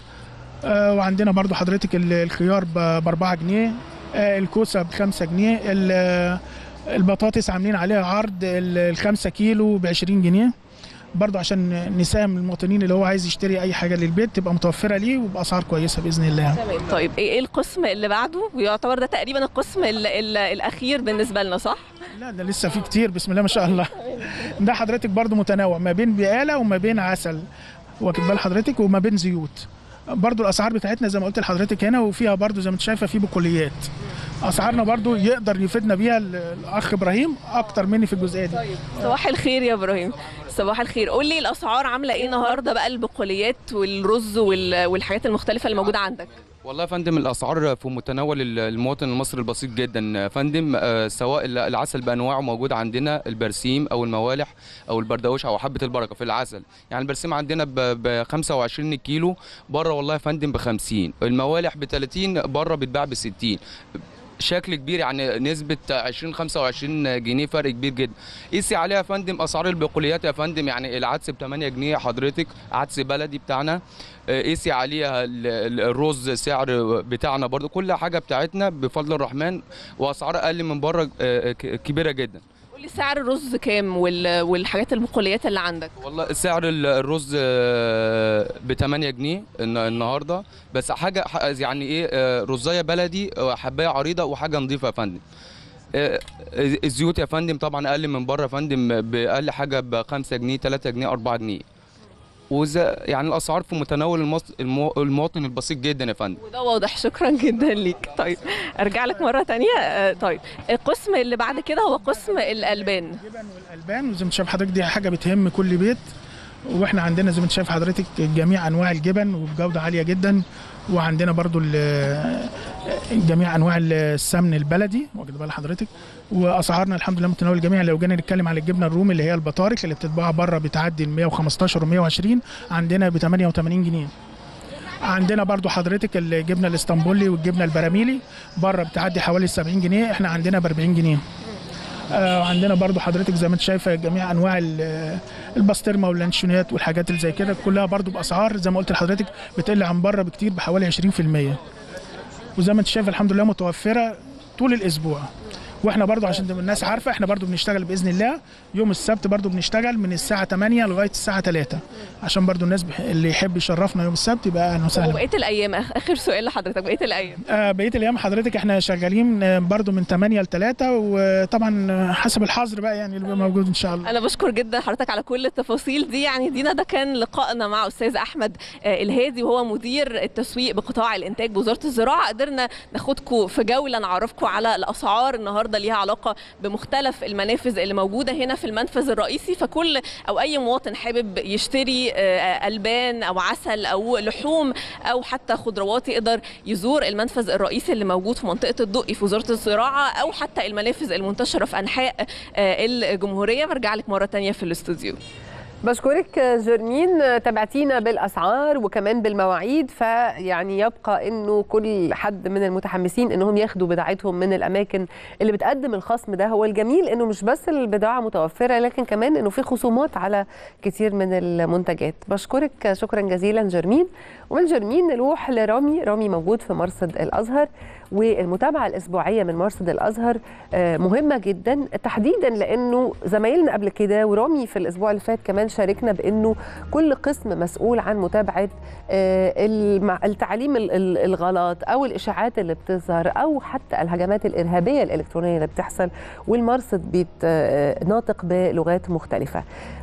وعندنا برضو حضرتك الخيار ب 4 جنيه. الكوسة ب 5 جنيه البطاطس عاملين عليها عرض الخمسة كيلو ب 20 جنيه. برضه عشان نساهم المواطنين اللي هو عايز يشتري أي حاجة للبيت تبقى متوفرة ليه وبأسعار كويسة بإذن الله. تمام. طيب إيه القسم اللي بعده؟ ويعتبر ده تقريبا القسم ال ال الأخير بالنسبة لنا صح؟ لا ده لسه في كتير. بسم الله ما شاء الله. ده حضرتك برضه متنوع ما بين بقالة وما بين عسل. واخد بال حضرتك؟ وما بين زيوت. برضو الأسعار بتاعتنا زي ما قلت لحضرتك هنا وفيها برضو زي ما انت شايفة في بقوليات أسعارنا برضو يقدر يفيدنا بيها الأخ إبراهيم أكتر مني في الجزئية دي. طيب صباح الخير يا إبراهيم. صباح الخير. قول لي الأسعار عاملة إيه النهارده بقى البقوليات والرز والحاجات المختلفة اللي موجودة عندك؟ والله يا فندم الأسعار في متناول المواطن المصري البسيط جدا. يا فندم آه سواء العسل بأنواعه موجود عندنا البرسيم أو الموالح أو البردوش أو حبة البركة في العسل. يعني البرسيم عندنا ب 25 كيلو بره والله يا فندم ب 50 الموالح ب 30 بره بتباع ب 60 شكل كبير يعني نسبة 20 25 جنيه فرق كبير جدا. قيسي عليها يا فندم أسعار البقوليات يا فندم يعني العدس ب 8 جنيه حضرتك عدس بلدي بتاعنا قيسي عليها الرز سعر بتاعنا برضو كل حاجة بتاعتنا بفضل الرحمن وأسعار أقل من بره كبيرة جدا. قولي سعر الرز كام وال- والحاجات البقوليات اللي عندك. والله سعر ال- الرز ب 8 جنيه الن- النهارده. بس حاجة يعني إيه آه، رزايه بلدي آه، حباية عريضة وحاجة نظيفة يا فندم. آه، الزيوت يا فندم طبعا أقل من بره يا فندم بأقل حاجة ب 5 جنيه 3 جنيه 4 جنيه. وزي يعني الأسعار في متناول المص- المو- المواطن البسيط جدا يا فندم. وده واضح. شكرا جدا ليك. طيب أرجع لك مرة تانية. آه، طيب القسم اللي بعد كده هو قسم الألبان. الألبان وزي ما انت شايف حضرتك دي حاجة بتهم كل بيت وإحنا عندنا زي ما انت شايف حضرتك جميع أنواع الجبن وبجودة عالية جدا. وعندنا برضو جميع أنواع السمن البلدي واخد بال حضرتك؟ وأسعارنا الحمد لله متناول الجميع لو جينا نتكلم على الجبنة الرومي اللي هي البطارخ اللي بتتباع بره بتعدي ال 115 و 120 عندنا ب 88 جنيه. عندنا برضو حضرتك الجبنة الإسطنبولي والجبنة البراميلي بره بتعدي حوالي 70 جنيه إحنا عندنا ب 40 جنيه. وعندنا برضو حضرتك زي ما انت شايفة جميع أنواع ال- البسطرمة واللانشونات والحاجات اللي زي كده كلها برضو بأسعار زي ما قلت لحضرتك بتقل عن بره بكتير بحوالي 20% وزي ما انت شايف الحمد لله متوفرة طول الأسبوع. وإحنا برضو عشان الناس عارفة إحنا برضو بنشتغل بإذن الله. يوم السبت برضو بنشتغل من الساعة 8 لغاية الساعة 3 عشان برضو الناس بح- اللي يحب يشرفنا يوم السبت يبقى أهلا وسهلا. وبقية الأيام آخر سؤال لحضرتك بقية الأيام. آه، بقية الأيام حضرتك إحنا شغالين آه، برضو من 8 ل 3 وطبعا آه، حسب الحظر بقى يعني اللي بيبقى موجود إن شاء الله. أنا بشكر جدا حضرتك على كل التفاصيل دي. يعني دينا ده كان لقائنا مع أستاذ أحمد آه، الهادي وهو مدير التسويق بقطاع الإنتاج بوزارة الزراعة. قدرنا ناخدكم في جولة نعرفكم على الأسعار النهارده ليها علاقة بمختلف المنافذ اللي موجودة هنا في المنفذ الرئيسي فكل أو أي مواطن حابب يشتري آه، ألبان أو عسل أو لحوم أو حتى خضروات يقدر يزور المنفذ الرئيسي اللي موجود في منطقة الدقي في وزارة الزراعة أو حتى المنافذ المنتشرة في أنحاء آه، الجمهورية. برجع لك مرة تانية في الاستوديو. بشكرك جرمين تابعتينا بالأسعار وكمان بالمواعيد فيعني يبقى إنه كل حد من المتحمسين إنهم ياخدوا بضاعتهم من الأماكن اللي بتقدم الخصم ده. هو الجميل إنه مش بس البضاعة متوفرة لكن كمان إنه في خصومات على كتير من المنتجات. بشكرك شكرا جزيلا جرمين ومن جرمين نروح لرامي. رامي موجود في مرصد الأزهر. والمتابعة الأسبوعية من مرصد الأزهر آه، مهمة جدا تحديدا لأنه زمايلنا قبل كده ورامي في الأسبوع اللي فات كمان شاركنا بأنه كل قسم مسؤول عن متابعة آه، التعليم ال- ال- الغلط أو الإشاعات اللي بتظهر أو حتى الهجمات الإرهابية الإلكترونية اللي بتحصل والمرصد آه، ناطق بلغات مختلفة.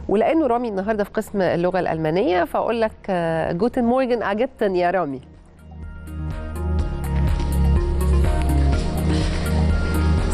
ولأنه رامي النهارده في قسم اللغة الألمانية فأقول لك جوتن مورجن اجبتن يا رامي.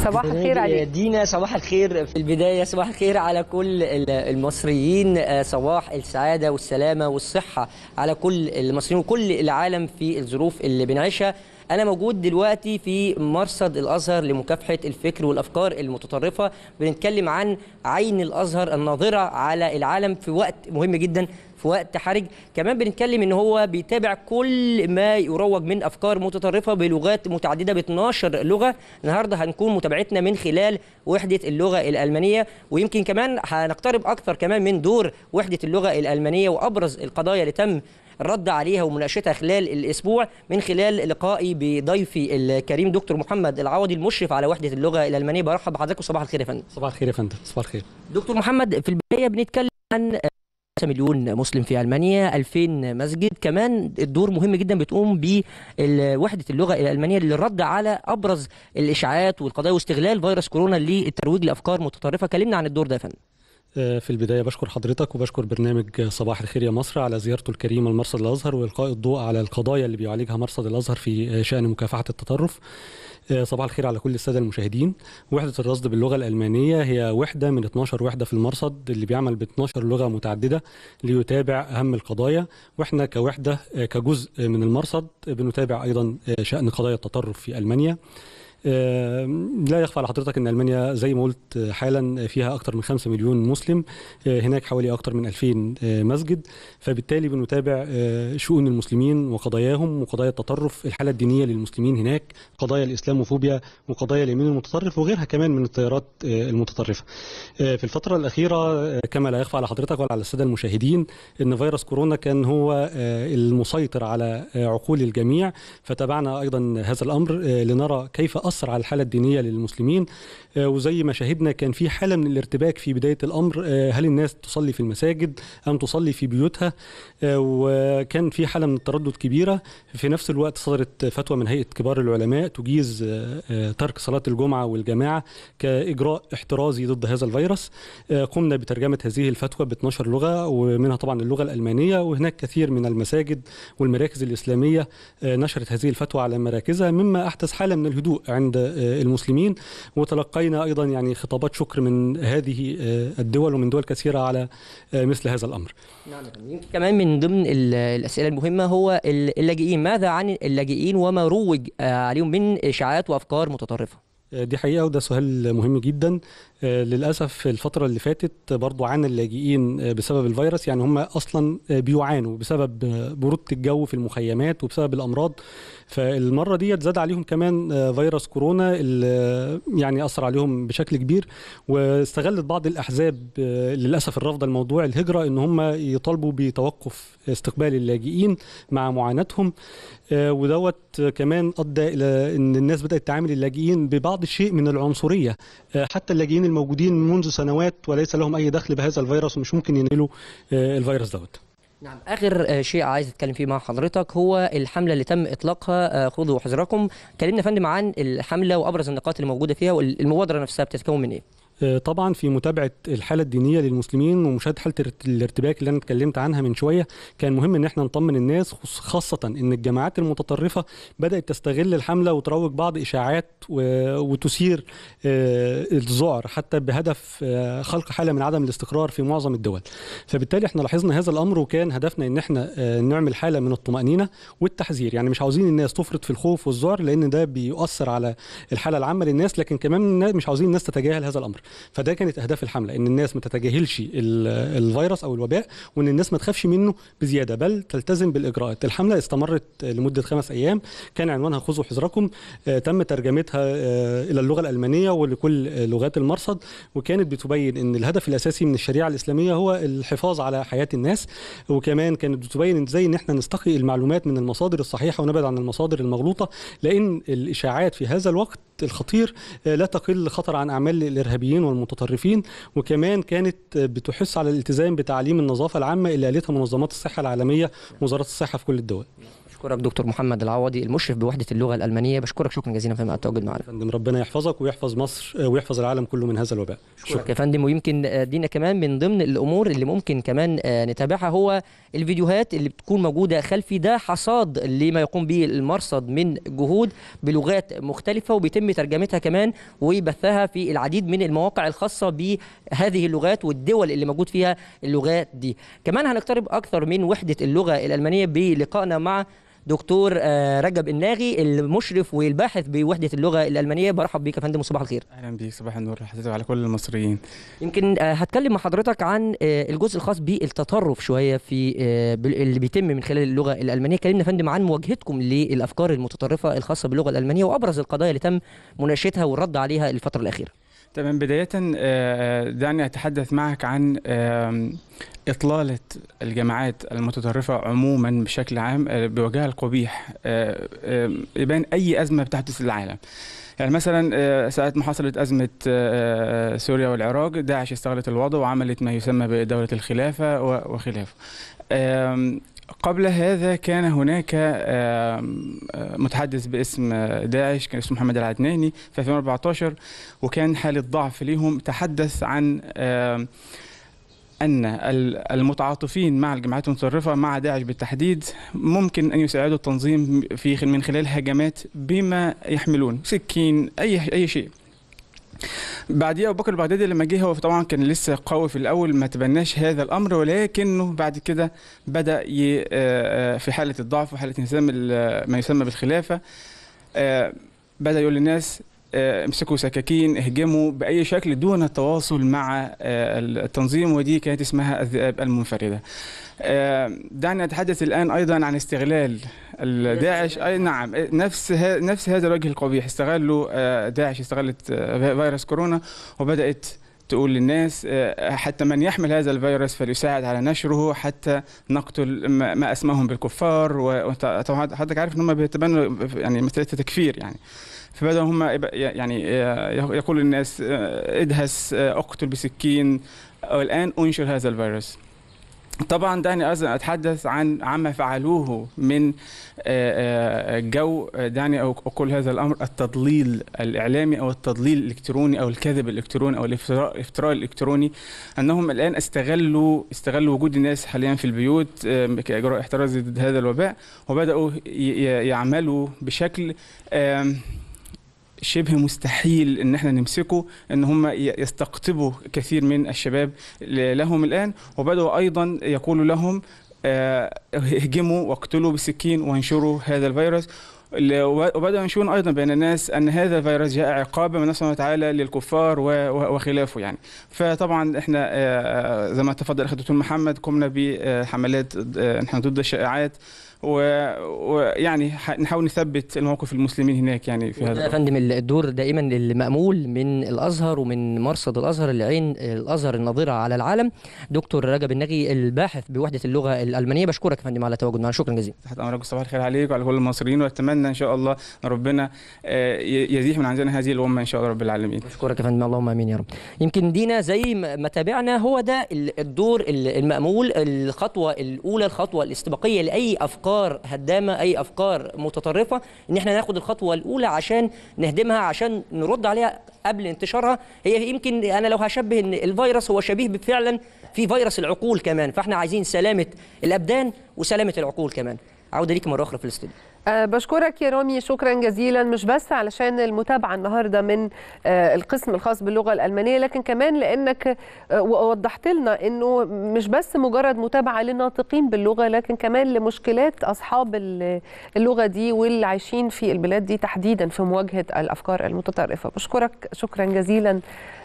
صباح الخير عليك. دينا صباح الخير في البداية. صباح الخير على كل ال- المصريين. آه، صباح السعادة والسلامة والصحة على كل المصريين وكل العالم في الظروف اللي بنعيشها. أنا موجود دلوقتي في مرصد الأزهر لمكافحة الفكر والأفكار المتطرفة. بنتكلم عن عين الأزهر الناظرة على العالم في وقت مهم جدا. في وقت حرج. كمان بنتكلم إن هو بيتابع كل ما يروج من أفكار متطرفة بلغات متعددة ب 12 لغة. النهارده هنكون متابعتنا من خلال وحدة اللغة الألمانية. ويمكن كمان هنقترب أكثر كمان من دور وحدة اللغة الألمانية وأبرز القضايا اللي تم الرد عليها ومناقشتها خلال الأسبوع من خلال لقائي بضيفي الكريم دكتور محمد العوضي المشرف على وحدة اللغة الألمانية. برحب بحضرتك وصباح الخير يا فندم. صباح الخير يا فندم. صباح الخير. دكتور محمد في البداية بنتكلم عن 5 مليون مسلم في ألمانيا 2000 مسجد. كمان الدور مهم جدا بتقوم بوحدة اللغة الألمانية للرد على أبرز الإشاعات والقضايا واستغلال فيروس كورونا للترويج لأفكار متطرفة. كلمنا عن الدور ده يا فندم. آه، في البداية بشكر حضرتك وبشكر برنامج صباح الخير يا مصر على زيارته الكريمة لمرصد الأزهر وإلقاء الضوء على القضايا اللي بيعالجها مرصد الأزهر في آه، شأن مكافحة التطرف. صباح الخير على كل السادة المشاهدين. وحدة الرصد باللغة الألمانية هي وحدة من 12 وحدة في المرصد اللي بيعمل ب 12 لغة متعددة ليتابع أهم القضايا. وإحنا كوحدة آه، كجزء من المرصد آه، بنتابع أيضا آه، شأن قضايا التطرف في ألمانيا. آه، لا يخفى على حضرتك إن ألمانيا زي ما قلت حالا فيها أكثر من 5 مليون مسلم آه، هناك حوالي أكثر من 2000 آه، مسجد. فبالتالي بنتابع آه، شؤون المسلمين وقضاياهم وقضايا التطرف الحالة الدينية للمسلمين هناك قضايا الاسلاموفوبيا وقضايا اليمين المتطرف وغيرها كمان من التيارات المتطرفة. في الفترة الأخيرة كما لا يخفى على حضرتك ولا على السادة المشاهدين إن فيروس كورونا كان هو المسيطر على عقول الجميع. فتابعنا أيضا هذا الأمر لنرى كيف أثر على الحالة الدينية للمسلمين وزي ما شاهدنا كان في حالة من الارتباك في بداية الأمر. آه، هل الناس تصلي في المساجد أم تصلي في بيوتها؟ آه، وكان في حالة من التردد كبيرة. في نفس الوقت صدرت فتوى من هيئة كبار العلماء تجيز آه، آه، ترك صلاة الجمعة والجماعة كإجراء احترازي ضد هذا الفيروس. آه، قمنا بترجمة هذه الفتوى ب 12 لغة ومنها طبعا اللغة الألمانية. وهناك كثير من المساجد والمراكز الإسلامية آه، نشرت هذه الفتوى على مراكزها. مما أحدث حالة من الهدوء عند آه، المسلمين. وتلقينا أيضا يعني خطابات شكر من هذه آه، الدول ومن دول كثيرة على آه، مثل هذا الأمر. نعم يمكن كمان من ضمن ال- الأسئلة المهمة هو ال- اللاجئين. ماذا عن اللاجئين وما روج آه، عليهم من إشاعات وأفكار متطرفة؟ دي حقيقة وده سؤال مهم جدا. للأسف الفترة اللي فاتت برضو عانى اللاجئين بسبب الفيروس. يعني هم أصلا بيعانوا بسبب برودة الجو في المخيمات وبسبب الأمراض. فالمرة دي زاد عليهم كمان آه، فيروس كورونا اللي آه، يعني أثر عليهم بشكل كبير واستغلت بعض الأحزاب آه، للأسف الرافضة الموضوع الهجرة إن هم يطالبوا بتوقف استقبال اللاجئين مع معاناتهم ودوت كمان أدى إلى أن الناس بدأت تعامل اللاجئين ببعض الشيء من العنصرية آه، حتى اللاجئين الموجودين منذ سنوات وليس لهم أي دخل بهذا الفيروس ومش ممكن ينقلوا الفيروس دوت. نعم آخر آه، شيء عايز أتكلم فيه مع حضرتك هو الحملة اللي تم إطلاقها آه، خذوا حذركم. كلمنا يا فندم عن الحملة وأبرز النقاط اللي موجودة فيها والمبادرة نفسها بتتكون من إيه؟ طبعا في متابعة الحالة الدينية للمسلمين ومشاهدة حالة الارت- الارتباك اللي أنا اتكلمت عنها من شوية كان مهم إن إحنا نطمن الناس خاصة إن الجماعات المتطرفة بدأت تستغل الحملة وتروج بعض إشاعات وتثير آه، الذعر حتى بهدف آه، خلق حالة من عدم الاستقرار في معظم الدول. فبالتالي إحنا لاحظنا هذا الأمر وكان هدفنا إن إحنا آه، نعمل حالة من الطمأنينة والتحذير. يعني مش عاوزين الناس تفرط في الخوف والذعر لأن ده بيؤثر على الحالة العامة للناس لكن كمان مش عاوزين الناس تتجاهل هذا الأمر. فده كانت أهداف الحملة إن الناس ما تتجاهلش ال- الفيروس أو الوباء وإن الناس ما تخافش منه بزيادة بل تلتزم بالإجراءات. الحملة استمرت لمدة خمس أيام كان عنوانها خذوا حذركم آه، تم ترجمتها آه، إلى اللغة الألمانية ولكل لغات المرصد وكانت بتبين إن الهدف الأساسي من الشريعة الإسلامية هو الحفاظ على حياة الناس وكمان كانت بتبين إزاي إن إحنا نستقي المعلومات من المصادر الصحيحة ونبعد عن المصادر المغلوطة لأن الإشاعات في هذا الوقت الخطير آه، لا تقل خطر عن أعمال الإرهابيين والمتطرفين وكمان كانت بتحث على الالتزام بتعليم النظافة العامة اللي قالتها منظمات الصحة العالمية وزاره الصحة في كل الدول. بشكرك دكتور محمد العوضي المشرف بوحدة اللغة الألمانية. بشكرك شكرا جزيلا فيما التواجد معنا فندم ربنا يحفظك ويحفظ مصر ويحفظ العالم كله من هذا الوباء. شكرا. يا فندم ويمكن دينا كمان من ضمن الأمور اللي ممكن كمان آه، نتابعها هو الفيديوهات اللي بتكون موجودة خلفي. ده حصاد لما يقوم به المرصد من جهود بلغات مختلفة وبيتم ترجمتها كمان وبثها في العديد من المواقع الخاصة بهذه اللغات والدول اللي موجود فيها اللغات دي. كمان هنقترب أكثر من وحدة اللغة الألمانية. بلقائنا مع دكتور آه، رجب الناغي المشرف والباحث بوحدة اللغة الألمانية. برحب بيك يا فندم وصباح الخير. أهلا بيك صباح النور حضرتك على كل المصريين. يمكن آه، هتكلم مع حضرتك عن آه، الجزء الخاص بالتطرف شوية في اللي بيتم من خلال اللغة الألمانية. كلمنا يا فندم عن مواجهتكم للأفكار المتطرفة الخاصة باللغة الألمانية وأبرز القضايا اللي تم مناقشتها والرد عليها الفترة الأخيرة. تمام بداية آه، دعني أتحدث معك عن إطلالة الجماعات المتطرفة عموما بشكل عام آه، بوجهها القبيح آه، آه، يبان أي أزمة بتحدث للعالم يعني مثلا آه، ساعة ما حصلت أزمة آه، سوريا والعراق داعش استغلت الوضع وعملت ما يسمى بدولة الخلافة وخلافه. قبل هذا كان هناك متحدث باسم آه، داعش كان اسمه محمد العدناني في 2014 وكان حالة ضعف ليهم. تحدث عن أن ال- المتعاطفين مع الجماعات المتطرفة مع داعش بالتحديد ممكن أن يساعدوا التنظيم في من خلال هجمات بما يحملون سكين أي أي شيء. بعديها ابو بكر البغدادي لما جه هو طبعا كان لسه قوي في الأول ما تبناش هذا الأمر ولكنه بعد كده بدأ آه، آه، في حالة الضعف وحالة انهزام ال- ما يسمى بالخلافة. آه، بدأ يقول للناس آه، امسكوا سكاكين اهجموا بأي شكل دون التواصل مع آه، التنظيم ودي كانت اسمها الذئاب المنفردة. آه، دعني اتحدث الآن أيضا عن استغلال الداعش. أي نعم نفس نفس هذا الوجه القبيح. استغلوا آه، داعش استغلت آه، فيروس كورونا وبدأت تقول للناس حتى من يحمل هذا الفيروس فليساعد على نشره حتى نقتل ما أسماهم بالكفار. وطبعا حضرتك عارف إن هم بيتبنوا يعني مساله التكفير يعني. فبدأوا هم يعني يقول للناس ادهس اقتل بسكين. والآن أنشر هذا الفيروس. طبعا دعني أيضا أتحدث عن عما فعلوه من جو دعني أقول هذا الأمر التضليل الإعلامي أو التضليل الإلكتروني أو الكذب الإلكتروني أو الافتراء, الإلكتروني أنهم الآن استغلوا استغلوا وجود الناس حاليا في البيوت كإجراء احتراز ضد هذا الوباء وبدأوا يعملوا بشكل شبه مستحيل إن إحنا نمسكه إن هم يستقطبوا كثير من الشباب لهم الآن. وبدأوا أيضا يقولوا لهم اهجموا واقتلوا بسكين وانشروا هذا الفيروس. وبدأوا ينشرون أيضا بين الناس أن هذا الفيروس جاء عقابا من الله سبحانه وتعالى للكفار وخلافه يعني. فطبعا إحنا زي ما تفضل أخي الدكتور محمد قمنا بحملات نحن ضد الشائعات ويعني نحاول نثبت الموقف المسلمين هناك يعني في هذا يا فندم الدور دائما المأمول من الأزهر ومن مرصد الأزهر اللي عين الأزهر الناظرة على العالم دكتور رجب النجي الباحث بوحدة اللغة الألمانية. بشكرك يا فندم على التواجد معنا شكرا جزيلا. تحت أمرك صباح الخير عليك وعلى كل المصريين وأتمنى إن شاء الله ربنا يزيح من عندنا هذه الأمة إن شاء الله رب العالمين. بشكرك يا فندم. اللهم آمين يا رب. يمكن دينا زي ما تابعنا هو ده الدور المأمول الخطوة الأولى الخطوة الاستباقية لأي أفكار افكار هدامة أي أفكار متطرفة إن إحنا ناخد الخطوة الأولى عشان نهدمها عشان نرد عليها قبل انتشارها. هي يمكن أنا لو هشبه إن الفيروس هو شبيه فعلا في فيروس العقول كمان. فإحنا عايزين سلامة الأبدان وسلامة العقول كمان. عوده ليك مرة أخرى في الاستوديو. أه بشكرك يا رامي. شكرا جزيلا. مش بس علشان المتابعة النهارده من أه القسم الخاص باللغة الألمانية لكن كمان لأنك أه وضحت لنا إنه مش بس مجرد متابعة للناطقين باللغة لكن كمان لمشكلات أصحاب اللغة دي واللي عايشين في البلاد دي تحديدا في مواجهة الأفكار المتطرفة. بشكرك. شكرا جزيلا.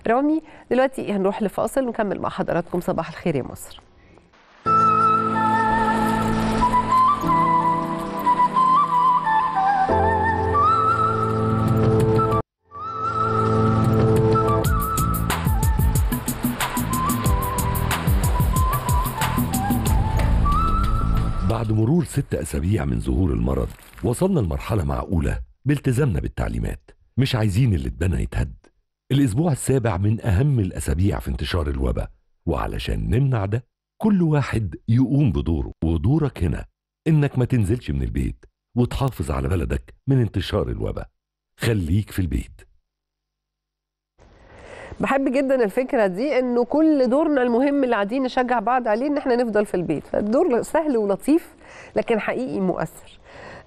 رامي دلوقتي هنروح لفاصل ونكمل مع حضراتكم. صباح الخير يا مصر. بعد مرور ست أسابيع من ظهور المرض وصلنا لمرحلة معقولة بالتزامنا بالتعليمات. مش عايزين اللي اتبنى يتهد. الأسبوع السابع من أهم الأسابيع في انتشار الوباء وعلشان نمنع ده كل واحد يقوم بدوره. ودورك هنا إنك ما تنزلش من البيت وتحافظ على بلدك من انتشار الوباء خليك في البيت. بحب جدا الفكرة دي إنه كل دورنا المهم اللي قاعدين نشجع بعض عليه إن إحنا نفضل في البيت. فالدور سهل ولطيف لكن حقيقي مؤثر.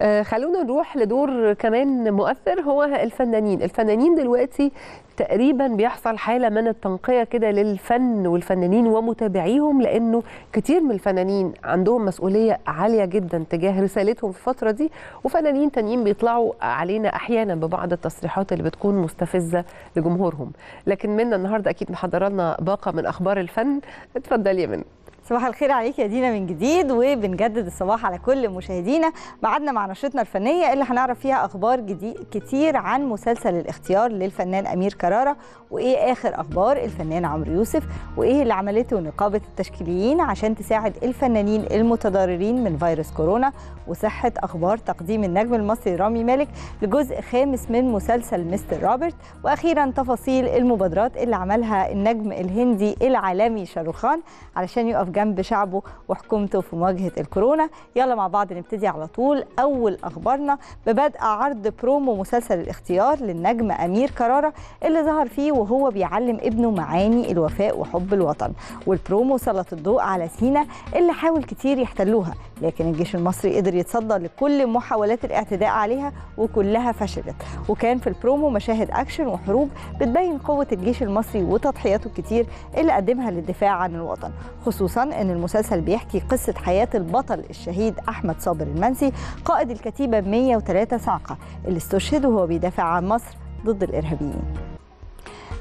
آه خلونا نروح لدور كمان مؤثر هو الفنانين. الفنانين دلوقتي تقريبا بيحصل حالة من التنقية كده للفن والفنانين ومتابعيهم لأنه كتير من الفنانين عندهم مسؤولية عالية جدا تجاه رسالتهم في الفترة دي وفنانين تانيين بيطلعوا علينا أحيانا ببعض التصريحات اللي بتكون مستفزة لجمهورهم. لكن منا النهاردة أكيد محضر لنا باقة من أخبار الفن. اتفضلي يا منى. صباح الخير عليك يا دينا من جديد وبنجدد الصباح على كل مشاهدينا. بعدنا مع نشرتنا الفنية اللي هنعرف فيها أخبار جديد كتير عن مسلسل الاختيار للفنان أمير كرارة وإيه آخر أخبار الفنان عمرو يوسف وإيه اللي عملته نقابة التشكيليين عشان تساعد الفنانين المتضررين من فيروس كورونا وصحة أخبار تقديم النجم المصري رامي مالك لجزء خامس من مسلسل مستر روبرت. وأخيرا تفاصيل المبادرات اللي عملها النجم الهندي العالمي شاروخان علشان يقف جنب شعبه وحكومته في مواجهة الكورونا. يلا مع بعض نبتدي على طول أول أخبارنا ببدء عرض برومو مسلسل الاختيار للنجم أمير كرارة اللي ظهر فيه وهو بيعلم ابنه معاني الوفاء وحب الوطن. والبرومو سلط الضوء على سينا اللي حاول كتير يحتلوها لكن الجيش المصري قدر يتصدى لكل محاولات الاعتداء عليها وكلها فشلت. وكان في البرومو مشاهد أكشن وحروب بتبين قوة الجيش المصري وتضحياته الكتير اللي قدمها للدفاع عن الوطن خصوصا إن المسلسل بيحكي قصة حياة البطل الشهيد أحمد صابر المنسي قائد الكتيبة 103 صاعقه اللي استشهد وهو بيدافع عن مصر ضد الإرهابيين.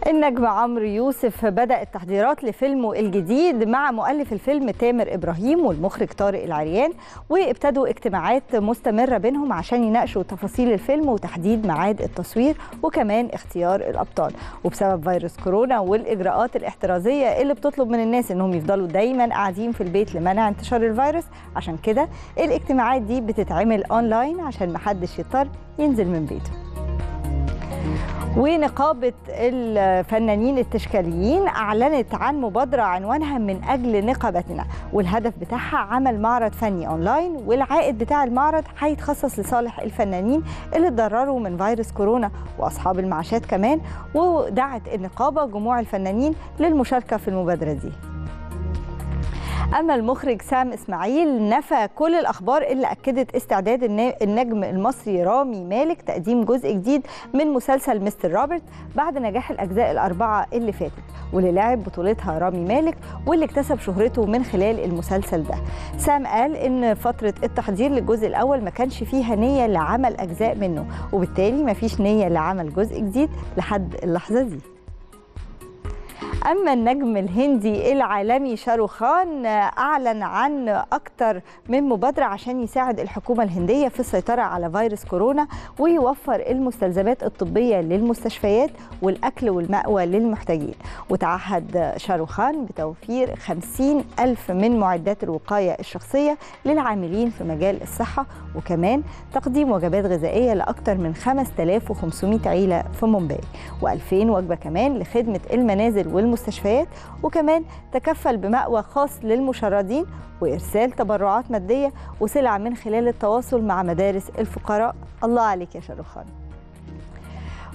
النجم عمرو يوسف بدأ التحضيرات لفيلمه الجديد مع مؤلف الفيلم تامر إبراهيم والمخرج طارق العريان وابتدوا اجتماعات مستمرة بينهم عشان يناقشوا تفاصيل الفيلم وتحديد ميعاد التصوير وكمان اختيار الأبطال. وبسبب فيروس كورونا والإجراءات الاحترازية اللي بتطلب من الناس إنهم يفضلوا دايما قاعدين في البيت لمنع انتشار الفيروس عشان كده الاجتماعات دي بتتعمل أونلاين عشان محدش يضطر ينزل من بيته. ونقابة الفنانين التشكيليين أعلنت عن مبادرة عنوانها من أجل نقابتنا والهدف بتاعها عمل معرض فني أونلاين والعائد بتاع المعرض هيتخصص لصالح الفنانين اللي اتضرروا من فيروس كورونا وأصحاب المعاشات كمان ودعت النقابة جموع الفنانين للمشاركة في المبادرة دي. أما المخرج سام إسماعيل نفى كل الأخبار اللي أكدت استعداد النجم المصري رامي مالك تقديم جزء جديد من مسلسل مستر روبرت بعد نجاح الأجزاء الأربعة اللي فاتت واللي لعب بطولتها رامي مالك واللي اكتسب شهرته من خلال المسلسل ده. سام قال إن فترة التحضير للجزء الأول ما كانش فيها نية لعمل أجزاء منه وبالتالي ما فيش نية لعمل جزء جديد لحد اللحظة دي. أما النجم الهندي العالمي شاروخان أعلن عن أكثر من مبادرة عشان يساعد الحكومة الهندية في السيطرة على فيروس كورونا ويوفر المستلزمات الطبية للمستشفيات والأكل والمأوى للمحتاجين. وتعهد شاروخان بتوفير 50 ألف من معدات الوقاية الشخصية للعاملين في مجال الصحة وكمان تقديم وجبات غذائية لأكثر من 5500 عيلة في مومباي. و2000 وجبة كمان لخدمة المنازل والمستشفيات وكمان تكفل بمأوى خاص للمشردين وإرسال تبرعات مادية وسلع من خلال التواصل مع مدارس الفقراء. الله عليك يا شاروخان.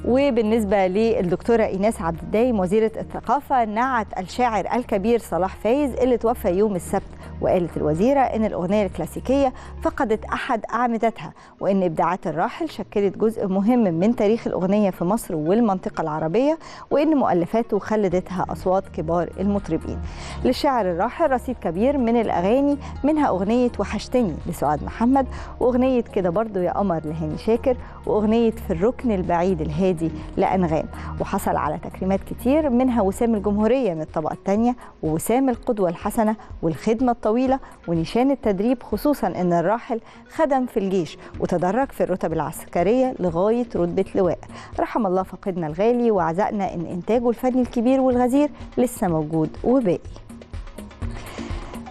وبالنسبة للدكتورة إيناس عبد الدايم وزيرة الثقافة نعت الشاعر الكبير صلاح فايز اللي توفى يوم السبت. وقالت الوزيرة إن الأغنية الكلاسيكية فقدت أحد أعمدتها وإن إبداعات الراحل شكلت جزء مهم من تاريخ الأغنية في مصر والمنطقة العربية وإن مؤلفاته خلدتها أصوات كبار المطربين. للشاعر الراحل رصيد كبير من الأغاني منها أغنية وحشتني لسعاد محمد وأغنية كده برضو يا قمر لهاني شاكر وأغنية في الركن البعيد الهادي لأنغام. وحصل على تكريمات كتير منها وسام الجمهورية من الطبقة الثانية ووسام القدوة الحسنة والخدمة الطويلة ونشان التدريب خصوصا أن الراحل خدم في الجيش وتدرج في الرتب العسكرية لغاية رتبة لواء. رحم الله فقدنا الغالي وعزقنا أن إنتاجه الفني الكبير والغزير لسه موجود وباقي.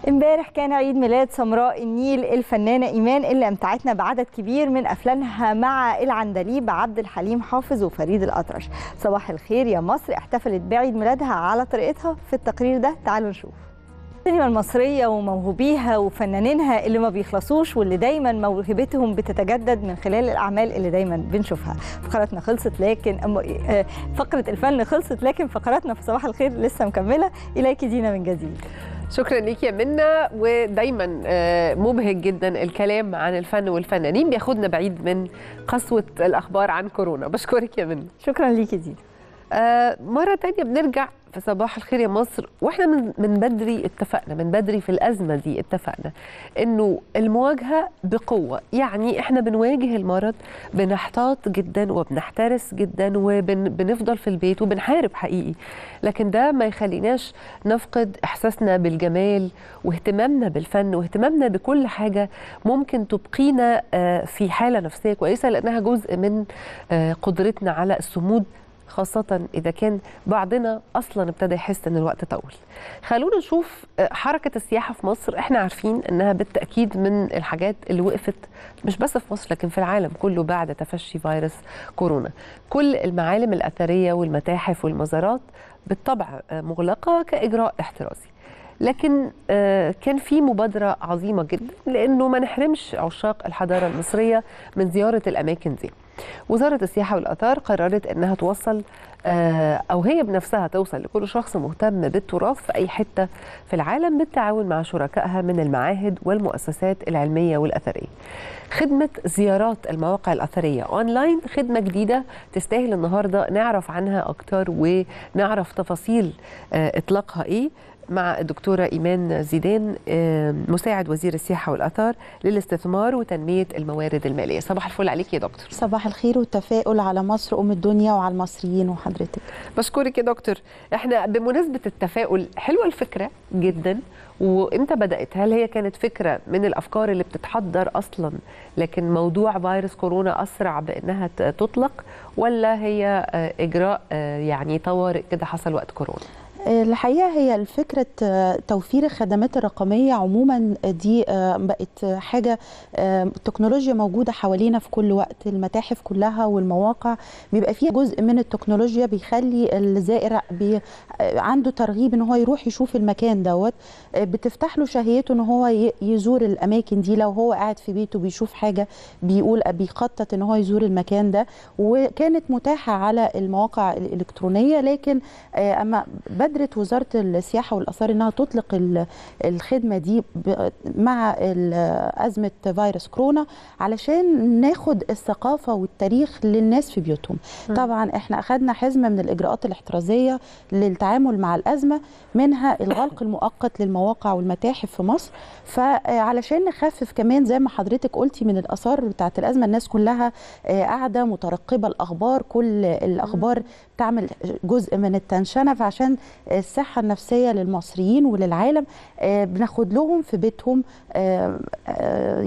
امبارح كان عيد ميلاد سمراء النيل الفنانة إيمان اللي أمتعتنا بعدد كبير من أفلامها مع العندليب عبد الحليم حافظ وفريد الأطرش. صباح الخير يا مصر احتفلت بعيد ميلادها على طريقتها في التقرير ده. تعالوا نشوف. السينما المصرية وموهوبيها وفنانينها اللي ما بيخلصوش واللي دايما موهبتهم بتتجدد من خلال الأعمال اللي دايما بنشوفها. فقراتنا خلصت لكن فقرة الفن خلصت لكن فقراتنا في صباح الخير لسه مكملة. إليك دينا من جديد. شكرا ليك يا منى ودايما مبهج جدا الكلام عن الفن والفنانين بياخدنا بعيد من قسوة الأخبار عن كورونا. بشكرك يا منى شكرا ليك دينا آه مرة تانية بنرجع في صباح الخير يا مصر. وإحنا من, من بدري اتفقنا من بدري في الأزمة دي اتفقنا إنه المواجهة بقوة. يعني إحنا بنواجه المرض بنحتاط جدا وبنحترس جدا وبنفضل في البيت وبنحارب حقيقي. لكن ده ما يخليناش نفقد إحساسنا بالجمال واهتمامنا بالفن واهتمامنا بكل حاجة ممكن تبقينا آه في حالة نفسية كويسة لأنها جزء من آه قدرتنا على الصمود خاصة إذا كان بعضنا أصلا ابتدى يحس إن الوقت طول. خلونا نشوف حركة السياحة في مصر، إحنا عارفين إنها بالتأكيد من الحاجات اللي وقفت مش بس في مصر لكن في العالم كله بعد تفشي فيروس كورونا. كل المعالم الأثرية والمتاحف والمزارات بالطبع مغلقة كإجراء احترازي. لكن كان في مبادرة عظيمة جدا لأنه ما نحرمش عشاق الحضارة المصرية من زيارة الأماكن دي. وزارة السياحة والآثار قررت أنها توصل أو هي بنفسها توصل لكل شخص مهتم بالتراث في أي حتة في العالم بالتعاون مع شركائها من المعاهد والمؤسسات العلمية والأثرية خدمة زيارات المواقع الأثرية أونلاين خدمة جديدة تستاهل النهاردة نعرف عنها أكتر ونعرف تفاصيل إطلاقها إيه مع الدكتورة إيمان زيدان مساعد وزير السياحة والآثار للاستثمار وتنمية الموارد المالية. صباح الفل عليك يا دكتور. صباح الخير والتفاؤل على مصر أم الدنيا وعلى المصريين وحضرتك. بشكرك يا دكتور. إحنا بمناسبة التفاؤل حلوة الفكرة جدا وإمتى بدأت؟ هل هي كانت فكرة من الأفكار اللي بتتحضر أصلا لكن موضوع فيروس كورونا أسرع بأنها تطلق ولا هي إجراء يعني طوارئ كده حصل وقت كورونا؟ الحقيقة هي فكره توفير الخدمات الرقمية عموما دي بقت حاجة التكنولوجيا موجودة حوالينا في كل وقت المتاحف كلها والمواقع بيبقى فيها جزء من التكنولوجيا بيخلي الزائر بي عنده ترغيب إن هو يروح يشوف المكان دوت بتفتح له شهيته إن هو يزور الأماكن دي لو هو قاعد في بيته بيشوف حاجة بيقول بيخطط إن هو يزور المكان ده وكانت متاحة على المواقع الإلكترونية لكن أما بدرت وزارة السياحة والآثار إنها تطلق الخدمة دي مع أزمة فيروس كورونا علشان ناخد الثقافة والتاريخ للناس في بيوتهم. م. طبعا إحنا اخذنا حزمة من الإجراءات الاحترازية للتعامل مع الأزمة منها الغلق المؤقت للمواقع والمتاحف في مصر. فعلشان نخفف كمان زي ما حضرتك قلتي من الآثار بتاعه الأزمة الناس كلها قاعدة مترقبة الأخبار كل الأخبار تعمل جزء من التنشنة. فعشان الصحة النفسية للمصريين وللعالم بناخد لهم في بيتهم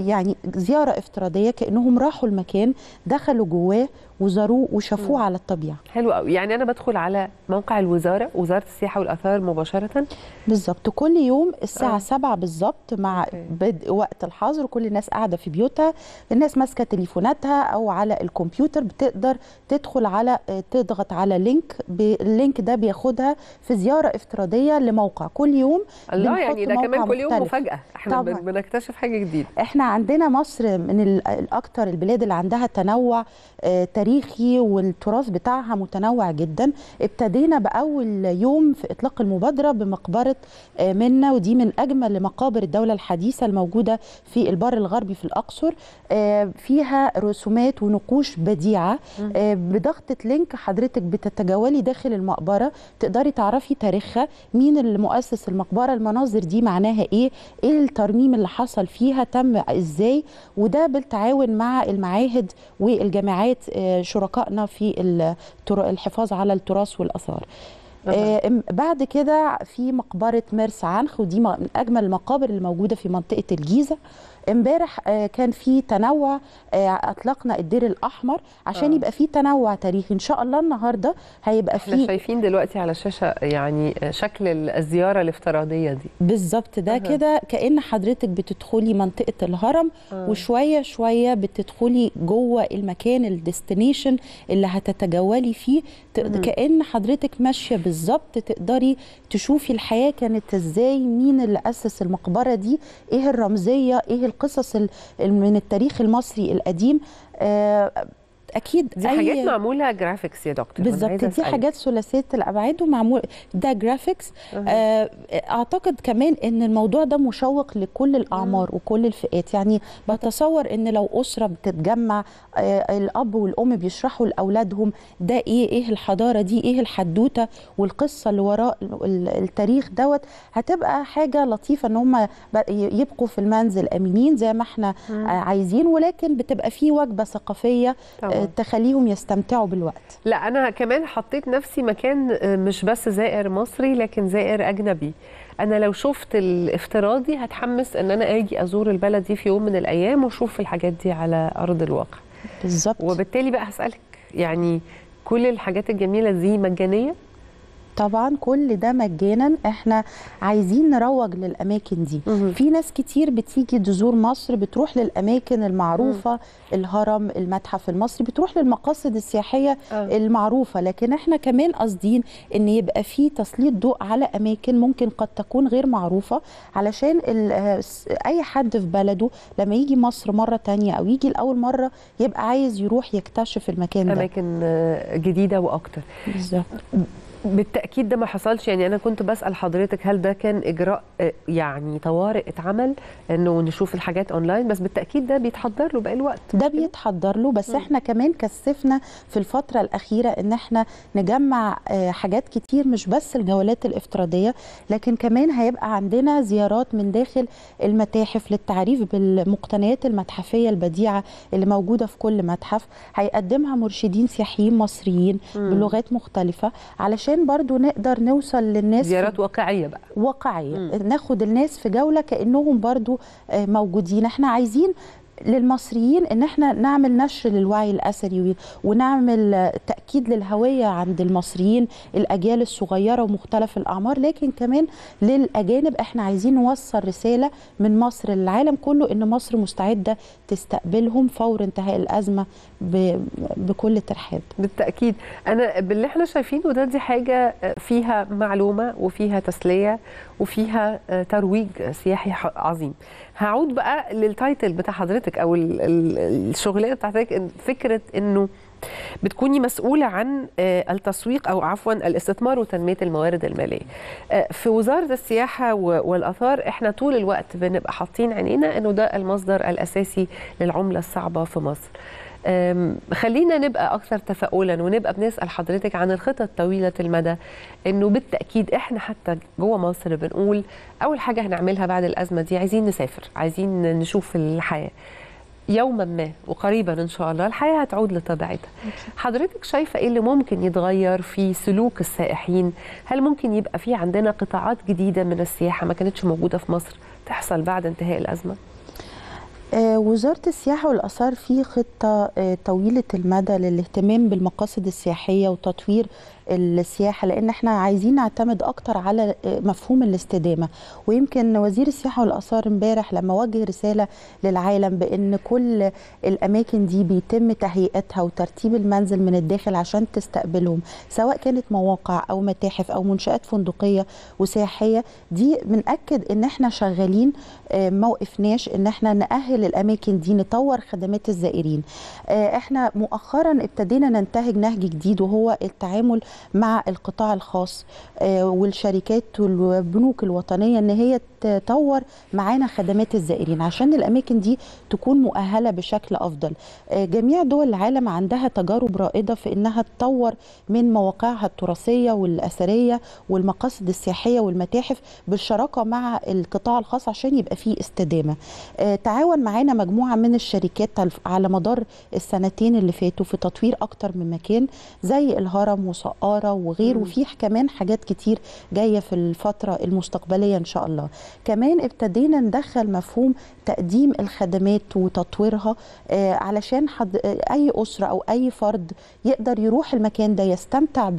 يعني زيارة افتراضية كأنهم راحوا المكان دخلوا جواه وزاروه وشافوه على الطبيعة. حلو قوي. يعني أنا بدخل على موقع الوزارة وزارة السياحه والآثار مباشرة. بالظبط. كل يوم الساعة آه. 7 بالظبط مع بدء وقت الحظر كل الناس قاعدة في بيوتها. الناس ماسكة تليفوناتها أو على الكمبيوتر بتقدر تدخل على تضغط على link ال link ده بياخدها في زيارة افتراضية لموقع. كل يوم الله يعني ده كمان كل يوم مفاجأة. إحنا طبعا. بنكتشف حاجة جديدة. إحنا عندنا مصر من الاكثر البلاد اللي عندها تنوع تاريخي والتراث بتاعها متنوع جدا. ابتدينا بأول يوم في إطلاق المبادرة بمقبرة منا ودي من أجمل مقابر الدولة الحديثة الموجودة في البر الغربي في الأقصر. فيها رسومات ونقوش بديعة. بضغطة لينك حضرتك بتتجولي داخل المقبرة. تقدري تعرفي تاريخها مين اللي مؤسس المقبرة المناظر دي معناها إيه إيه الترميم اللي حصل فيها تم إزاي وده بالتعاون مع المعاهد والجامعات شركائنا في الحفاظ على التراث والآثار. آه بعد كده في مقبرة مرس عنخ ودي من أجمل المقابر الموجودة في منطقة الجيزة. امبارح آه كان في تنوع آه أطلقنا الدير الأحمر عشان آه. يبقى في تنوع تاريخي إن شاء الله النهارده هيبقى في إحنا شايفين دلوقتي على الشاشه يعني شكل الزيارة الافتراضية دي بالظبط ده آه. كده كأن حضرتك بتدخلي منطقة الهرم آه. وشوية شوية بتدخلي جوه المكان الديستنيشن اللي هتتجولي فيه كأن حضرتك ماشية بالظبط تقدري تشوفي الحياة كانت إزاي مين اللي أسس المقبرة دي إيه الرمزية إيه القصص من التاريخ المصري القديم. أكيد دي حاجات معمولة graphics يا دكتور. بالظبط دي حاجات ثلاثية الأبعاد ومعمول ده graphics أه. أعتقد كمان إن الموضوع ده مشوق لكل الأعمار وكل الفئات. يعني بتصور إن لو أسرة بتتجمع آه الأب والأم بيشرحوا لأولادهم ده إيه إيه الحضارة دي إيه الحدوتة والقصة اللي وراء التاريخ دوت هتبقى حاجة لطيفة إن هم يبقوا في المنزل آمنين زي ما إحنا آه عايزين ولكن بتبقى في وجبة ثقافية طبعا. تخليهم يستمتعوا بالوقت. لا أنا كمان حطيت نفسي مكان مش بس زائر مصري لكن زائر أجنبي. أنا لو شفت الافتراضي هتحمس إن أنا آجي أزور البلد دي في يوم من الأيام وأشوف الحاجات دي على أرض الواقع. بالظبط. وبالتالي بقى هسألك يعني كل الحاجات الجميلة دي مجانية؟ طبعا كل ده مجانا إحنا عايزين نروج للأماكن دي مم. في ناس كتير بتيجي تزور مصر بتروح للأماكن المعروفة مم. الهرم المتحف المصري بتروح للمقاصد السياحية أه. المعروفة لكن إحنا كمان قاصدين إن يبقى في تسليط ضوء على أماكن ممكن قد تكون غير معروفة علشان أي حد في بلده لما يجي مصر مرة تانية أو يجي لأول مرة يبقى عايز يروح يكتشف المكان ده أماكن جديدة وأكتر بالظبط بالتأكيد ده ما حصلش. يعني أنا كنت بسأل حضرتك هل ده كان إجراء يعني طوارئ اتعمل إنه نشوف الحاجات أونلاين؟ بس بالتأكيد ده بيتحضر له باقي الوقت. ده بيتحضر له. بس م. إحنا كمان كثفنا في الفترة الأخيرة إن إحنا نجمع حاجات كتير مش بس الجولات الافتراضية لكن كمان هيبقى عندنا زيارات من داخل المتاحف للتعريف بالمقتنيات المتحفية البديعة اللي موجودة في كل متحف. هيقدمها مرشدين سياحيين مصريين م. بلغات مختلفة علشان عشان برضو نقدر نوصل للناس زيارات واقعية بقى. واقعية. مم. ناخد الناس في جولة كأنهم برضو موجودين. إحنا عايزين للمصريين إن إحنا نعمل نشر للوعي الأثري ونعمل تأكيد للهوية عند المصريين الأجيال الصغيرة ومختلف الأعمار لكن كمان للأجانب إحنا عايزين نوصل رسالة من مصر للعالم كله إن مصر مستعدة تستقبلهم فور انتهاء الأزمة بكل ترحاب. بالتأكيد. أنا باللي إحنا شايفينه ده دي حاجة فيها معلومة وفيها تسلية وفيها ترويج سياحي عظيم. هعود بقى لل title بتاع حضرتك أو الشغلانة بتاعتك فكرة إنه بتكوني مسؤولة عن التسويق أو عفوا الاستثمار وتنمية الموارد المالية. في وزارة السياحة والأثار إحنا طول الوقت بنبقى حاطين عينينا أنه ده المصدر الأساسي للعملة الصعبة في مصر. خلينا نبقى أكثر تفاؤلا ونبقى بنسأل حضرتك عن الخطط طويلة المدى إنه بالتأكيد إحنا حتى جوه مصر بنقول أول حاجة هنعملها بعد الأزمة دي عايزين نسافر عايزين نشوف الحياة. يوما ما وقريبا إن شاء الله الحياة هتعود لطبيعتها. حضرتك شايفة إيه اللي ممكن يتغير في سلوك السائحين؟ هل ممكن يبقى في عندنا قطاعات جديدة من السياحة ما كانتش موجودة في مصر تحصل بعد انتهاء الأزمة؟ وزارة السياحة والآثار في خطة آه طويلة المدى للاهتمام بالمقاصد السياحية وتطوير السياحة لأن إحنا عايزين نعتمد أكتر على مفهوم الاستدامة. ويمكن وزير السياحة والآثار امبارح لما وجه رسالة للعالم بإن كل الأماكن دي بيتم تهيئتها وترتيب المنزل من الداخل عشان تستقبلهم سواء كانت مواقع أو متاحف أو منشآت فندقية وسياحية دي بنأكد إن إحنا شغالين ما وقفناش إن إحنا نأهل الأماكن دي نطور خدمات الزائرين. إحنا مؤخرا ابتدينا ننتهج نهج جديد وهو التعامل مع القطاع الخاص والشركات والبنوك الوطنية إن هي تطور معانا خدمات الزائرين عشان الأماكن دي تكون مؤهلة بشكل أفضل. جميع دول العالم عندها تجارب رائدة في إنها تطور من مواقعها التراثية والأثرية والمقاصد السياحية والمتاحف بالشراكة مع القطاع الخاص عشان يبقى فيه استدامة. تعاون معانا مجموعة من الشركات على مدار السنتين اللي فاتوا في تطوير أكتر من مكان زي الهرم وسقارة وغيره. وفي كمان حاجات كتير جاية في الفترة المستقبلية إن شاء الله. كمان ابتدينا ندخل مفهوم تقديم الخدمات وتطويرها آه علشان حد أي أسرة أو أي فرد يقدر يروح المكان ده يستمتع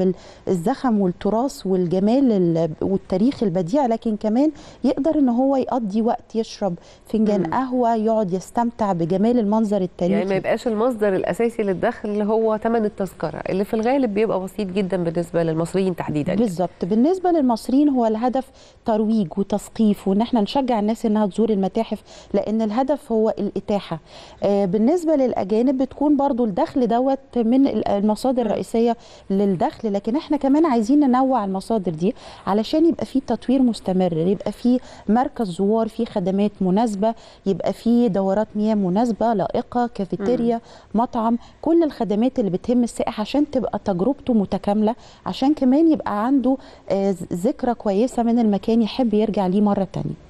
بالزخم والتراث والجمال والتاريخ البديع لكن كمان يقدر إن هو يقضي وقت يشرب فنجان قهوة يقعد يستمتع بجمال المنظر التاريخي. يعني ما يبقاش المصدر الأساسي للدخل اللي هو ثمن التذكرة اللي في الغالب بيبقى بسيط جدا بالنسبة للمصريين تحديدا. بالظبط. بالنسبة للمصريين هو الهدف ترويج وتثقيف وإن إحنا نشجع الناس إنها تزور المتاحف لأن الهدف هو الإتاحة. آه بالنسبة للأجانب بتكون برضو الدخل دوت من المصادر الرئيسية للدخل لكن إحنا كمان عايزين ننوع المصادر دي علشان يبقى في تطوير مستمر يبقى في مركز زوار فيه خدمات مناسبة يبقى في دورات مياه مناسبة لائقة كافيتيريا مطعم كل الخدمات اللي بتهم السائح عشان تبقى تجربته متكاملة عشان كمان يبقى عنده آه ذكرى كويسة من المكان يحب يرجع ليه مرة تانية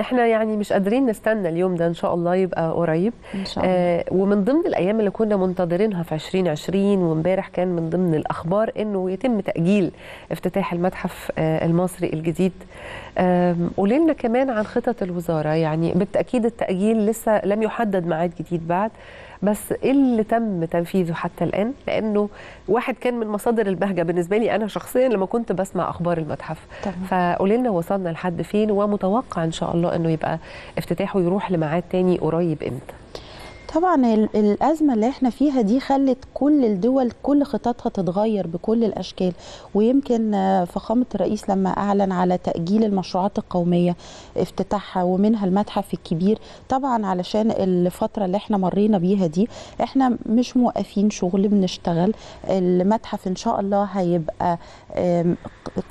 إحنا يعني مش قادرين نستنى اليوم ده إن شاء الله يبقى قريب. إن شاء الله. آه ومن ضمن الأيام اللي كنا منتظرينها في 2020 وإمبارح كان من ضمن الأخبار إنه يتم تأجيل افتتاح المتحف آه المصري الجديد. آه قولي لنا كمان عن خطط الوزارة. يعني بالتأكيد التأجيل لسه لم يحدد ميعاد جديد بعد. بس إيه اللي تم تنفيذه حتى الآن؟ لأنه واحد كان من مصادر البهجة بالنسبة لي أنا شخصيا لما كنت بسمع أخبار المتحف. فقولي لنا وصلنا لحد فين ومتوقع إن شاء الله إنه يبقى افتتاحه يروح لميعاد تاني قريب إمتى؟ طبعا الأزمة اللي إحنا فيها دي خلت كل الدول كل خططها تتغير بكل الأشكال. ويمكن فخامة الرئيس لما أعلن على تأجيل المشروعات القومية افتتاحها ومنها المتحف الكبير طبعا علشان الفترة اللي إحنا مرينا بيها دي إحنا مش موقفين شغل بنشتغل. المتحف إن شاء الله هيبقى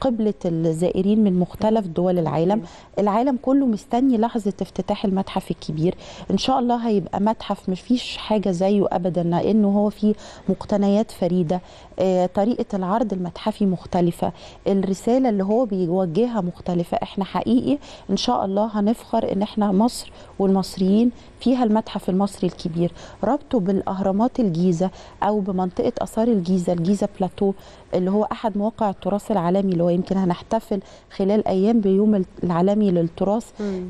قبلة الزائرين من مختلف دول العالم. العالم كله مستني لحظة افتتاح المتحف الكبير. إن شاء الله هيبقى متحف بالعكس مفيش حاجة زيه ابدا لأنه هو فيه مقتنيات فريدة. آه، طريقة العرض المتحفي مختلفة الرسالة اللي هو بيوجهها مختلفة. إحنا حقيقي إن شاء الله هنفخر إن إحنا مصر والمصريين فيها المتحف المصري الكبير. ربطه بالأهرامات الجيزة أو بمنطقة آثار الجيزة الجيزة بلاتو اللي هو أحد مواقع التراث العالمي اللي هو يمكن هنحتفل خلال أيام بيوم العالمي للتراث.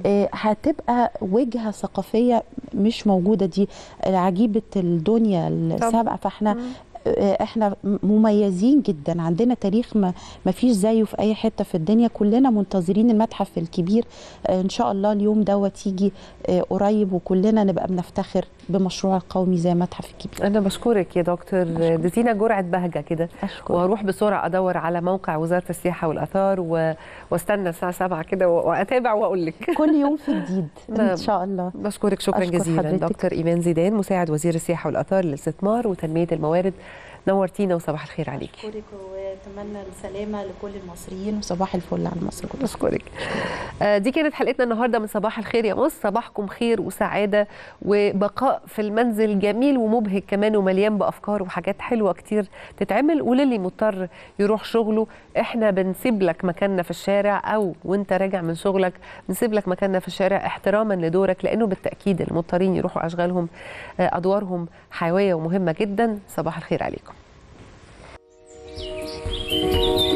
آه، هتبقى وجهة ثقافية مش موجودة دي. عجيبة الدنيا السابقه فاحنا آه، إحنا مميزين جدا. عندنا تاريخ ما فيش زيه في أي حتة في الدنيا. كلنا منتظرين المتحف الكبير. آه، إن شاء الله اليوم دوت يجي آه، قريب وكلنا نبقى بنفتخر. بمشروع القومي زي المتحف الكبير. أنا بشكرك يا دكتور اديتينا جرعة بهجة كده. وهروح بسرعة أدور على موقع وزارة السياحة والآثار و... وأستنى الساعة 7 كده و- وأتابع وأقول لك. كل يوم في جديد إن شاء الله. بشكرك شكرا أشكر جزيلا. حضرتك. دكتور إيمان زيدان مساعد وزير السياحة والآثار للاستثمار وتنمية الموارد نورتينا وصباح الخير عليك. واتمنى السلامة لكل المصريين. وصباح الفل على مصر كلها. بشكرك آه، دي كانت حلقتنا النهارده من صباح الخير يا مصر صباحكم خير وسعادة وبقاء في المنزل جميل ومبهج كمان ومليان بأفكار وحاجات حلوة كتير تتعمل وللي مضطر يروح شغله. إحنا بنسيب لك مكاننا في الشارع أو وإنت راجع من شغلك بنسيب لك مكاننا في الشارع احتراما لدورك لأنه بالتأكيد المضطرين يروحوا أشغالهم آه، أدوارهم حيوية ومهمة جدا. صباح الخير عليكم. Música